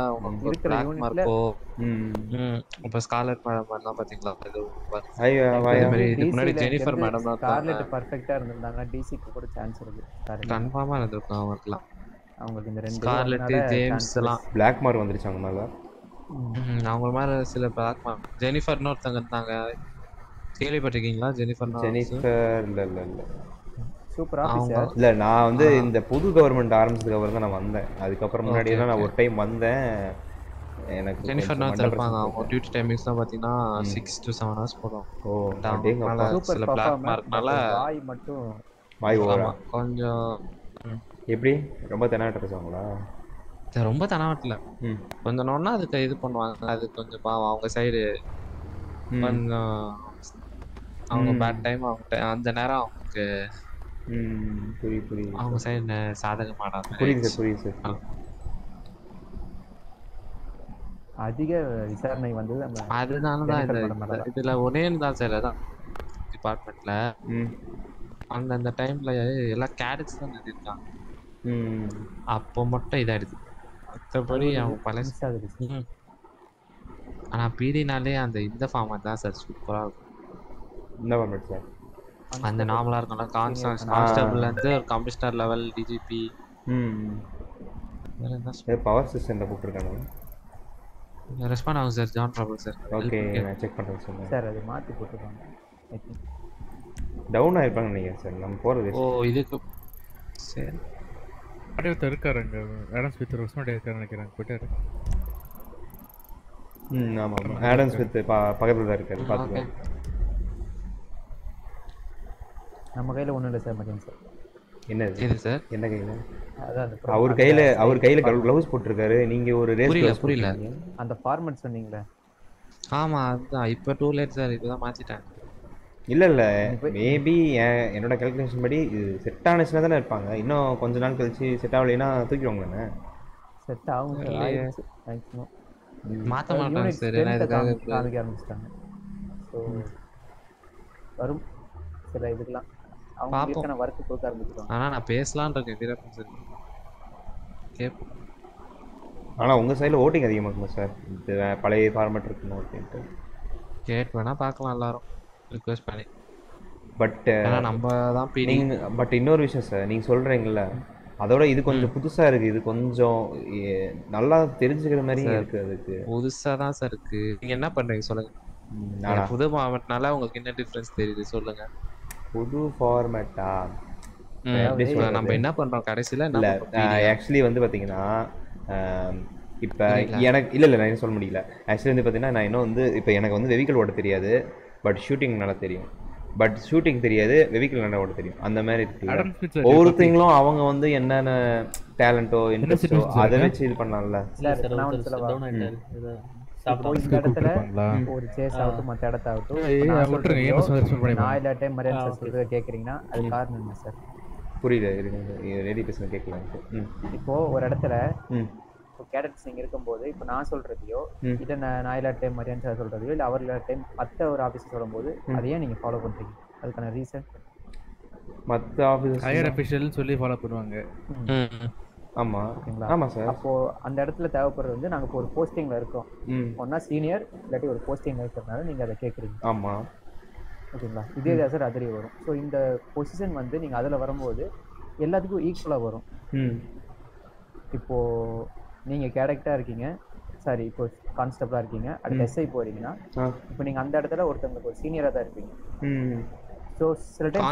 மார்க்கோ ம். இப்ப ஸ்காலர் மேடம் மாதிரிலாம் பாத்தீங்களா? இது முன்னாடி ஜெனிஃபர் மேடம் ஸ்கார்லெட் பர்ஃபெக்ட்டா இருந்திருந்தாங்கன்னா டிசிக்கு கூட சான்ஸ் இருக்கு. கன்ஃபார்மா இருந்திருக்கும் அவங்களுக்குலாம். அவங்களுக்கு இந்த ரெண்டு ஸ்கார்லெட் ஜேம்ஸ். எல்லாம். பிளாக் மார்க் வந்துருச்சு அவங்க மேல. ம், அவங்க மேல சில பிளாக் மார்க் ஜெனிஃபர்னு ஒருத்தங்க இருந்தாங்க. கேள்விப்பட்டிருக்கீங்களா? ஜெனிஃபர் ஜெனிஃபர் இல்ல இல்ல இல்ல. சூப்பர் ஆஃபீஸர் இல்ல நான் வந்து இந்த புது கவர்மெண்ட் ஆரம்பிச்சதுக்கு அப்புறம் தான் நான் வந்தேன். அதுக்கப்புறம் முன்னாடி எல்லாம் நான். ஒரு டைம் வந்தேன். எனக்கு ஜெனிஃபர் நாத் இருப்பாங்க. அவங்க டியூட்டி டைமிங்ஸ்லாம் பார்த்தீங்கன்னா சிக்ஸ் டு செவன் ஹவர்ஸ் போடும் ஓ, சூப்பர் பிளாக் மார்க்னால வாய் மட்டும் வாய் ஆமா, கொஞ்சம். எப்படி? ரொம்ப தெனாட்ட பேசுவாங்களா ரொம்ப தனவட்டில். கொஞ்சம் நோன்னா அதுக்கு இது பண்ணுவாங்க. அது கொஞ்சம் பாவம். அவங்க சைடு. கொஞ்சம் அவங்க. பேட் டைம் அவங்க அந்த நேரம் அவங்களுக்கு புரியுது புரியுது. அவங்க சைடு சாதகமாடாது புரியுது சார் புரியுது சார். அதிக விசாரணை வந்து அந்த அதனால தான் இதுல ஒரே தான் சார் அதான் டிபார்ட்மெண்ட்ல அந்த அந்த டைம்ல எல்லா கேரட்ஸ் தான் நிறுத்திருக்காங்க ம். அப்போ மட்டும் இதாயிடுது. மற்றபடி அவங்க பழைய மிஸ் ஆகுது ம். ஆனா பிடினாலே அந்த இந்த ஃபார்மேட் தான் சார் சூப்பரா இருக்கும். இந்த ஃபார்மேட் சார். அந்த நார்மலா இருக்கும்ல கான்ஸ்டன்ட் Senior. கான்ஸ்டபிள்ல இருந்து ஒரு கமிஷனர் லெவல் டிஜிபி ம் வேற என்ன பவர் சிஸ்டம்ல போட்டிருக்காங்க ரெஸ்பாண்ட் ஆகும் sir John problem sir okay நான் செக் பண்றேன் சார் சார் அது மாத்தி போட்டுருக்காங்க. டவுன் ஆயிருப்பாங்க நினைக்கிறேன் சார் நம்ம போறது ஓ இதுக்கு சரி. அப்படியே ஒருத்தர் இருக்காரு அங்க. ஆடம் ஸ்மித் ஒரு வருஷம் இருக்காரு நினைக்கிறேன் போயிட்டாரு. ம் ஆமா ஆமா. ஆடம் ஸ்மித் ப- பக்கத்துல தான் இருக்காரு. பாத்துக்கலாம் நம்ம கையில ஒண்ணும் இல்லை சார் மதியம் சார். என்ன இது சார்? என்ன கையில? அதான் அந்த அவர் கையில அவர் கையில கிளவுஸ் போட்டிருக்காரு. நீங்க ஒரு ரேஸ் புரியல, புரியல. அந்த ஃபார்மட் சொன்னீங்களே. ஆமா அதுதான். இப்போ டூ லேட் சார். இப்பதான் மாத்திட்டேன் இல்ல இல்ல. மேபி என்னோட கால்குலேஷன் படி இது செட் ஆனிச்சுனா தானே இருப்பாங்க. இன்னும் கொஞ்ச நாள் கழிச்சு செட் ஆகலைன்னா தூக்கிடுவாங்க தானே செட் ஆகும் சார். அதாவது மாட்டாங்க சார், ஏன்னா இதுக்காக இப்ப- ஆரம்பிச்சிட்டாங்க. ஸோ வரும். சில இதுக்கெல்லாம். அவங்க ஒர்க் கொடுக்க ஆரம்பிச்சிருவாங்க ஆனா நான் பேசலாம்னு இருக்கேன் வீரப்பன் சார். கேட்போம் ஆனா உங்க சைடுல ஓட்டிங் அதிகமா இருக்குமா சார் இது பழைய ஃபார்மேட் இருக்கணும் அப்படின்ட்டு. கேட் வேணா பார்க்கலாம் எல்லாரும். ரிக்வெஸ்ட் பண்ணி. பட் ஏன்னா நம்ம தான். நீங்க பட் இன்னொரு விஷயம் சார் நீங்க சொல்றீங்கல்ல அதோட இது கொஞ்சம் புதுசா இருக்கு. இது கொஞ்சம் நல்லா தெரிஞ்சுக்கிற மாதிரி இருக்கு அதுக்கு. புதுசா தான் சார் இருக்கு. நீங்க என்ன பண்றீங்க சொல்லுங்க. புது ஃபார்மேட்னால உங்களுக்கு என்ன டிஃபரன்ஸ் தெரியுது சொல்லுங்க. புது ஃபார்மேட்டா நம்ம என்ன பண்றோம்? கடைசியில இல்ல. ஆக்சுவலி வந்து பாத்தீங்கன்னா இப்ப. எனக்கு இல்ல இல்ல நான் என்ன சொல்ல முடியல. ஆக்சுவலி வந்து பாத்தீங்கன்னா நான் இன்னும் வந்து இப்ப எனக்கு வந்து வெஹிக்கிள் ஓட்ட தெரியாது. பட் ஷூட்டிங் நல்லா தெரியும். பட் ஷூட்டிங் தெரியாது வெஹிக்கிள் நல்லா ஓட்ட தெரியும். அந்த மாதிரி இருக்கு. ஒவ்வொருத்தங்களும் அவங்க வந்து என்னென்ன டேலண்டோ இன்ட்ரெஸ்டோ situation அதை? வச்சு இது பண்ணலாம்ல. இந்த இடத்துல ஒரு சேஸ் ஆகட்டும் மற்ற இடத்தாகட்டும் ஏய், இப்ப நான் எல்லா டைம் மரியாதை சார். சொல்றதை கேட்குறீங்கன்னா அது காரணம் என்ன சார்? புரியல ரெடி பேசுன கேட்கல ம். இப்போ ஒரு இடத்துல இப்போ கேடட்ஸ் நீங்க இருக்கும்போது இப்போ நான் சொல்றதையோ. இதை நான் எல்லா டைம் மரியாதை சார் சொல்றதையோ இல்லை அவர் டைம் மற்ற ஒரு ஆஃபீஸர் சொல்லும்போது ம். அதை ஏன் நீங்க ஃபாலோ பண்றீங்க. அதுக்கான ரீசன் மற்ற ஆஃபீஸர்ஸ் ஹையர் அஃபிஷியல்னு சொல்லி ஃபாலோ பண்ணுவாங்க. ஆமா. ஓகேங்களா? ஆமா சார் அப்போ அந்த இடத்துல தேவைப்படுறது வந்து நாங்க இப்போ ஒரு போஸ்டிங்ல இருக்கோம். ம். ஒன்னா சீனியர் இல்லாட்டி ஒரு போஸ்டிங்ல இருக்கிறதுனால நீங்க அதை கேட்குறீங்க ஆமா. ஓகேங்களா? இதே தான் சார் அதுலேயே வரும். ஸோ இந்த பொசிஷன் வந்து நீங்க அதுல வரும்போது எல்லாத்துக்கும் ஈக்குவலா வரும். ம். இப்போ நீங்க கேரக்டா இருக்கீங்க. சாரி இப்போ கான்ஸ்டபிளா இருக்கீங்க. அடுத்து. எஸ்ஐ போறீங்கன்னா. இப்போ நீங்க அந்த இடத்துல ஒருத்தவங்களுக்கு ஒரு சீனியரா தான் இருப்பீங்க. ம். ஸோ சில டைம்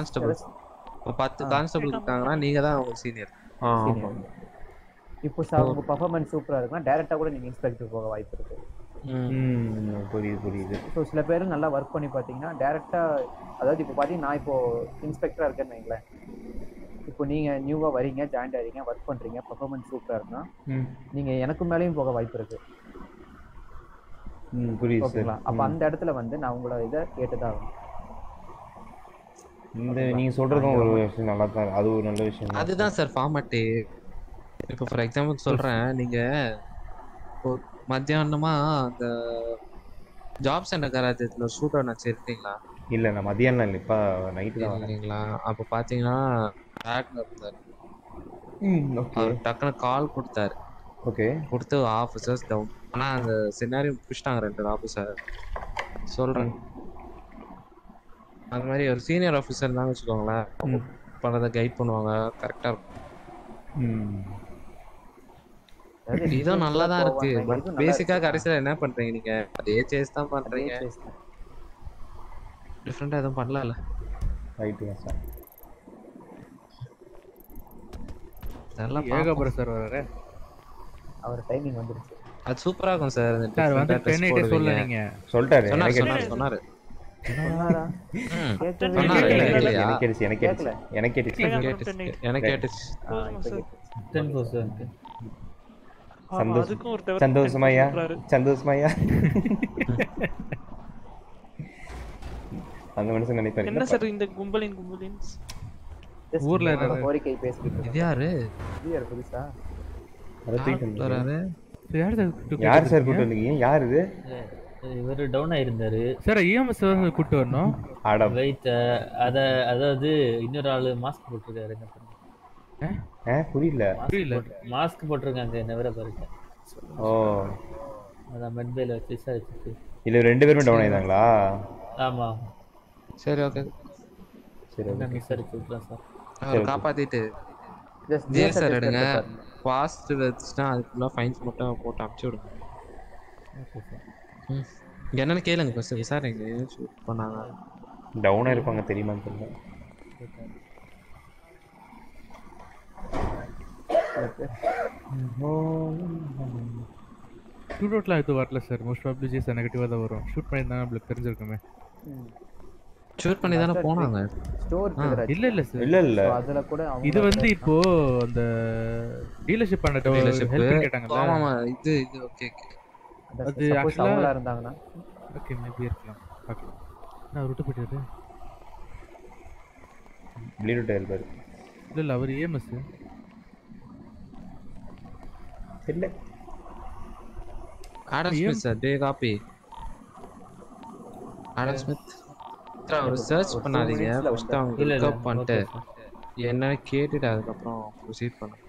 பத்து கான்ஸ்டபிள் இருக்காங்கன்னா நீங்க தான் சீனியர். இப்போ சார் உங்க பர்ஃபார்மன்ஸ் சூப்பரா இருக்குன்னா டேரக்டா கூட நீங்க இன்ஸ்பெக்டர் போக வாய்ப்பு இருக்கு. ம் புரியுது புரியுது. ஸோ சில பேர் நல்லா ஒர்க் பண்ணி பார்த்தீங்கன்னா டேரெக்டா அதாவது இப்போ பார்த்தீங்கன்னா நான் இப்போ இன்ஸ்பெக்டரா இருக்கேன்னு வைங்களேன். இப்போ நீங்க நியூவா வரீங்க ஜாயின் ஆகிறீங்க ஒர்க் பண்றீங்க பர்ஃபார்மன்ஸ் சூப்பரா இருக்குன்னா ம். நீங்க எனக்கு மேலேயும் போக வாய்ப்பு இருக்கு. ம் புரியுது சார். ஓகேங்களா? அப்ப அந்த இடத்துல வந்து நான் உங்களோட இதை கேட்டுதான் ஆகணும். இந்த நீங்க சொல்றதும் ஒரு விஷயம் நல்லா தான் அது ஒரு நல்ல விஷயம் தான். அதுதான் சார் ஃபார்மேட்டு இப்போ ஃபார் எக்ஸாம்பிள் சொல்றேன் நீங்க இப்போ மத்தியானமா அந்த ஜாப் சென்டர் கராஜத்துல ஷூட் அவுட் வச்சிருக்கீங்களா? இல்லை நான் மதியானம் இல்லை இப்போ நைட்டு தான் வரேன் இல்லைங்களா? அப்போ பார்த்தீங்கன்னா பேக்ல இருந்தார் அவர் டக்குன்னு கால் கொடுத்தாரு. ஓகே கொடுத்து ஆஃபீஸர்ஸ் டவுன் ஆனால் அந்த சினாரி பிடிச்சிட்டாங்க ரெண்டு ஆஃபீஸர் சொல்கிறேன் அது மாதிரி ஒரு சீனியர் ஆஃபீஸர் தான் வச்சுக்கோங்களேன். பண்ணதை கைட் பண்ணுவாங்க கரெக்டாக இருக்கும். இதுவும் நல்லா தான் இருக்கு. பட் நல்லா பேசிக்கா. கடைசியில் என்ன பண்றீங்க நீங்க? அதே சேஸ் தான் பண்றீங்க. டிஃப்ரெண்டா எதுவும் பண்ணல ரைட்டு தான் சார் அதெல்லாம் ஏகபுர சார் வராரு அவர் டைமிங் வந்துருச்சு. அது சூப்பரா இருக்கும் சார் சார் வந்து different ஆ dress 10 சொல்ல. நீங்க சொல்லிட்டாரு சொன்னாரு எனக்கு சொன்னாரு. எனக்கு எனக்கு சந்தோஷம் சொல்றாரு. சந்தோஷமாய்யா அந்த மனுஷன் நினைப்பாரு. என்ன? சார் இந்த கும்பலின் கும்பலின்? ஊர்ல. கோரிக்கை பேசிக்கிட்டு இது யாரு? இது யாரு புதுசா. வராரு? சார்? யார் சார் வந்தீங்க? கூட்டு வந்தீங்க யார் இது? இவர் டவுன் ஆயிருந்தாரு. சார் இஎம்எஸ் கூட்டு வரணும். ஆடா வெயிட் அத அதாவது இன்னொரு ஆளு மாஸ்க் போட்டிருக்காரு புரியல. புரியல. மாஸ்க் போட்டிருக்காங்க என்ன வேற பாருங்க. ஓ. அதான் மெட்பேல வச்சு விசாரிச்சுட்டு. இல்ல ரெண்டு பேரும் டவுன் ஆயிதாங்களா ஆமா சரி ஓகே சரி ஓகே விசாரிச்சு விட்டுறேன் சார். அவர் காப்பாத்திட்டு Just J GSR sir test எடுங்க பாஸ்ட் வச்சுட்டா அதுக்குள்ள ஃபைன்ஸ் மட்டும் போட்டு அமுச்சு விடுங்க. ஓகே சார் ம். என்னன்னு கேளுங்க ஃபர்ஸ்ட் விசாரிங்க. பண்ணாங்க. டவுன் ஆயிருப்பாங்க தெரியுமான்னு தெரியல. ஷூட் அவுட்லாம் எதுவும் வரல சார் மோஸ்ட் ப்ராப்ளி ஜேஸ் நெகட்டிவாக தான் வரும். ஷூட் பண்ணியிருந்தா நம்மளுக்கு தெரிஞ்சிருக்குமே. ஷூட் பண்ணி தானே போனாங்க. ஸ்டோர் இல்ல இல்ல சார் இல்ல இல்ல. அதுல கூட இது வந்து இப்போ அந்த டீலர்ஷிப் பண்ண டீலர்ஷிப் ஹெல்ப் கேட்டாங்கல்ல. ஆமா ஆமா. இது இது ஓகே அது அவங்களா இருந்தாங்கன்னா? ஓகே மேபி இருக்கலாம். பார்க்கலாம். நான் விட்டு போயிட்டாரு? ப்ளீடு டயல் பாரு இல்ல இல்ல அவர் ஏஎம்எஸ் இல்ல. Adam Smith sir day copy Adam Smith ஒரு சர்ச் பண்ணாதீங்க. ஃபர்ஸ்ட் அவங்க இல்ல, இல்ல, பிக்கப் பண்ணிட்டு என்னன்னு கேட்டுட்டு அதுக்கப்புறம் ப்ரொசீட் பண்ணுங்க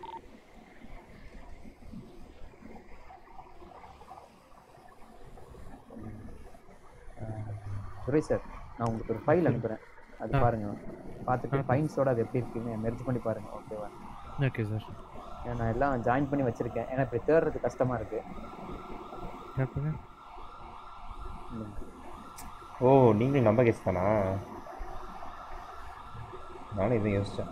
துரை சார் நான் உங்களுக்கு ஒரு ஃபைல் அனுப்புறேன். அது பாருங்க. பார்த்துட்டு ஃபைன்ஸோட அது எப்படி இருக்குன்னு மெர்ஜ் பண்ணி பாருங்க ஓகேவா ஓகே சார் ஏன்னா நான் எல்லாம் ஜாயின் பண்ணி வச்சிருக்கேன். ஏன்னா இப்போ தேடுறது கஷ்டமா இருக்கு. ஓ நீங்களும் நம்ம கேஸ் தானா? நானும் இதை யோசிச்சேன்.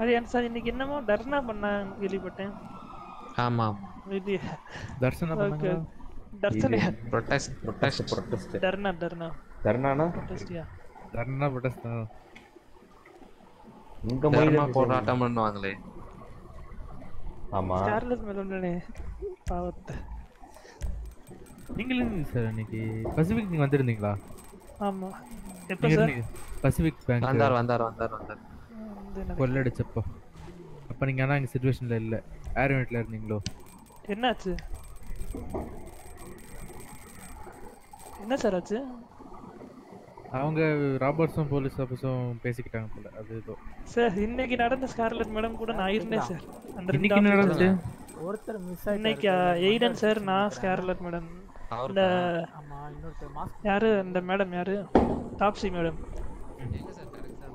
அது ஏன் சார் இன்னைக்கு என்னமோ தர்ணா பண்ணாங்க கேள்விப்பட்டேன். ஆமா. இது Darshana protest protest protest protest dharna dharna. தர்ணானா? ப்ரொடெஸ்டியா தர்ணா பட்டஸ்தா உங்க தர்மா மொழியில போராட்டம் பண்ணுவாங்களே ஆமா. ஸ்கார்லெட் மெலோனே பாவத்தை. நீங்களும் சார் அன்னைக்கு பசிபிக் நீங்க வந்திருந்தீங்களா? ஆமா. எப்ப சார்? பசிபிக் பேங்க் வந்தார் வந்தார் வந்தார் வந்தார். கொள்ளடிச்சப்போ. அப்ப நீங்க ஆனா எங்க சுச்சுவேஷன்ல இல்ல. ஏர் யூனிட்ல இருந்தீங்களோ? என்னாச்சு? என்ன சார் ஆச்சு? அவங்க ராபர்ட்ஸும் போலீஸ் ஆஃபீஸும் பேசிக்கிட்டாங்க போல. அது ஏதோ. சார் இன்னைக்கு நடந்த ஸ்கார்லெட் மேடம் கூட நான் இருந்தேன் சார். அந்த இன்னைக்கு. நடந்துச்சு? ஒருத்தர் மிஸ் இன்னைக்கு எய்டன் சார் நான் ஸ்கார்லெட் மேடம். இந்த ஆமா இன்னொருத்தர் மாஸ்க் யாரு? இந்த மேடம் யாரு? டாப்ஸி மேடம்.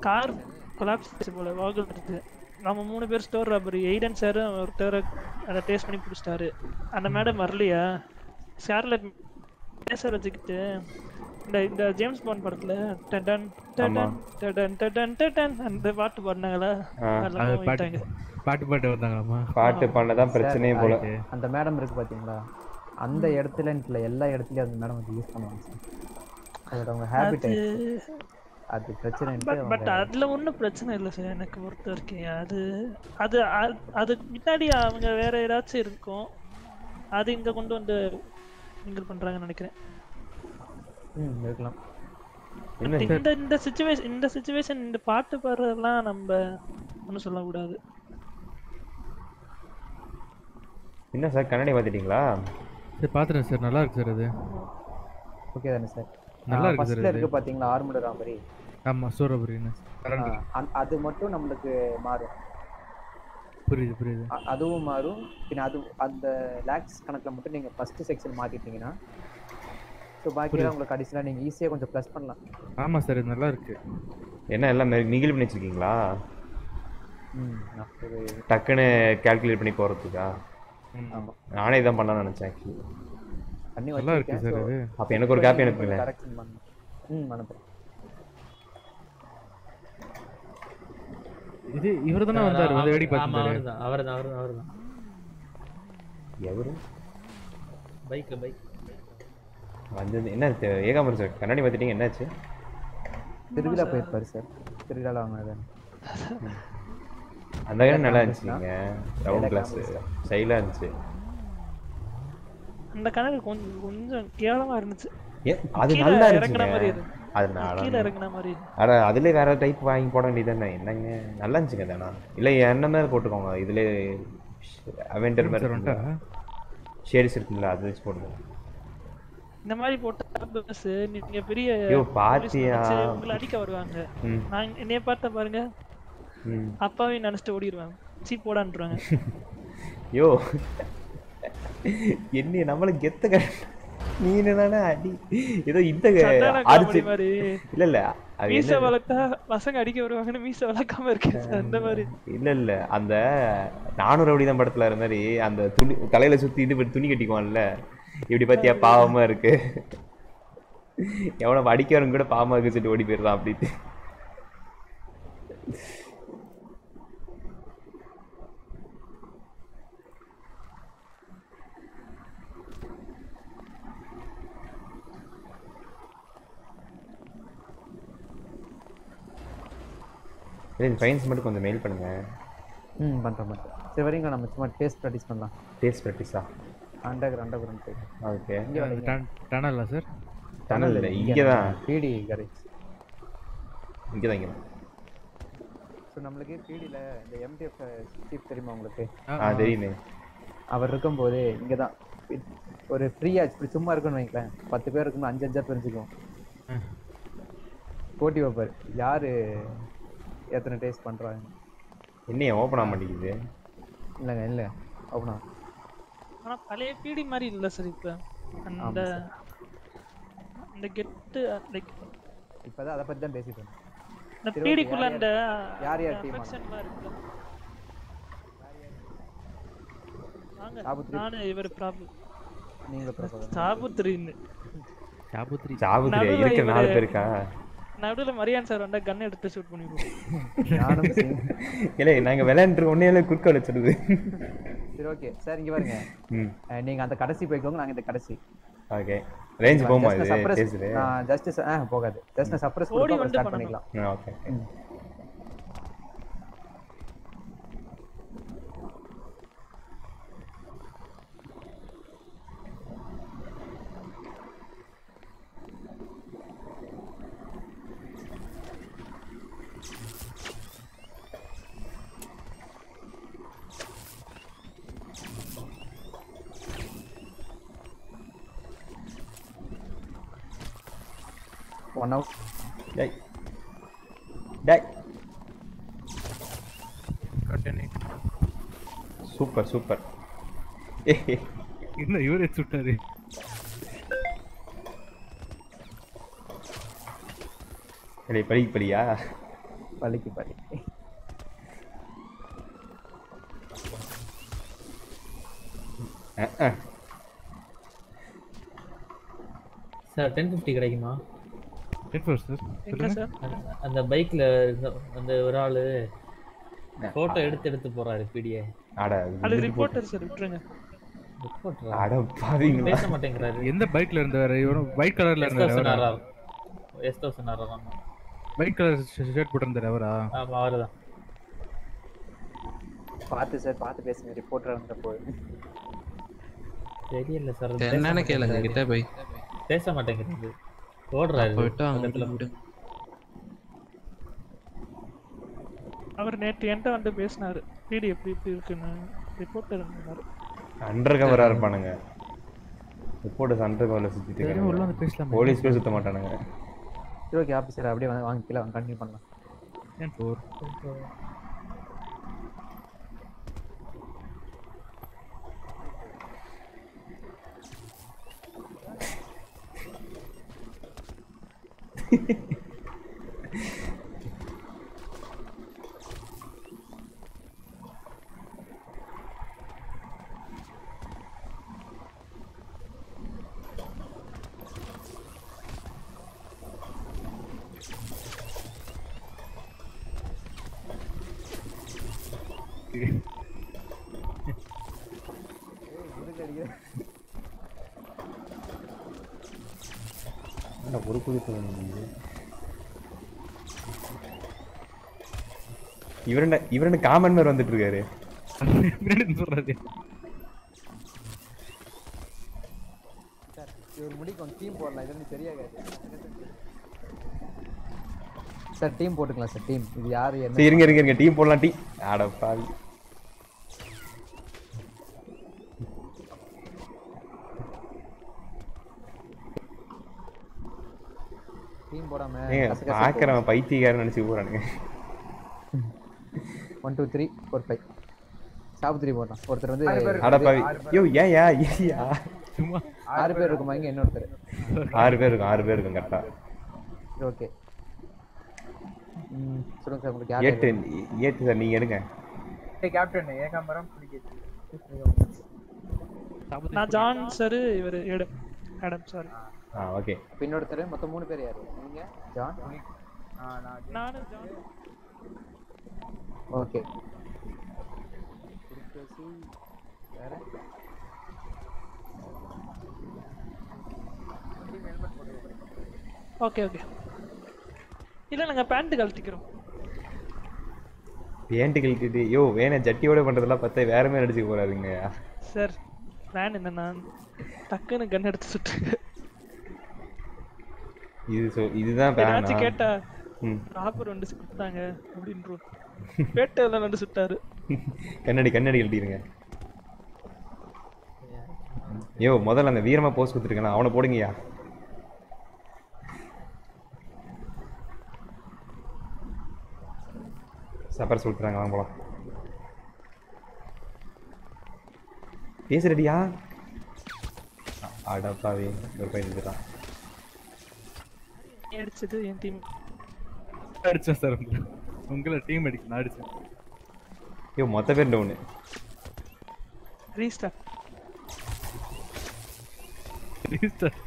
கார் கொலாப்ஸ் போல வாகல் இருக்கு நம்ம மூணு பேர் ஸ்டோர் ராபரி எய்டன் சார் ஒருத்தர் அதை டேஸ்ட் பண்ணி பிடிச்சிட்டாரு. அந்த மேடம் வரலையா? ஸ்கார்லெட் சார் வச்சுக்கிட்டு இந்த இந்த ஜேம்ஸ் பாண்ட் படத்துல டடன் டடன் டடன் டடன் டடன் அந்த பாட்டு பாடினாங்களா? பாட்டு பாட்டு பாட்டு வந்தாங்களாமா பாட்டு பண்ணதான் பிரச்சனையே போல. அந்த மேடம் இருக்கு பாத்தீங்களா? அந்த இடத்துல இல்ல எல்லா இடத்துலயும் அந்த மேடம் வந்து யூஸ் பண்ணுவாங்க சார் அதோட அவங்க ஹேபிட் அது அது பிரச்சனை பட் பட் அதுல ஒன்றும் பிரச்சனை இல்லை சார் எனக்கு பொறுத்த வரைக்கும். அது அது அ- அதுக்கு முன்னாடி அவங்க வேற ஏதாச்சும் இருக்கும். அது இங்க கொண்டு வந்து மிங்கிள் பண்றாங்கன்னு நினைக்கிறேன். ம் இருக்கலாம். இந்த இந்த சுச்சுவேஷன் இந்த சுச்சுவேஷன் இந்த பாட்டு பாடுறதெல்லாம் நம்ம ஒன்றும் சொல்லக்கூடாது. என்ன சார் கண்ணாடி பார்த்துட்டீங்களா? சார் பார்த்துட்டேன் சார். நல்லா இருக்கு சார் அது. ஓகே தானே சார். நல்லா இருக்கு சார். இருக்கு பாத்தீங்களா ஆர்மடு ராமரி ஆமா சூரபுரின்னு. அது மட்டும் நம்மளுக்கு மாறும். புரியுது புரியுது. அதுவும் மாறும். பின்ன அது அந்த லேக்ஸ் கணக்குல மட்டும் நீங்க ஃபர்ஸ்ட் செக்ஷன் மாத்திட்டீங்கன்னா ஸோ பாக்கியெல்லாம். உங்களுக்கு கடைசியில் நீங்க ஈஸியா கொஞ்சம் ப்ளஸ் பண்ணலாம். ஆமா சார் இது நல்லா இருக்கு. என்ன எல்லாம் மிகில் பண்ணி வச்சிருக்கீங்களா டக்குன்னு கால்குலேட் பண்ணி போகிறதுக்கா ஆமா. நானே இதான் பண்ணலாம்னு நினச்சேன் ஆக்சுவலி பண்ணி நல்லா இருக்கு. சார். அப்ப எனக்கு ஒரு correction பண்ணணும். ம் அனுப்புறேன். இது இவர் தானே வந்தாரு வந்து வேடி பார்த்தாரு அவர்தான் அவர்தான் அவர்தான் அவர்தான். எவரு? பைக்ல பைக் வந்தது என்ன ஏகாம்பரம் சார் கண்ணாடி பார்த்துட்டீங்க என்னாச்சு? திருவிழா போயிருப்பாரு சார். திருவிழாவில் வாங்கினது அந்த இடம் நல்லா இருந்துச்சுங்க. ரவுண்ட் கிளாஸ் ஸ்டைலாக இருந்துச்சு. அந்த கணக்கு கொஞ்சம் கொஞ்சம் கேவலமா இருந்துச்சு. அது நல்லா இருக்கு. அது அட அதுல வேற டைப் வாங்கி போட வேண்டியதானே என்னங்க? நல்லா இருந்துச்சுங்க தானா? இல்லை என்ன மாதிரி போட்டுக்கோங்க. இதுல அவெண்டர் மாதிரி? ஷேரிஸ் இருக்குல்ல அது வச்சு போடுங்க. இந்த மாதிரி போட்ட பஸ் நீங்க பெரிய ஐயோ, பாத்தியா? உங்களை அடிக்க வருவாங்க. நான் என்னைய பார்த்த பாருங்க. அப்பாவே நினைச்சிட்டு ஓடிடுவாங்க சீ போடான்றாங்க [LAUGHS] யோ என்ன நம்மள கெத்த க நீ என்னன்னா அடி. ஏதோ இந்த மாதிரி. இல்ல இல்ல மீச வளர்த்தா பசங்க அடிக்க வருவாங்கன்னு மீச வளர்க்காம இருக்கேன் அந்த மாதிரி. இல்ல இல்ல அந்த நானூறு ரவுடிதான் படத்துல இருந்த மாதிரி அந்த துணி தலையில சுத்தி இது துணி கட்டிக்குவான்ல. இப்படி பாத்தியா பாவமா இருக்கு. எவனை அடிக்கிறவங்க கூட பாவமா இருக்கு சொல்லிட்டு ஓடி போயிடுறான் அப்படின்ட்டு. ஃபைன்ஸ் மட்டும் கொஞ்சம் மெயில் பண்ணுங்க. ம் பண்ணுறேன் பண்ணுறேன் சரி வரீங்க நம்ம சும்மா டேஸ்ட் ப்ராக்டிஸ் பண்ணலாம். டேஸ்ட் ப்ராக்டிஸா அண்டர் அண்டர் கிரவுண்ட் போயிட்டு. ஓகே இங்கே வரீங்க டனலா சார் டனல் இல்லை இங்கே தான். பிடி கரேஜ் இங்கே தான் இங்கே தான். ஸோ நம்மளுக்கு பிடியில் இந்த எம்டிஎஃப் சீப் தெரியுமா உங்களுக்கு? ஆ தெரியுமே. அவர் இருக்கும்போது இங்கே தான். ஒரு ஃப்ரீயா இப்படி சும்மா இருக்குன்னு வைங்களேன். பத்து பேர் இருக்கும்போது அஞ்சு அஞ்சா பிரிஞ்சுக்குவோம் போட்டி வைப்பார். யாரு? எத்தனை டேஸ்ட் பண்றாங்க? என்னைய ஓப்பன் ஆக மாட்டேங்குது? இல்லைங்க இல்லை. அப்படின்னா ஆனா பழைய பீடி மாதிரி இல்ல சார் இப்ப. அந்த. அந்த கெட்டு லைக் இப்போதான் அதை பற்றி தான் பேசிட்டு இருந்தோம் இந்த பீடிக்குள்ள அந்த யார் யார் சாபுத்ரி. நானு இவர் ப்ராப்ளம் நீங்க பிரபலம். சாபுத்ரின்னு சாபுத்ரி நடுவுல இருக்க நாலு பேருக்கா? நடுவுல மரியான் சார் வந்தா கன் எடுத்து ஷூட் பண்ணிடுவோம். [LAUGHS] இல்லை நாங்கள் விளையாண்டு ஒன்னே குறுக்க வச்சிருது. சரி ஓகே சார் இங்க பாருங்க. நீங்க அந்த கடைசி போய்க்கோங்க நாங்க இந்த கடைசி. ஓகே ரேஞ்ச் போகுமா இது? ஜஸ்ட் போகாது. ஜஸ்ட் சப்ரஸ் ஓடி வந்து ஸ்டார்ட். பண்ணிக்கலாம். ஓகே ஒன் ஹவர் டேய் டேய் சூப்பர் சூப்பர் என்ன இவரே சுட்டாரு? இல்லை படி படியா பழிக்கு பழி சார் டென் ஃபிஃப்டி கிடைக்குமா? அந்த- அந்த பைக்ல அந்த ஒரு ஆளு போட்டோ எடுத்து எடுத்து போறாரு பிடிஏ அட அது ரிப்போர்ட்டர் சார் விட்டுருங்க. அட பாவிங்களா. பேச மாட்டேங்கிறாரு. எந்த பைக்ல இருந்தாரு இவரும் ஒயிட் கலர்ல இருந்தாரு எஸ் தௌசண்ட் ஆமா ஒயிட் கலர் ஷர்ட் போட்டிருந்தாரு அவரா? ஆமா அவர்தான் பார்த்து சார் பார்த்து பேசுங்க ரிப்போர்ட்டர் வந்தப்போ. தெரியல சார் என்னன்னு கேளுங்க கிட்ட போய். பேச மாட்டேங்கிறது ஓடுறாரு போயிட்டு விடு. அவர் நேற்று என்கிட்ட வந்து பேசினாரு. பீடி எப்படி எப்படி இருக்குன்னு. ரிப்போர்ட்டர் இருந்தாரு அண்டர் கவரா இருப்பானுங்க. ரிப்போர்ட்டர்ஸ் அண்டர் கவர்ல சுத்திட்டு சரி, உள்ள வந்து இருக்காங்க பேசலாமே. போலீஸ் கூட சுத்த மாட்டானுங்க. சரி ஓகே ஆஃபீஸர் அப்படியே வந்து வாங்க கீழே வாங்க கண்டினியூ பண்ணலாம். ஏன் போர் ஒரு குடிப்பு வேணும் இவரண்ட இவரண்ட காமன் மேர் வந்துட்டு இருக்காரு சொல்றது சார் இவர் முடிக்கு வந்து டீம் போடலாம். இது வந்து சரியாகாது சார் டீம் போட்டுக்கலாம் சார் டீம் இது யாரு என்ன? சரி இருங்க இருங்க இருங்க. டீம் போடலாம் டீம் ஆட பாவி. டீம் போடாம. பாக்குறவன் பைத்தியக்காரன் நினைச்சு போறானுங்க. One two three four five சாபுத்திரி போடலாம் ஒருத்தர் வந்து அட பாவி யோ ஏன் யா ஏயா சும்மா. ஆறு பேர் இருக்குமா? இங்க இன்னொருத்தர். ஆறு பேர் இருக்கும் ஆறு பேர் இருக்கும் கரெக்டா ஓகே. சொல்லுங்க சார் உங்களுக்கு ஏட்டு ஏட்டு சார் நீங்க எடுங்க. கேப்டன் ஏகாம்பரம் பிடிக்குது நான் ஜான் சார் இவர் ஏடம் ஆடம் சாரி ஆ ஓகே. அப்ப இன்னொருத்தர் மொத்தம் மூணு பேர் யாரு? நீங்க? ஜான் நானும் ஜான் ஓகே. வேற ஓகே ஓகே. இல்ல நாங்க பேண்ட் கழட்டிக்கிறோம். பேண்ட் கழட்டிட்டு யோ வேணா ஜட்டியோட பண்றதெல்லாம் பார்த்தா வேற மாதிரி அடிச்சுக்க போறாருங்க. சார் பிளான் என்னன்னா டக்குன்னு கன் எடுத்து சுட்டு. இது சொ இதுதான் பேனா கேட்டா ம். ராபர் வந்து கொடுத்தாங்க அப்படின்றோம். பேட்டையில வந்து சுட்டாரு. கண்ணாடி கண்ணாடி கழட்டிடுங்க யோ முதல்ல அந்த வீரமா போஸ்ட் கொடுத்துருக்கேன்? அவனை போடுங்கய்யா. சப்பர் சொல்லிட்டுறாங்க வாங்க போலாம். பேசு ரெடியா? அடப்பாவே ஒரு பையன் இருந்துட்டான் அடிச்சது என் டீம் அடிச்சேன் சார் உங்களை உங்களை டீம் அடிக்க நான் அடிச்சேன். யோ மொத்த பேர் டவுனு ரீஸ்டார்ட் ரீஸ்டார்ட்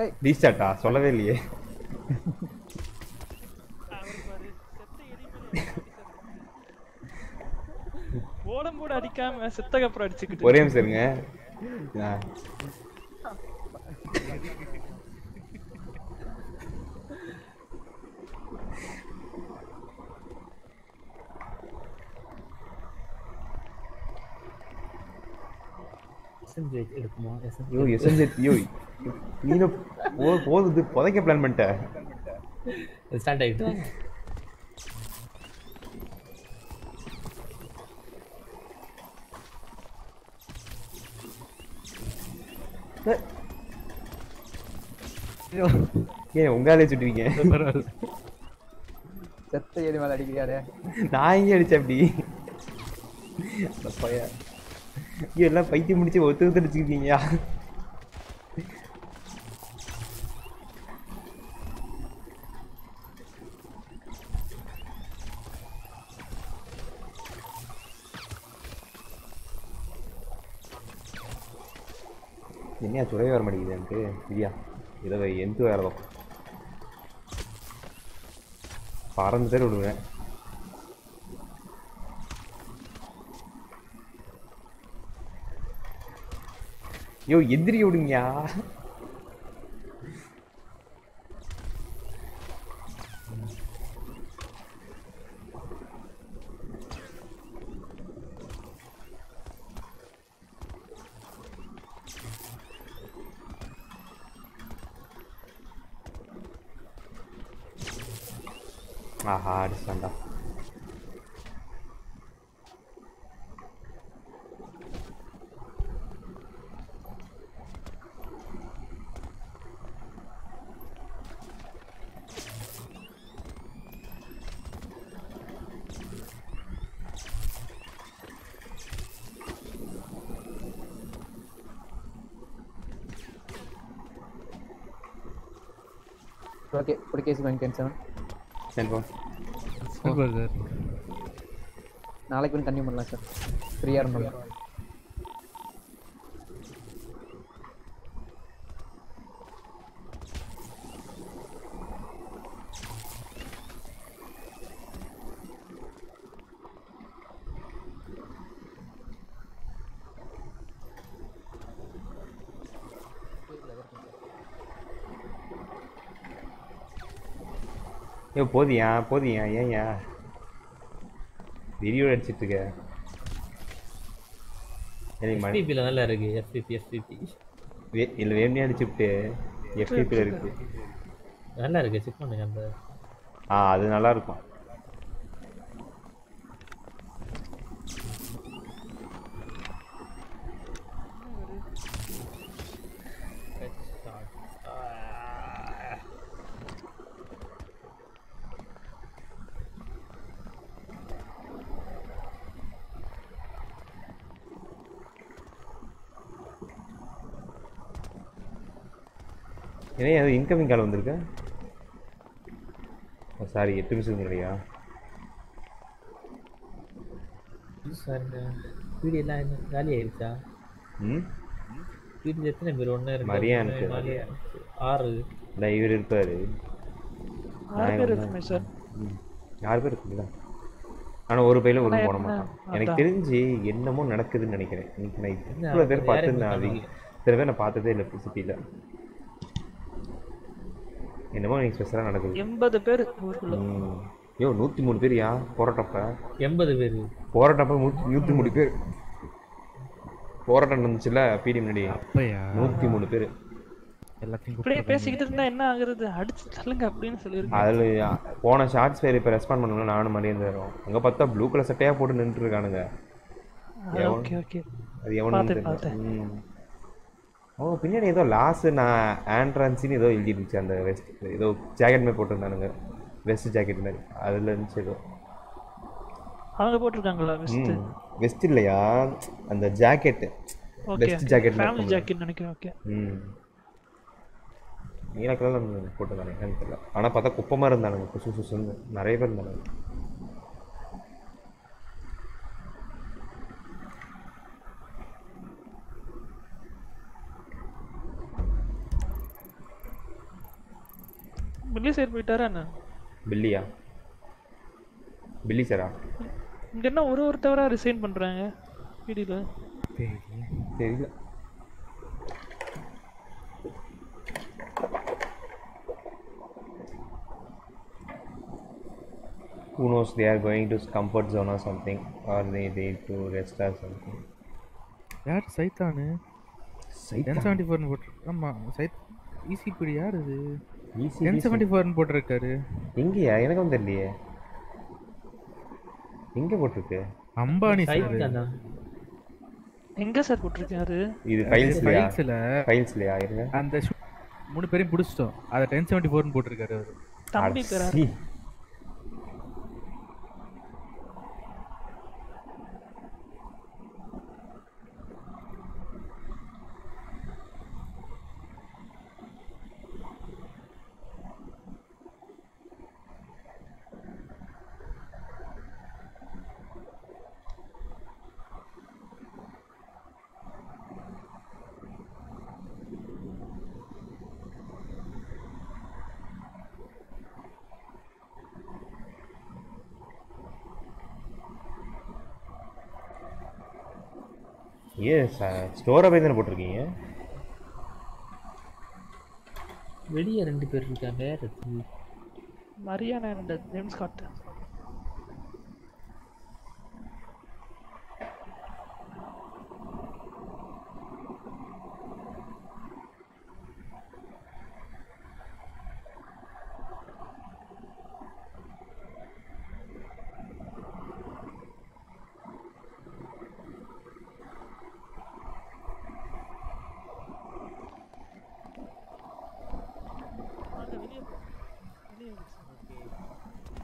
ஏய் ரீஸ்டார்ட்டா சொல்லவே இல்லையே. கூட அடிக்காம செத்தக அப்புறம் அடிச்சுக்கிட்டு ஒரே நிமிஷம் இருங்க. ஆ. எஸ்எம்ஜி எடுக்குமா யோ எஸ்என்ஜே யோ நீனும் போ போகுது புதைக்க பிளான் பண்ணிட்ட. ஸ்டார்ட் ஆயிட்டு [LAUGHS] ஏன் உங்காலே சுட்டுவீங்க. செத்த ஏறி மேல அடிக்கிறாரு நான் எங்க அடிச்சேன் அப்படி? பையன். ஐயோ எல்லாம் பைத்தியம் முடிச்சு ஒத்து ஒத்து அடிச்சுக்கிட்டீங்கயா என்னையா துறை வர மாட்டேங்குது எனக்கு. இல்லையா இதை எந்த வேறதோ பறந்து பேர் விடுவேன். யோ எதிரி விடுங்கயா ஆஹா அடிச்சாண்டா ஓகே ஒரு case bank ten seven Selvam super sir. நாளைக்கு வந்து கண்டினியூ பண்ணலாம் சார். ஃப்ரீயாக இருந்தோம் ஏ போதியா போதியா ஏன்யா வீடியோ அடிச்சிட்டு இருக்க FPP-ல நல்லா இருக்கு எஃபிபி எஃபிபி இல்ல வேணும்னே அடிச்சுட்டு எஃபிபியில் இருக்கு. நல்லா இருக்கு செக் பண்ணுங்க அந்த ஆ அது நல்லா இருக்கும் ஏன்னா அது இன்கமிங் கால் வந்திருக்கு சாரி எட்டு நிமிஷம் முன்னாடியா சார் வீடு எல்லாம் என்ன காலி ஆயிருச்சா ம் வீட்டில் எத்தனை பேர் ஒன்று ரெண்டு மரியா மூணு, எனக்கு நாலு ஆறு இந்த இவர் இருப்பாரு ஆறு பேர் இருக்குமே தான். சார். ம். ஆறு பேர் இருக்குங்களா ஆனால் ஒரு பையில ஒரு போட? மாட்டான் எனக்கு. தெரிஞ்சு என்னமோ நடக்குதுன்னு நினைக்கிறேன் இன்னைக்கு நான் இவ்வளோ பேர் யாரை பார்த்து நான் பார்த்தாங்க? சில பேர் நான் பார்த்ததே இல்லை சிட்டியில் என்னமோ இன்னைக்கு ஸ்பெஷலாக நடக்குது. எண்பது பேர் ஊருக்குள்ள. ம். யோ நூற்றி மூணு பேர்யா? போராட்டப்ப. எண்பது பேர். போராட்டப்ப நூற்றி நூற்றி மூணு பேர். போராட்டம் நடந்துச்சுல பிடி முன்னாடி. அப்பயா? நூற்றி மூணு பேர். எல்லாத்தையும் பேசிக்கிட்டு இருந்தா என்ன ஆகுறது? அடிச்சு தள்ளுங்க அப்படின்னு சொல்லியிருக்கேன் அதில் போன ஷார்ட்ஸ் பேர் இப்போ ரெஸ்பாண்ட் பண்ணணும் நானும் மரியாதை தரோம். அங்கே பார்த்தா ப்ளூ கலர் சட்டையாக போட்டு இருக்கானுங்க எவன்- ஓகே ஓகே அது எவனும் பார்த்தேன், தெரியல பார்த்தேன். ம். ஓ பின்னாடி ஏதோ லாஸ்ட் நான் ஆண்ட்ரான்சின்னு ஏதோ எழுதிருந்துச்சு அந்த வெஸ்ட் ஏதோ ஜாக்கெட் மாதிரி போட்டிருந்தானுங்க. வெஸ்ட் ஜாக்கெட் மாதிரி. அதில் இருந்துச்சு ஏதோ. அவங்க போட்டிருக்காங்களா வெஸ்ட் இல்லையா? அந்த jacket okay vest jacket family jacket நினைக்கிறேன் ஓகே ம். நீல கலரில் போட்டிருந்தானே என்னன்னு தெரியல. ஆனால் பார்த்தா குப்பமாக இருந்தானுங்க குசு குசுன்னு நிறைய பேர் இருந்தானுங்க. பில்லி சைடு போயிட்டாரா என்ன? பில்லியா? பில்லி சாரா இங்க என்ன ஒரு ஒருத்தவரா ரிசைன் பண்றாங்க? வீடியோல. தெரியல. Who knows they are going to comfort zone or something or they need to rest or something. யார்? சைத்தானு? சைத்தான்? டென் செவன்டி ஃபோர்னு போட்டு ஆமா சைத் ஈசிபிடி யார் இது டென் செவன்டி ஃபோர்னு போட்டிருக்காரு. எங்கேயா? எனக்கும் தெரியலையே. எங்க போட்டிருக்கு? அம்பானி சார்? எங்க சார் போட்டிருக்காரு இது ஃபைல்ஸ்லயா ஃபைல்ஸ்ல ஃபைல்ஸ்லயா இருங்க. அந்த மூணு பேரையும் பிடிச்சிட்டோம். அதை டென் செவன்டி ஃபோர்னு போட்டிருக்காரு அவரு. தம்பி பேரா? ஏன் ஸ்டோரை போய் தானே போட்டிருக்கீங்க? வெளியே ரெண்டு பேர் இருக்காங்க யார் அண்ட் ஜேம்ஸ் காட்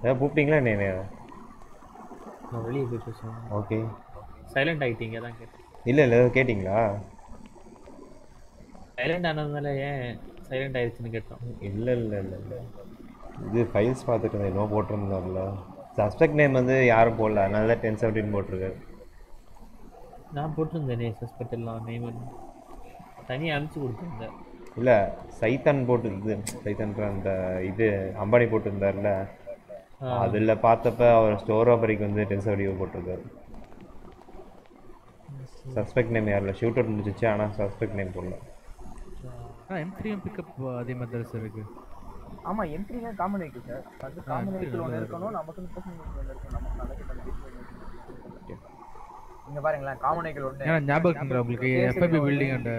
ஏதாவது கூப்பிட்டீங்களா என்ன நான் வெளியே போய் பேசுவேன் ஓகே. சைலண்ட் ஆகிட்டீங்க தான் கேட்டேன். இல்லை இல்லை ஏதாவது கேட்டிங்களா? சைலண்ட் ஆனதுனால ஏன் சைலண்ட் ஆயிடுச்சுன்னு கேட்டோம். இல்லை இல்லை இல்லை இல்லை. இது ஃபைல்ஸ் பார்த்துட்டு இருந்தேன் என்னமோ போட்டிருந்தார்ல சஸ்பெக்ட் நேம் வந்து யாரும் போடல. அதனால தான் டென் செவன்டீன் போட்டிருக்காரு நான் போட்டிருந்தேனே சஸ்பெக்ட் எல்லாம் நேம் தனியாக அனுப்பிச்சு கொடுத்துருந்தேன். இல்லை சைத்தான் போட்டு இது சைத்தான்ற அந்த இது அம்பானி போட்டிருந்தார்ல. அதில் பார்த்தப்ப அவர் ஸ்டோர் ஆபரிக்கு வந்து டென் செவன்டி போட்டிருக்காரு. சஸ்பெக்ட் நேம் யாரில் ஷூட் அவுட் முடிச்சிச்சு ஆனால் சஸ்பெக்ட் நேம் போடல. ஆ எம் த்ரீ பிக்கப் அதே மாதிரி தான் சார் இருக்கு? ஆமா என்ட்ரி தான் காமன் வெஹிக்கிள் சார் வந்து காமன் வெஹிக்கிள் ஒன்று நல்லா இருக்கணும் நமக்கு பர்சனல் ஒன்று இருக்கணும் நமக்கு நல்லது இங்க பாருங்களேன் காமன் வெஹிக்கிள் ஒன்று ஏன்னா ஞாபகம் உங்களுக்கு. எஃப்ஐபி பில்டிங் அந்த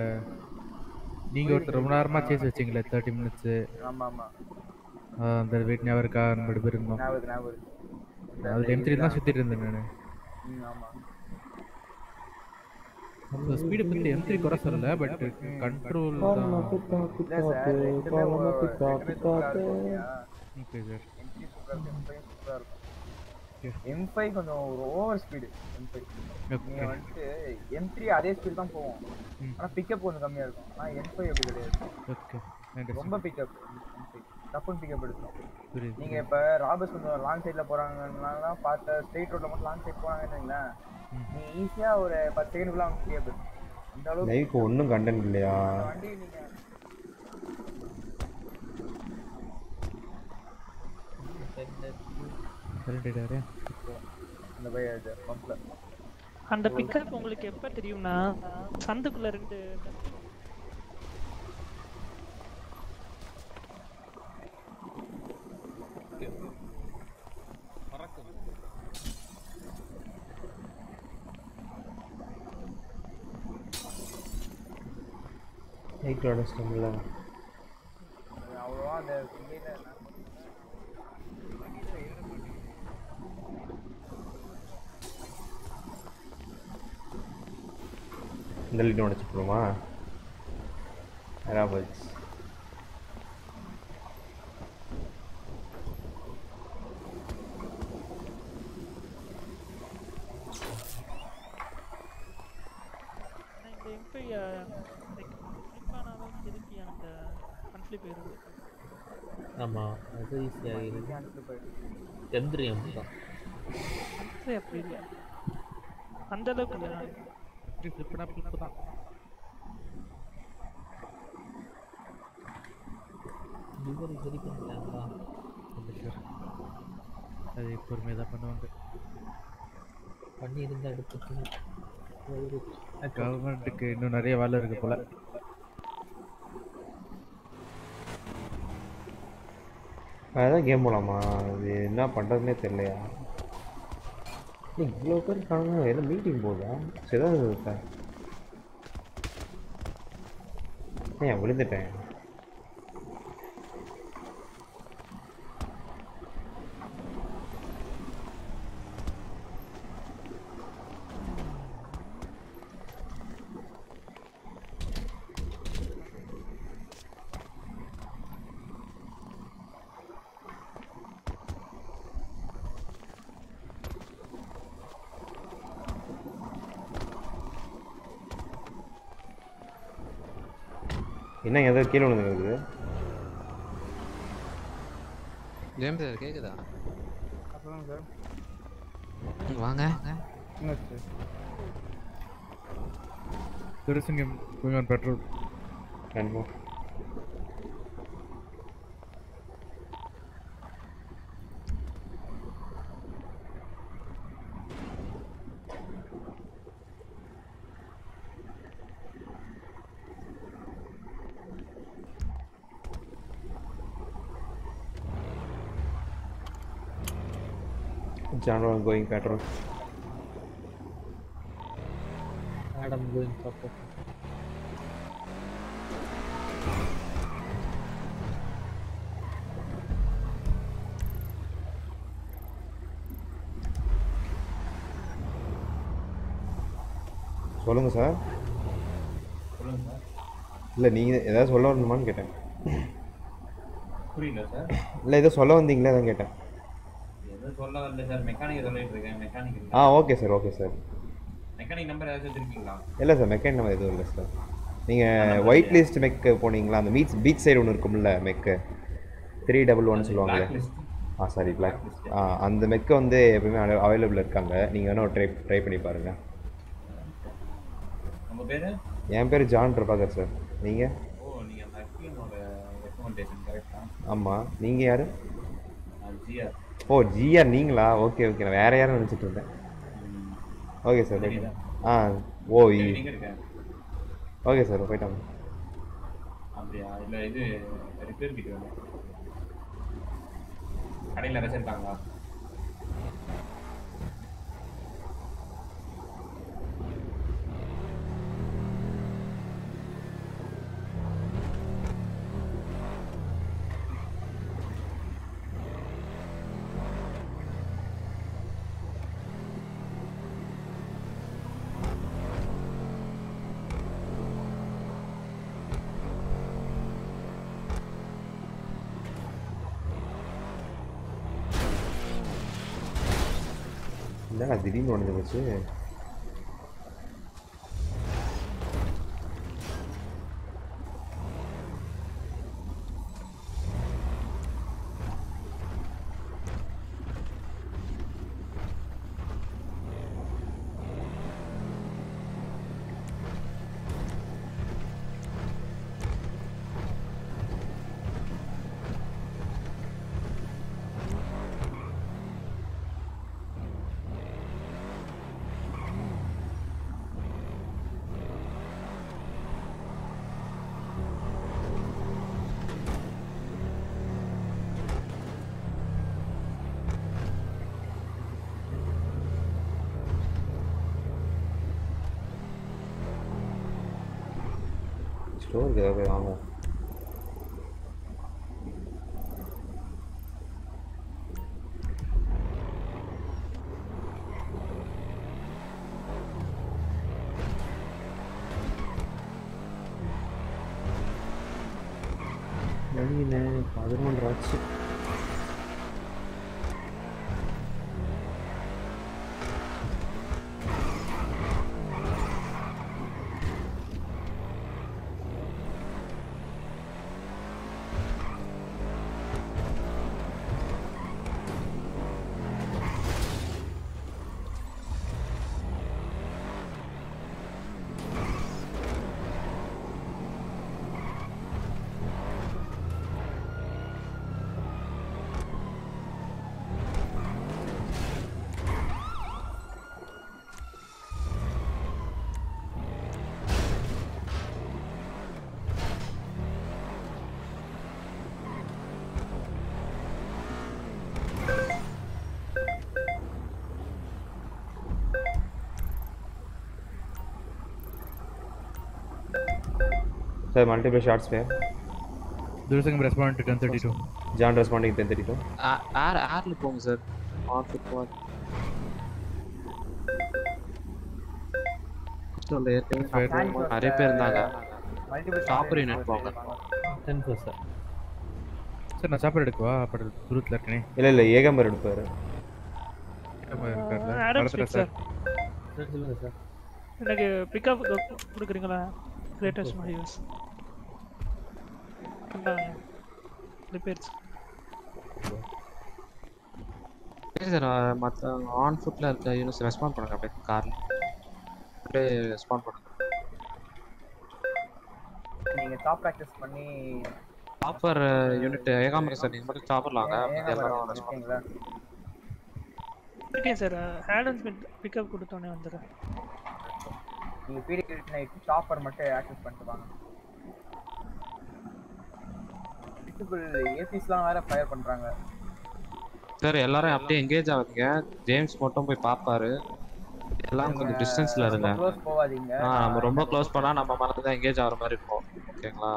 நீங்க ஒருத்தர் ரொம்ப நேரமா சேஸ் வச்சீங்களே தேர்ட்டி மினிட்ஸ் ஆமா ஆமா. அந்த வெயிட் ஞாபகம் இருக்கா? ரெண்டு பேர் இருந்தோம். அது எம் த்ரீ தான் சுத்திட்டு இருந்தேன் நான். ம், ஆமா. ஸ்பீடு பத்தி எம் த்ரீ குறை சொல்லல பட் கண்ட்ரோல் தான்? ஓகே சார் M3 சூப்பரா இருக்கும், M5 சூப்பரா இருக்கும். M5 கொஞ்சம் ஒரு ஓவர் ஸ்பீடு M5 நீங்க Okay. வந்துட்டு M3 அதே ஸ்பீட் தான் போகும் ஆனா பிக்கப் கொஞ்சம் கம்மியா இருக்கும். ஆனா M5 அப்படி கிடையாது. ஓகே ரொம்ப பிக்கப் டப்புன்னு பிக்கப் புரியுது. நீங்க இப்ப ராபர்ஸ் கொஞ்சம் லாங் சைடுல போறாங்கன்னா பார்த்த ஸ்ட்ரெயிட் ரோட்ல மட்டும் லாங் சைடு போறாங்கன்னு நீங்க ஈஸியா ஒரு பத்து செகண்டுக்குள்ள அவங்க பிக்கப் அந்த அளவுக்கு லைவ்க்கு ஒன்றும் கண்டென்ட் இல்லையா? வண்டி நீங்க அந்த பிக்கப் உங்களுக்கு எப்ப தெரியும்னா சந்துக்குள்ள ரெண்டு லைட்டோட ஸ்டம்ல அவ்வளோவா அந்த இங்கேயில இந்த லிட்டு உடச்சு போடுமா ராபர்ட்ஸ் Yeah, எம்பி மந்த்லி போயிருது ஆமா அது ஈஸியாக எந்திரியம் தான் சரி, அப்படி இல்லை. அந்த அளவுக்கு இல்லை. ஃபிளிப்னா ஃபிளிப் தான். லிவரி சரி பண்ணிட்டாங்களா? அது பொறுமையாக தான் பண்ணுவாங்க. பண்ணி இருந்தா எடுத்து கவர்மெண்ட்டுக்கு இன்னும் நிறைய வேலை இருக்கு போல. அதான் கேம் போலாமா? அது என்ன பண்ணுறதுனே தெரியலையா? இவ்வளோ பேர் காணும் எல்லாம் மீட்டிங் போகுதா? சரி இருக்கா? ஏன் விழுந்துட்டேன். என்ன ஏதோ கீழே விழுந்துருக்குது ஜெயம் சார் கேக்குதா? அப்புறம் சார். வாங்க. என்ன சார் திருசிங்கம் கொஞ்சம் petrol confirm General going petrol. Madam going proper. சொல்லுங்க சார் சொல்லுங்க சார் இல்லை நீங்கள் ஏதாவது சொல்ல வரணுமான்னு கேட்டேன் புரியல சார் இல்லை ஏதோ சொல்ல வந்தீங்களே அதான் கேட்டேன் அது சொல்ல வரல சார் மெக்கானிக் சொல்லிட்டு இருக்கேன் மெக்கானிக் ஆ okay sir okay sir mechanic number வச்சிருக்கீங்களா இல்லை சார் மெக்கானிக் நம்ம எதுவும் இல்லை சார் நீங்கள் ஒயிட் லிஸ்ட் மெக்கு போனீங்களா? அந்த பீச் பீச் சைடு ஒன்று இருக்கும்ல மெக்கு த்ரீ டபுள் ஒன் சொல்லுவாங்களே. ஆ சாரி பிளாக் ஆ அந்த மெக்கு வந்து எப்பவுமே அவைலபிள் இருக்காங்க. நீங்கள் வேணால் ட்ரை ட்ரை பண்ணி பாருங்கள் பேரு? என் பேர் ஜான் பிரபாகர் சார் நீங்கள் ஓ ஆமாம் நீங்கள் யார்? ஜிஆர். ஓ ஜிஆர் நீங்களா? ஓகே ஓகே நான் வேறு யாரும் நினச்சிட்டு இருந்தேன். ஓகே சார் தெரியுதா? ஆ ஓ ஓகே சார் போயிட்டாங்க அப்படியா? இல்ல இது ரிப்பேர் கடையில் யாராச்சும் என்னடா திடீர்னு உடஞ்சு போச்சு. ஸ்டோருக்கு ஏதாவது Sir, multiple shots fair. Durasangam respond to 1032. John responding 1032. ஏர் ஏர்ல போங்க சார் ஆன் ஃபுட் வாக் சொல்ல ஏற்கனவே நிறைய பேர் இருந்தாங்க சாப்பர் யூனிட் போங்க டென் ஃபோர் சார் சார் நான் சாப்பாடு எடுக்கவா அப்படி தூரத்தில் இருக்கனே இல்லை இல்லை ஏகம்பர் எடுப்பார் ஆடம் ஸ்மித் சார் சார் சொல்லுங்க சார் எனக்கு பிக்கப் கொடுக்குறீங்களா லேட்டஸ்ட் மாடியூல்ஸ் ரிப்பேர்ஸ் சரி சார் மற்ற ஆன் ஃபுட்டில் இருக்க யூனிட்ஸ் ரெஸ்பாண்ட் பண்ணுங்க அப்படியே காரில் அப்படியே ரெஸ்பாண்ட் பண்ணுங்க. நீங்க டாப் ப்ராக்டிஸ் பண்ணி சாப்பர் யூனிட் ஏகாம்பரம் சார் நீங்கள் மட்டும் சாப்பிடலாம் வாங்க எல்லாரும் respond sir Adam Smith pickup கொடுத்தோன்னே வந்துடுறேன் நீங்க பீடி நைட் சாப்பர் மட்டும் ஆக்சஸ் பண்ணிட்டு வாங்க. ஏபிஸ்லாம் வேற ஃபயர் பண்றாங்க. சார் எல்லாரும் அப்படியே எங்கேஜ் ஆகுதுங்க. ஜேம்ஸ் மட்டும் போய் பார்ப்பாரு எல்லாம் கொஞ்சம் டிஸ்டன்ஸ்ல இருங்க. க்ளோஸ் போகாதீங்க. ஆ நம்ம ரொம்ப க்ளோஸ் பண்ணா நம்ம மறந்து தான் எங்கேஜ் ஆகிற மாதிரி இருக்கும். ஓகேங்களா?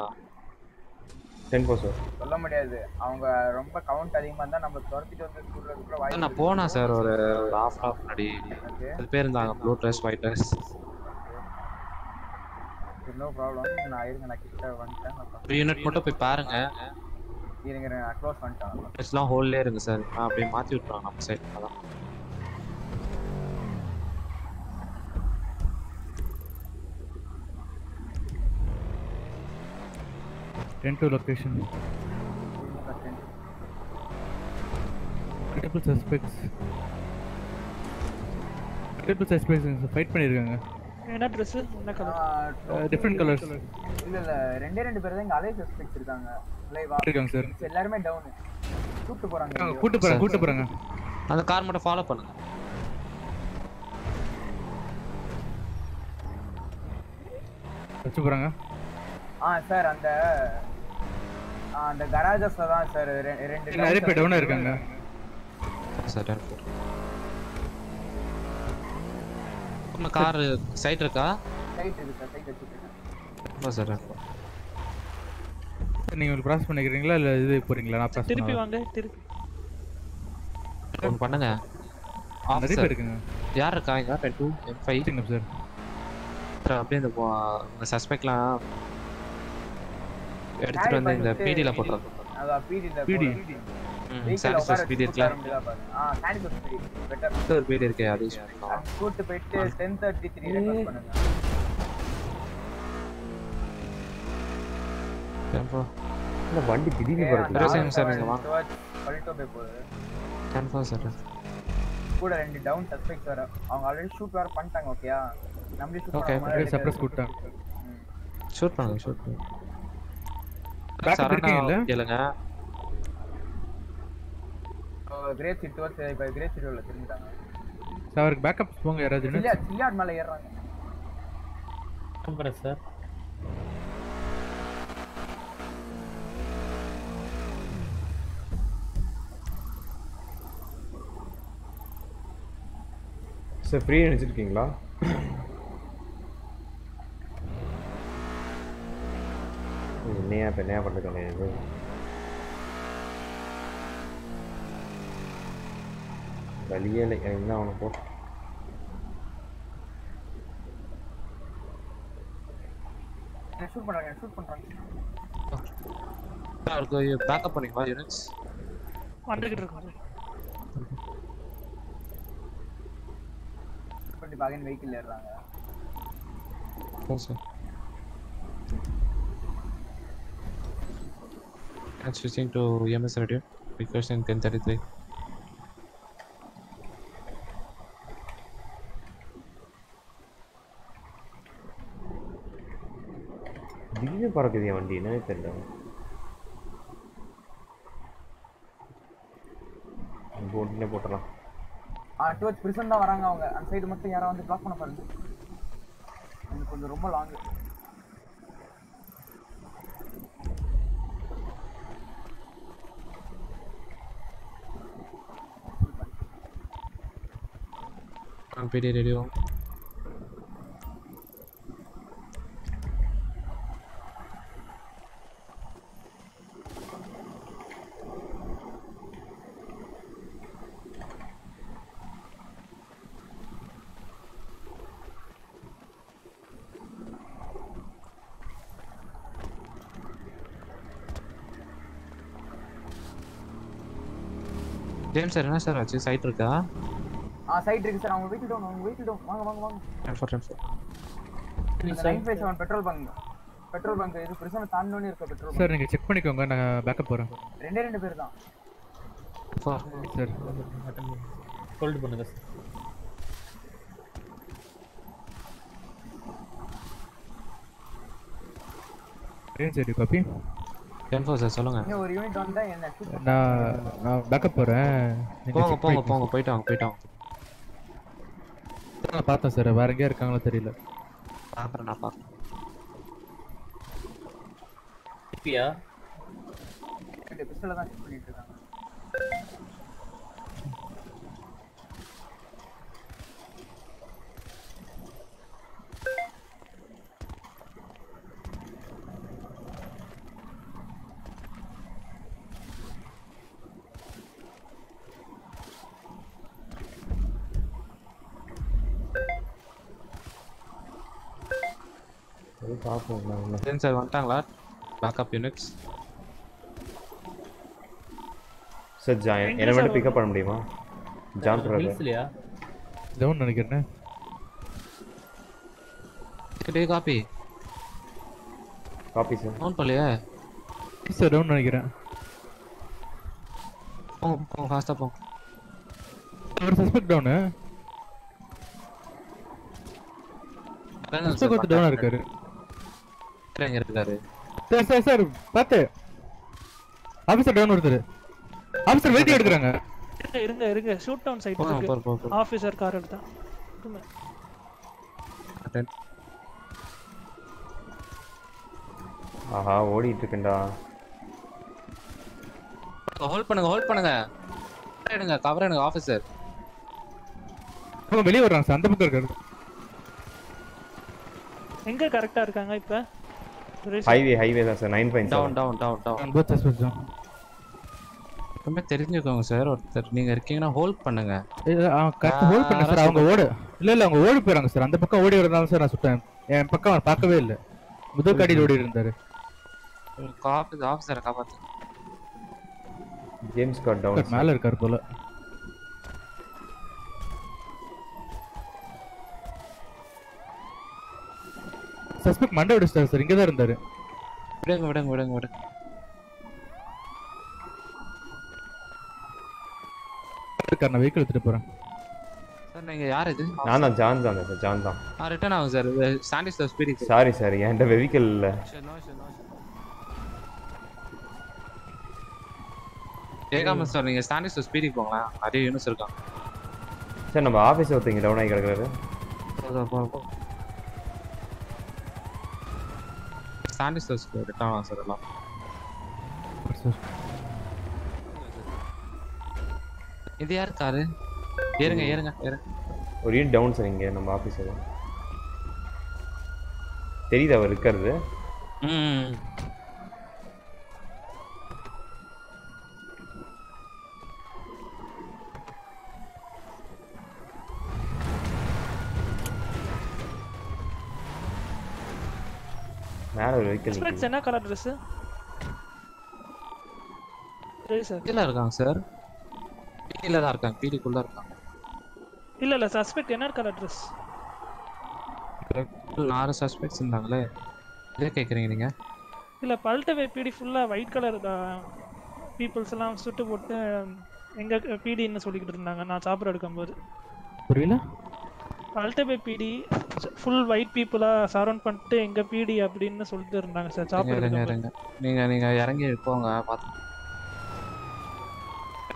டென் ஃபோர் சார் சொல்ல முடியாது. அவங்க ரொம்ப கவுண்ட் அதிகமா இருந்தா நம்ம துரத்திட்டு வந்து சுடுறதுக்குள்ள வாய்ப்பு நான் போனேன் சார் ஒரு ஒரு ஹாஃப் ஹாஃப் முன்னாடி. அது பேர் இருந்தாங்க blue dress white dress no problem நான் இருங்க நான் கிட்ட வந்துட்டேன் யூனிட் மட்டும் போய் பாருங்க. இருங்க க்ளோஸ் பண்ணிட்டாங்க எல்லாம் ஹோல்லே இருங்க சார் அப்படியே மாத்தி விட்டுறாங்க நம்ம சைடு அதான். Ten to location. Multiple suspects. Multiple suspects fight பண்ணிருக்காங்க. என்ன ட்ரெஸ் என்ன கலர் டிஃப்ரெண்ட் கலர்ஸ் இல்ல இல்ல. ரெண்டே ரெண்டு பேர் தான் இங்க அலை சஸ்பெக்ட்ஸ் இருக்காங்க. லைவா இருக்காங்க sir. எல்லாருமே டவுன் கூட்டு போறாங்க கூட்டு போறாங்க கூட்டு போறாங்க. அந்த கார் மட்டும் ஃபாலோ பண்ணுங்க. வச்சு போறாங்க. ஆ சார் அந்த அந்த கராஜஸ்ல தான் சார் ரெண்டு நிறைய பேர் டவுனா இருக்காங்க. சார் நம்ம கார் சைட் இருக்கா? சைட் இருக்கு? சார் சைட் வச்சுருக்கேன் சார் நீங்க கிராஸ் பண்ணிக்கிறீங்களா? இல்ல இது போறீங்களா? நான் பாஸ் திருப்பி வாங்க திருப்பி. ஒன்று பண்ணுங்க. நிறைய பேர் இருக்குங்க. யார் இருக்கா? இங்க ten two M five sir sir அப்படியே இந்த சஸ்பெக்ட்லாம் எடுத்துட்டு வந்து இந்த பிடில போட்டுறோம். அதான் பிடில PD. ம், Satisfy PD இருக்குல்ல? ஆ சானிசஸ் பிடி பெட்டர் ஒரு பீடி இருக்கு அது யூஸ் பண்ணிக்கலாம் கூட்டு போயிட்டு 1033 ரெக்வெஸ்ட் பண்ணுங்க. டெம்போ இந்த வண்டி திடீர்னு ஏய், அந்த போறது இருபது சார் நீங்க வாங்க towards பல்டோ பே போகுது. டெம்போ சார் கூட ரெண்டு டவுன் சஸ்பெக்ட்ஸ் வர அவங்க ஆல்ரெடி ஷூட் வேற பண்ணிட்டாங்க ஓகேயா நம்மளே ஷூட் Okay, பண்ணாம சப்ரஸ் கூட்டாங்க ஷூட் பண்ணுங்க ஷூட் பண்ணுங்க. Backup சரண்டா இருக்கீங்கல்ல? கேளுங்க. கிரேட் சிட் டுவர்ஸ் இப்போ கிரேட் சிட் உள்ள திரும்பிட்டாங்க. சார் அவருக்கு பேக்கப் போங்க யாராவது சில்லியா சில்லியாட் மேல ஏறுறாங்க. நம்புறேன் சார் சார் ஃப்ரீ நினச்சிருக்கீங்களா என்னையா இப்போ என்னையா பண்ணுறேன் வழியே இல்லை. எனக்கு என்ன அவனை ஷூட் பண்றாங்க ஷூட் பண்றாங்க அவருக்கு பேக்கப் பண்ணிக்கலாம் யூனிட்ஸ் வந்துகிட்டு இருக்கோம் பண்ணி பாகன் வெஹிக்கிள் ஏறுறாங்க. ஓ sir. And switching to EMS radio, requesting 1033. திடீர்னு பறக்குது என் வண்டி. என்னன்னு தெரியல. போட்டுனே போட்டுடலாம். ஆ டுவர்ஸ் பிரிசன் தான் வராங்க அவங்க. அந்த சைடு மட்டும் யாரோ வந்து பிளாக் பண்ண பாருங்க. இது கொஞ்சம் ரொம்ப long On PD James sir என்ன சார் ஆச்சு? சைட் இருக்கா? ஆ சைடு இருக்கு சார் அவங்க வெஹிக்கிள் டவுன் அவங்க வெஹிக்கிள் டவுன் வாங்க வாங்க வாங்க. Ten four ten four petrol bunk petrol bunk இது பிரிசனை தாண்டோன்னு இருக்க பெட்ரோல் சார் நீங்க செக் பண்ணிக்கோங்க. நான் பேக்கப் போறேன். ரெண்டே ரெண்டு பேர் தான். சார் ஹோல்ட் பண்ணுங்க சார் ஏன் சரி காப்பி டென் ஃபோர் சார் சொல்லுங்க. இன்னும் ஒரு யூனிட் வந்தா என்ன? shoot பண்ணு. நான் நான் பேக்கப் போறேன். போங்க போங்க. போங்க. போயிட்டு வாங்க போயிட்டு வாங்க. நான் பார்த்தேன் சார் வேற எங்கேயா இருக்காங்களோ தெரியல. பார்க்குறேன் நான் பார்க்குறேன் இப்பயா? ரெண்டு பிஸ்டல தான் பண்ணிட்டு இருக்காங்க. ஜேம்ஸ் சார் வந்துட்டாங்களா பேக்கப் யூனிட்ஸ் சார் ஜா எங்க என்னை மட்டும் பிக்கப் பண்ண முடியுமா? ஜான் பிரதர் ஹில்ஸ்லயா டவுன் நினைக்கிறேன். Day copy copy sir phone பண்ணலையே சார் டவுன் நினைக்கிறேன். போங்க போங்க ஃபாஸ்ட்டாக போங்க. ஒரு சஸ்பெக்ட் டவுனு சஸ்பெக்ட் டவுனா இருக்காரு. எங்க இருக்காரு? சார் சார் சார் டவுன் ஒருத்தர். எடுக்கிறாங்க. இருங்க இருங்க ஷூட் டவுன் சைட் இருக்கு. கார் எடுத்தான் இருங்க. ஆஹா ஓடிட்டு இருக்கேன்டா ஹோல்ட் பண்ணுங்க ஹோல்ட் பண்ணுங்க. எடுங்க கவர் எடுங்க அவங்க வெளியே வர்றாங்க சார். அந்த பக்கம் இருக்காரு. எங்க கரெக்டா இருக்காங்க இப்ப? ஹைவே ஹைவே தான் sir nine point down down down down both suspect down எப்பவுமே தெரிஞ்சுக்கோங்க சார் ஒருத்தர் நீங்க இருக்கீங்கன்னா ஹோல்ட் பண்ணுங்க. கரெக்ட் ஹோல்ட் பண்ண சார் அவங்க ஓடு. இல்ல இல்ல அவங்க ஓடி போறாங்க சார் அந்த பக்கம் ஓடி வரதால சார் நான் சுட்டேன். என் பக்கம் அவர் பார்க்கவே இல்ல. முதல் காடியில் ஓடி இருந்தாரு ஆஃபீஸ் ஆஃபீஸரை காப்பாத்து. ஜேம்ஸ் காட் டவுன் மேல இருக்காரு போல. சஸ்பெக்ட் மண்டை விடுச்சாரு சார். இங்க தான் இருந்தாரு. விடுங்க விடுங்க விடுங்க விடுங்க. இருக்காரு நான் வெஹிக்கிள் எடுத்துட்டு போறேன். சார் நீங்க யார் இது? நான் தான் ஜான் தான் சார் ஜான் தான். ஆ ரிட்டர்ன் ஆகும் சார். சாண்டிஸ் ஸ்பீடிக் சாரி சார் என்கிட்ட வெஹிக்கிள் இல்லை. கேட்காம சார் நீங்க ஸ்டாண்டிஸ் ஸ்பீடிக் போங்களேன் நிறைய யூனிட்ஸ் இருக்காங்க சார் நம்ம ஆஃபீஸ் ஒருத்தங்க டவுன் ஆகி கிடக்குறாரு. ஸ்டாண்டிஸ் ரிட்டர்ன் ஆகும் சார். எல்லாம் இது யார் காரு? ஏறுங்க ஏறுங்க ஏறுங்க. ஒரு டவுன் சார் இங்கே நம்ம ஆஃபீஸில் தெரியுது அவர் இருக்கிறது? ம். வெஹிக்கிள் எக்ஸ்பிரஸ் என்ன கலர் ட்ரெஸ் சரி சார் கீழே இருக்காங்க சார் கீழே தான் இருக்காங்க பீடிக்குள்ள இருக்காங்க. இல்ல இல்ல சஸ்பெக்ட் என்ன கலர் ட்ரெஸ் ஆறு சஸ்பெக்ட்ஸ் இருந்தாங்களே. இதே கேட்குறீங்க நீங்க? இல்ல பல்ட்டவே பிடி ஃபுல்லா ஒயிட் கலர் பீப்புள்ஸ் எல்லாம் சுட்டு போட்டு எங்க பிடின்னு சொல்லிக்கிட்டு இருந்தாங்க. நான் சாப்பிட எடுக்கும்போது. புரியல? பல்ட்டவே பிடி ஃபுல் ஒயிட் பீப்புளா சரௌண்ட் பண்ணிட்டு எங்க பிடி அப்படின்னு சொல்லிட்டு இருந்தாங்க சார். சாப்பிட இருங்க எடுக்கும்போது இருங்க. நீங்க நீங்க இறங்கி போங்க பார்த்து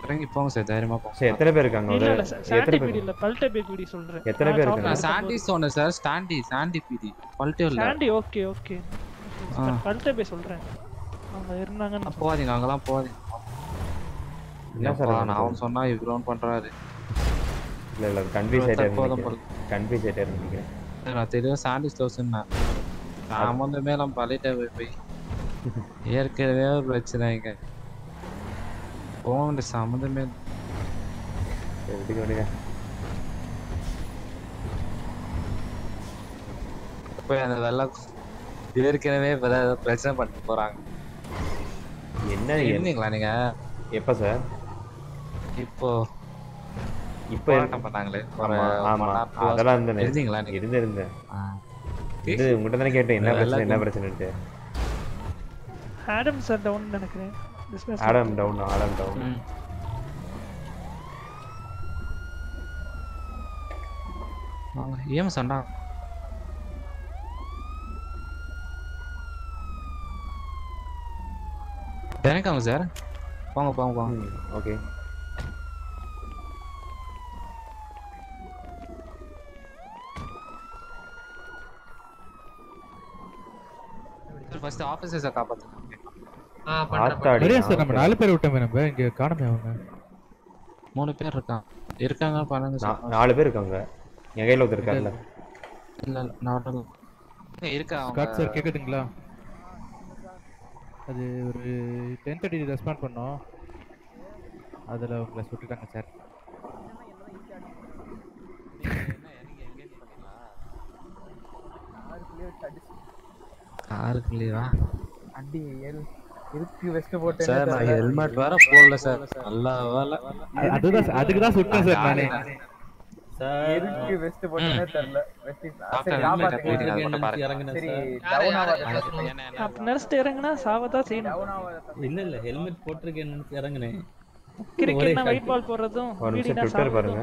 இறங்கி போங்க சார் தைரியமா போங்க. சார் எத்தனை பேர் இருக்காங்க? இல்ல இல்ல சார். எத்தனை சாண்டி பிடி இல்ல பல்ட்டவே பிடி சொல்றேன். எத்தனை பேர் இருக்காங்க? சாண்டி சொன்னேன் சார் ஸ்டாண்டி சாண்டி பிடி. பல்ட்டியும் இல்ல. Sandy okay okay. ஆ. பல்ட்டவே சொல்றேன். அவங்க இருந்தாங்கன்னு போகாதீங்க அங்கெல்லாம் போகாதீங்க. என்ன சார்? நான் அவன் சொன்னா இவ்வளோ பண்றாரு. இல்லை இல்லை கன்ஃபியூஸ் ஆகிட்டே கன்ஃபியூஸ் ஆகிட்டே நினைக்கிறேன். நான் தெரியும் சாண்டி ஸ்டோர்ஸ்னா நான். வந்து மேலும் பள்ளிட்ட போய் போய். ஏற்கனவே ஒரு பிரச்சனை இங்க. போக வேண்டிய சம்மந்தமே விடுங்க விடுங்க. போய் அந்த வெள்ளம் ஏற்கனவே பிரச்சனை பண்ணிட்டு போறாங்க. என்ன இருந்தீங்களா நீங்க? எப்போ சார்? இப்போ இப்போ பண்ணாங்களே ஆமா அதெல்லாம் இருந்தேன். இருந்தீங்களா இருந்தேன் இருந்தேன். இது உங்கள்கிட்ட தானே கேட்டேன் என்ன பிரச்சனை என்ன பிரச்சனைட்டு ஆடம் சார் டவுன் நினைக்கிறேன். ஆடம் டவுன் ஆடம் டவுன் ஏன் சண்டா இறக்காங்க சார் போங்க போங்க போங்க. ஓகே ஃபர்ஸ்ட் ஆஃபீஸர்ஸை காப்பாற்றுங்க ஆத்தாடி சரியா சார் நம்ம நாலு பேர் விட்டோமே நம்ம இங்க காணமே அவங்க. மூணு பேர் இருக்காங்க. இருக்காங்க பண்ணுங்க நா- நாலு பேர் இருக்காங்க. என் கையில் ஒருத்தர் இருக்கார்ல. இல்ல நாட்டம் இருக்கா ஸ்காட் சார் கேக்குதுங்களா அது ஒரு டென் தேர்ட்டி ரெஸ்பாண்ட் பண்ணோம். அதில் உங்களை சுட்டுட்டாங்க சார். காருக்குள்ளேவா? அடி ஏழு இருக்கு வெஸ்ட் போட்டு சார் நான் ஹெல்மெட் வேற போடல சார். நல்ல வேலை அது- அதுதான் சார், அதுக்கு தான் சுட்டேன் சார் நானே. எதுக்கு வெஸ்ட் போட்டேனே தெரியல வெஸ்ட் சரி பாருங்க. இறங்குனேன் சரி. டவுன் ஆகாத அப்ப நர்ஸ்ட் இறங்குனா சாவதான் செய்யணும். இல்ல இல்ல ஹெல்மெட் போட்டிருக்கேன்னு நினைச்சு இறங்குனேன். கிரிக்கெட்னா ஒயிட் பால் போடுறதும் ஒரு நிமிஷம் பாருங்க.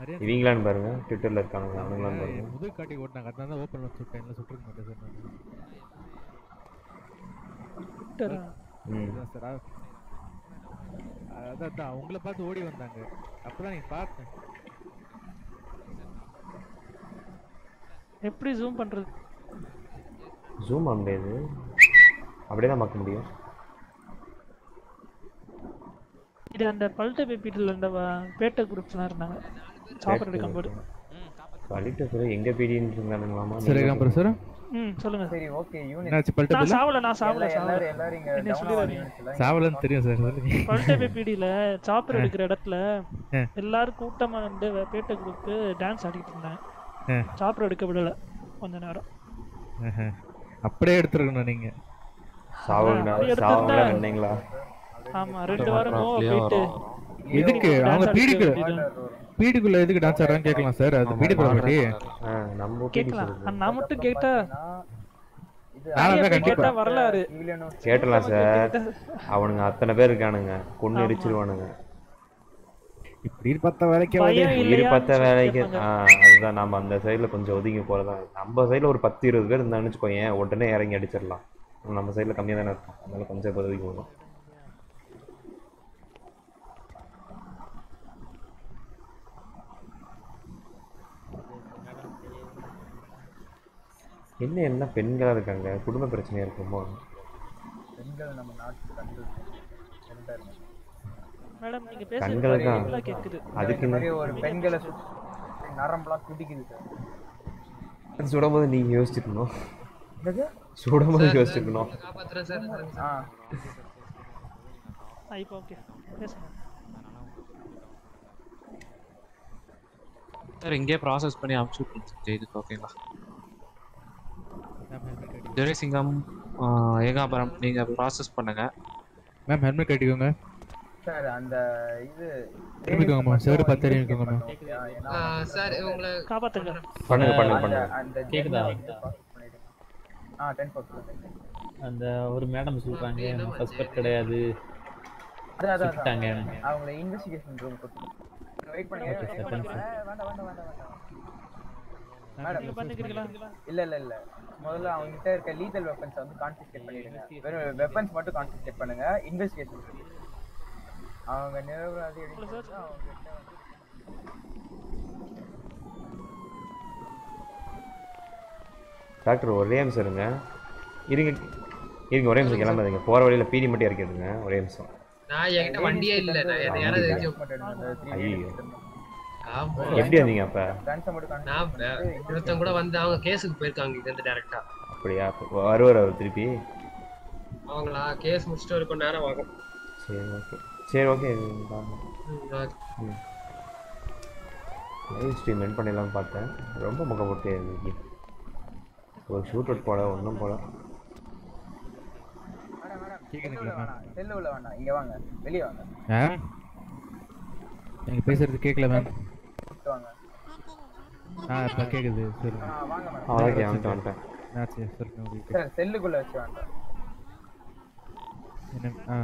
இவங்களான்னு பாருங்க ட்விட்டர்ல இருக்கானுங்க அவனுங்களான்னு பாருங்க. முதுகு காட்டி ஓட்டினாங்க அதனால தான் ஓப்பன்ல சுட்டேன் இல்லை சுட்டிருக்க மாட்டேன் சார். ட்விட்டரா? ம். சார் அதான் அதான் உங்களை பார்த்து ஓடி வந்தாங்க. அப்பதான் நீங்க பார்த்தேன். எப்படி ஜூம் பண்றது? ஜூம் ஆக முடியாது. அப்படியே தான் பார்க்க முடியும். இது அந்த பல்ட்ட பேப்பீட்டில் இந்த வ- பேட்டை குரூப்ஸ்லாம் இருந்தாங்க. சாப்பிட்ற எடுக்கும்போது கழிட்டு சார் எங்க பீடின்னு இருந்தானுங்களாமா சரி சார் ம் சொல்லுங்க. சரி ஓகே யூனிட் என்னாச்சு பல்ட்ட நான்? சாவல நான் சாவல எல்லாரும் சாவல. எல்லாரும் இங்க என்ன down சொல்லிடாதீங்க ஆகாதீங்க. சாவலன்னு தெரியும் சார் பல்ட்ட பேப்பீடியில் சாப்பிட்ற ஆ. எடுக்கிற இடத்துல. எல்லாரும் கூட்டமா வந்து பேட்டை குரூப்பு டான்ஸ் ஆடிட்டு இருந்தாங்க ஆ. சாப்பிட்ற எடுக்க விடல கொஞ்ச நேரம். அப்படியே எடுத்துருக்கணும் நீங்க. சாவல் அப்படி எடுத்திருந்தா- சாவல நின்னீங்களா ஆமா ரெண்டு வாரம் போயிட்டு எதுக்கு? அவங்க பீடிக்கு. பீடிக்குள்ள எதுக்கு டான்ஸ் ஆடுறான்னு கேட்கலாம் சார். அது பீடி நம்ம கேட்கலாம். நான் மட்டும் கேட்டா வரலாறு. கேட்டலாம் சார். அவனுங்க அத்தனை பேர் இருக்கானுங்க. கொண்டு. அடிச்சிருவானுங்க. இப்படி பத்த வேலைக்கு பத்த சொல்லி வேலைக்கு அதுதான். நம்ம அந்த சைடுல கொஞ்சம் ஒதுங்கி போறதா? நம்ம சைடுல ஒரு பத்து இருபது பேர் இருந்தான்னு வச்சுக்கோயேன் உடனே இறங்கி அடிச்சிடலாம். நம்ம சைடுல கம்மியா தானே இருக்கும். அதனால கொஞ்சம் பேர் ஒதுங்கி போகணும். என்ன என்ன பெண்களா இருக்காங்க? குடும்ப பிரச்சனையா இருக்குமோ? பெண்கள் நம்ம நாட்டு கண்கள் ரெண்டாயிரம் மேடம் நீங்க கண்கள் பேசுறது தான். நல்லா கேக்குது அதுக்கு மாதிரி ஒரு பெண்களை நரம்பெல்லாம் துடிக்குது சார். சுடும்போது நீங்க யோசிச்சிருக்கணும் என்னது? சுடும்போது யோசிச்சிருக்கணும் காப்பாத்துறேன் சார். ஆ. ஆ இப்போ ஓகே. பேசுங்க. சார் இங்கேயே ப்ராசஸ் பண்ணி அனுப்பிச்சு விட்டுருங்க இதுக்கு ஓகேங்களா துரைசிங்கம் ஆ, ஏகாபுரம் நீங்க ப்ராசஸ் பண்ணுங்க. Ma'am helmet கட்டிக்கோங்க. சார் அந்த இது திரும்பிக்கோங்க மேம் செவரு பார்த்து திரும்பிக்கோங்க மேம் சார் உங்களை காப்பாத்துங்க. பண்ணுங்க, பண்ணுங்க, அந்த- பண்ணுங்க. அந்த கேக்குதா? ஆ டென் பர்சன்ட் அந்த ஒரு மேடம் சொல்றாங்க சஸ்பெக்ட் கிடையாது. அதான் அதான். அவங்கள இன்வெஸ்டிகேஷன் ரூம் கொடுத்து வெயிட் பண்ணுங்க வேண்டாம் வேண்டாம் வேண்டாம் வேண்டாம் நீங்க மேடம் பண்ணிக்கிறீங்களா இல்ல இல்ல இல்ல. முதல்ல அவங்க கிட்ட இருக்க லீகல் வெப்பன்ஸ் வந்து கான்ஃபிஸ்கேட் பண்ணிடுங்க. வெறும் வெப்பன்ஸ் மட்டும் கான்ஃபிஸ்கேட் பண்ணுங்க. இன்வெஸ்டிகேஷன் அவங்க நிரபராதி அவங்க கிட்ட வந்து டாக்டர் ஒரே நிமிஷம் இருங்க. இருங்க. இருங்க ஒரே நிமிஷம் கிளம்பாதீங்க. போற வழியில பீடி மட்டும் இறக்கிடுங்க. ஒரே நிமிஷம். நான் என்கிட்ட வண்டியே இல்ல. நான் யாராவது ஐயோ. எப்படி வந்தீங்க அப்ப? நான் ஒருத்தன் கூட வந்து அவங்க கேஸுக்கு போயிருக்காங்க இங்க இருந்து டைரக்டா அப்படியா? அப்ப வருவார் அவர் திருப்பி? அவங்களா? கேஸ் முடிச்சுட்டு ஒரு கொஞ்ச நேரம் ஆகும் சரி ஓகே. சரி ஓகே. லைவ் ஸ்ட்ரீம் என் பண்ணிடலாம்னு பார்த்தேன். ரொம்ப முக போட்டே இன்னைக்கு ஒரு ஷூட் அவுட் போல. ஒன்றும் போல செல்லு உள்ள வேணாம். செல்லு உள்ள வேணாம். இங்க வாங்க. வெளிய வாங்க. நீங்க பேசுறது கேட்கல மேம். கூப்பிட்டு வாங்க ஆ இப்போ கேக்குது. சொல்லுங்க வாங்க மேடம். ஓகே, வந்துட்டேன், வந்துட்டேன். என்னாச்சு சொல்லுங்க உங்களுக்கு சார் செல்லுக்குள்ள வச்சு வேண்டாம் என்ன ஆ.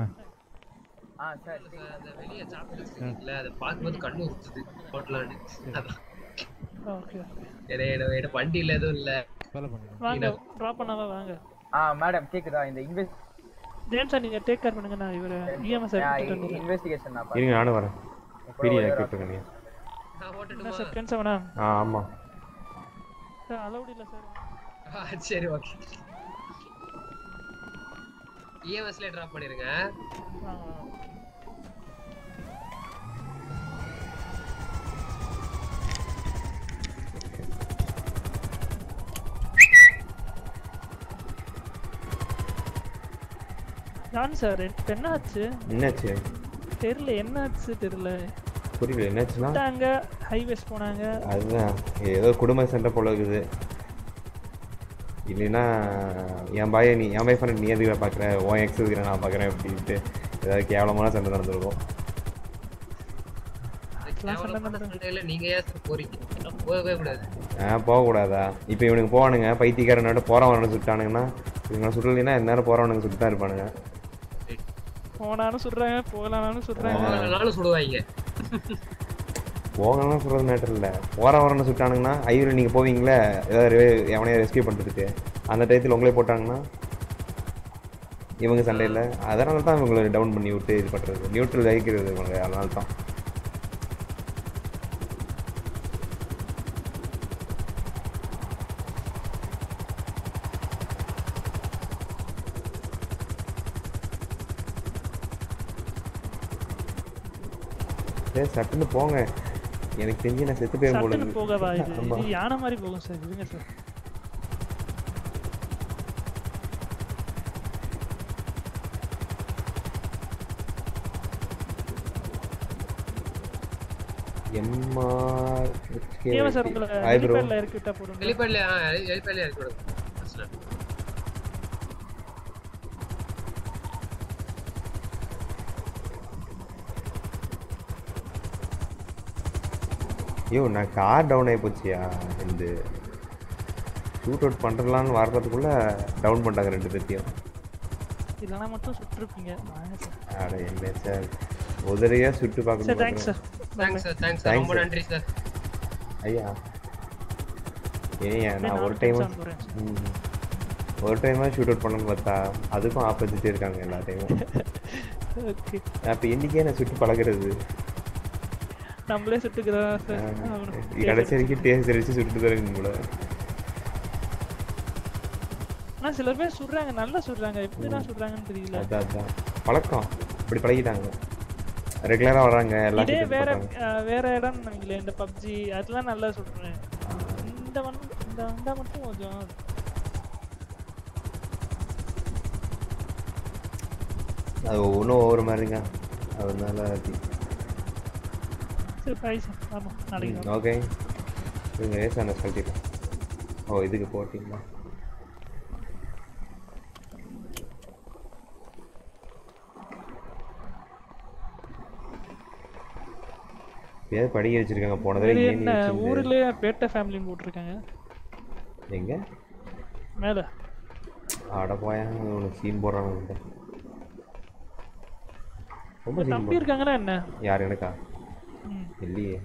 ஆ சார் அந்த வெளிய சாப்பிட்டு இருக்குல்ல அதை பார்க்கும்போது கண்ணு போட்டலான்னு அதான். ஓகே என்ன என்ன என்ன வண்டியில எதுவும் இல்ல. வாங்க ட்ராப் பண்ணாவா வாங்க. ஆ மேடம் கேக்குதா? இந்த இன்வெஸ்ட் ஜேம்ஸ் சார் நீங்க டேக் கேர் பண்ணுங்க. நான் இவரை இஎம்எஸ் எடுத்துட்டு வந்துடுறேன். இன்வெஸ்டிகேஷன் நான் இருங்க நானும் வரேன். விட்டுருங்க நீங்க. என்ன சார் டென்ஷன் வேணாம் ஆ? ஆமாம் சார் அலௌட் இல்லை சார் சரி ஓகே இஎம்எஸ்ல டிராப் பண்ணிருங்க. ஜான் சார் இப்ப என்ன ஆச்சு? என்னாச்சு? தெரியல என்ன ஆச்சு தெரியல. புரியல என்னாச்சுன்னா? விட்டாங்க ஹைவேஸ் போனாங்க. அதுதான் ஏதோ குடும்ப சண்டை போல இருக்குது. இல்லைன்னா என் பாயை நீ என் பாய் நீ எதுக்கு பார்க்குற உன் எக்ஸ் எதுக்கு நான் பார்க்குறேன் அப்படின்ட்டு ஏதாவது கேவலமான சண்டை நடந்திருக்கும். போகக்கூடாதா? இப்போ இவனுக்கு போவானுங்க பைத்தியக்காரனோட போகிறவனுக்கு சுட்டானுங்கன்னா இவங்களை சுடலைன்னா எந்நேரம் போகிறவனுக்கு சுட்டு தான் இருப்பானுங்க போனாலும் சுடுறாங்க போகலானாலும் சுடுறாங்க சுடுவாங்க. போகலாம் சொல்கிறது மேட்டர் இல்லை. போகிற வரணும் சுட்டானுங்கன்னா ஐயோ நீங்கள் போவீங்களே ஏதாவது re- எவனையா ரெஸ்கியூ பண்ணுறதுக்கு அந்த டயத்தில் உங்களே போட்டாங்கன்னா இவங்க சண்டையில். அதனால தான் இவங்களை டவுன் பண்ணி விட்டு இது பண்ணுறது நியூட்ரல் வைக்கிறது இவங்க அதனால தான் ஏ சட்டுன்னு போங்க. எனக்கு தெரிஞ்சு நான் செத்து போய் போல போகவா இது? யானை மாதிரி போகும் சார். இருங்க சார். எம்ஆர் ஏன் சார் உங்களை ஹாய் ப்ரோ ஹெலிபேட்ல இறக்கி விட்டா போதும் ஹெலிபேட்ல ஹெலிபேட்ல இறக்கி ஐயோ நான் கார் டவுன் ஆகி போச்சியா? இந்த ஷூட் அவுட் பண்ணுறலான்னு வர்றதுக்குள்ள டவுன் பண்ணிட்டாங்க ரெண்டு பேர்த்தையும் இல்லைன்னா மட்டும் சுட்டுருப்பீங்க அட என்ன சார்? உதறியா சுட்டு பார்க்கணும் sir thanks sir thanks sir thanks sir ரொம்ப நன்றி சார் ஐயா. ஏய்யா நான் ஒரு டைம். ஒரு டைமாக ஷூட் அவுட் பண்ணணும்னு பார்த்தா அதுக்கும் ஆப்போசிட் இருக்காங்க எல்லா டைமும் அப்போ இன்னைக்கே நான் சுட்டு பழகுறது. நம்மளே சுட்டுக்கிறோம் சார். கடைசி வரைக்கும் டேஸ்ட் அடிச்சு சுட்டு தருங்க உங்களை ஆனா சில பேர் சுடுறாங்க நல்லா சுடுறாங்க. எப்படிதான் சுடுறாங்கன்னு தெரியல. அதான் அதான். பழக்கம். இப்படி பழகிட்டாங்க. ரெகுலராக வர்றாங்க எல்லாம் இதே வேற வேற இடம் நினைக்கல இந்த பப்ஜி அதெல்லாம் நல்லா சுடுறேன். இந்த வந்து இந்த வந்தா மட்டும் கொஞ்சம் அது ஒவ்வொன்றும் ஒவ்வொரு மாதிரிங்க. அதனால அது சரி நாளைக்கு ஓகே இவங்க ஏசான சொல்லிட்டேன் ஓ இதுக்கு போட்டிங்களா? பேர் படிக்க வச்சிருக்காங்க போன தடவை என்ன ஊர்லயே பேட்டை ஃபேமிலின்னு போட்டிருக்காங்க. எங்க? மேல. அட போயா உனக்கு சீன் போடுறாங்க ரொம்ப தம்பி. இருக்காங்களா என்ன? யார் எனக்கா. இல்லையே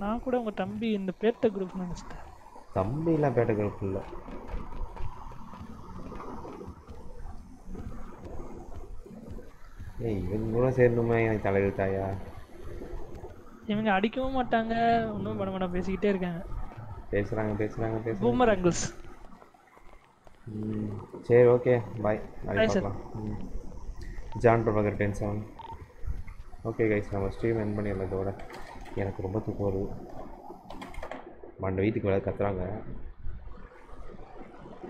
நான் கூட உங்க தம்பி இந்த பேட்டை குரூப் நினைச்சிட்டேன். தம்பிலாம் பேட்டை குரூப் இல்லை. ஏய் இவங்க கூட சேரணுமே? எனக்கு தலையெழுத்தாயா இவங்க அடிக்கவும் மாட்டாங்க ஒன்றும் பண்ண மாட்டாங்க பேசிக்கிட்டே இருக்காங்க. பேசுறாங்க பேசுறாங்க பேசுறாங்க. பூமர் அங்கிள்ஸ் சரி ஓகே பாய் நாளைக்கு. பார்க்கலாம். John Prabhakar ten seven. Okay guys நம்ம ஸ்ட்ரீம் என் பண்ணிடலாம் இதோட எனக்கு ரொம்ப தூக்கம் வருது. மண்ட வீட்டுக்கு வேலை கத்துறாங்க.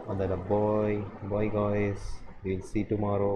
அந்த bye bye guys will see tomorrow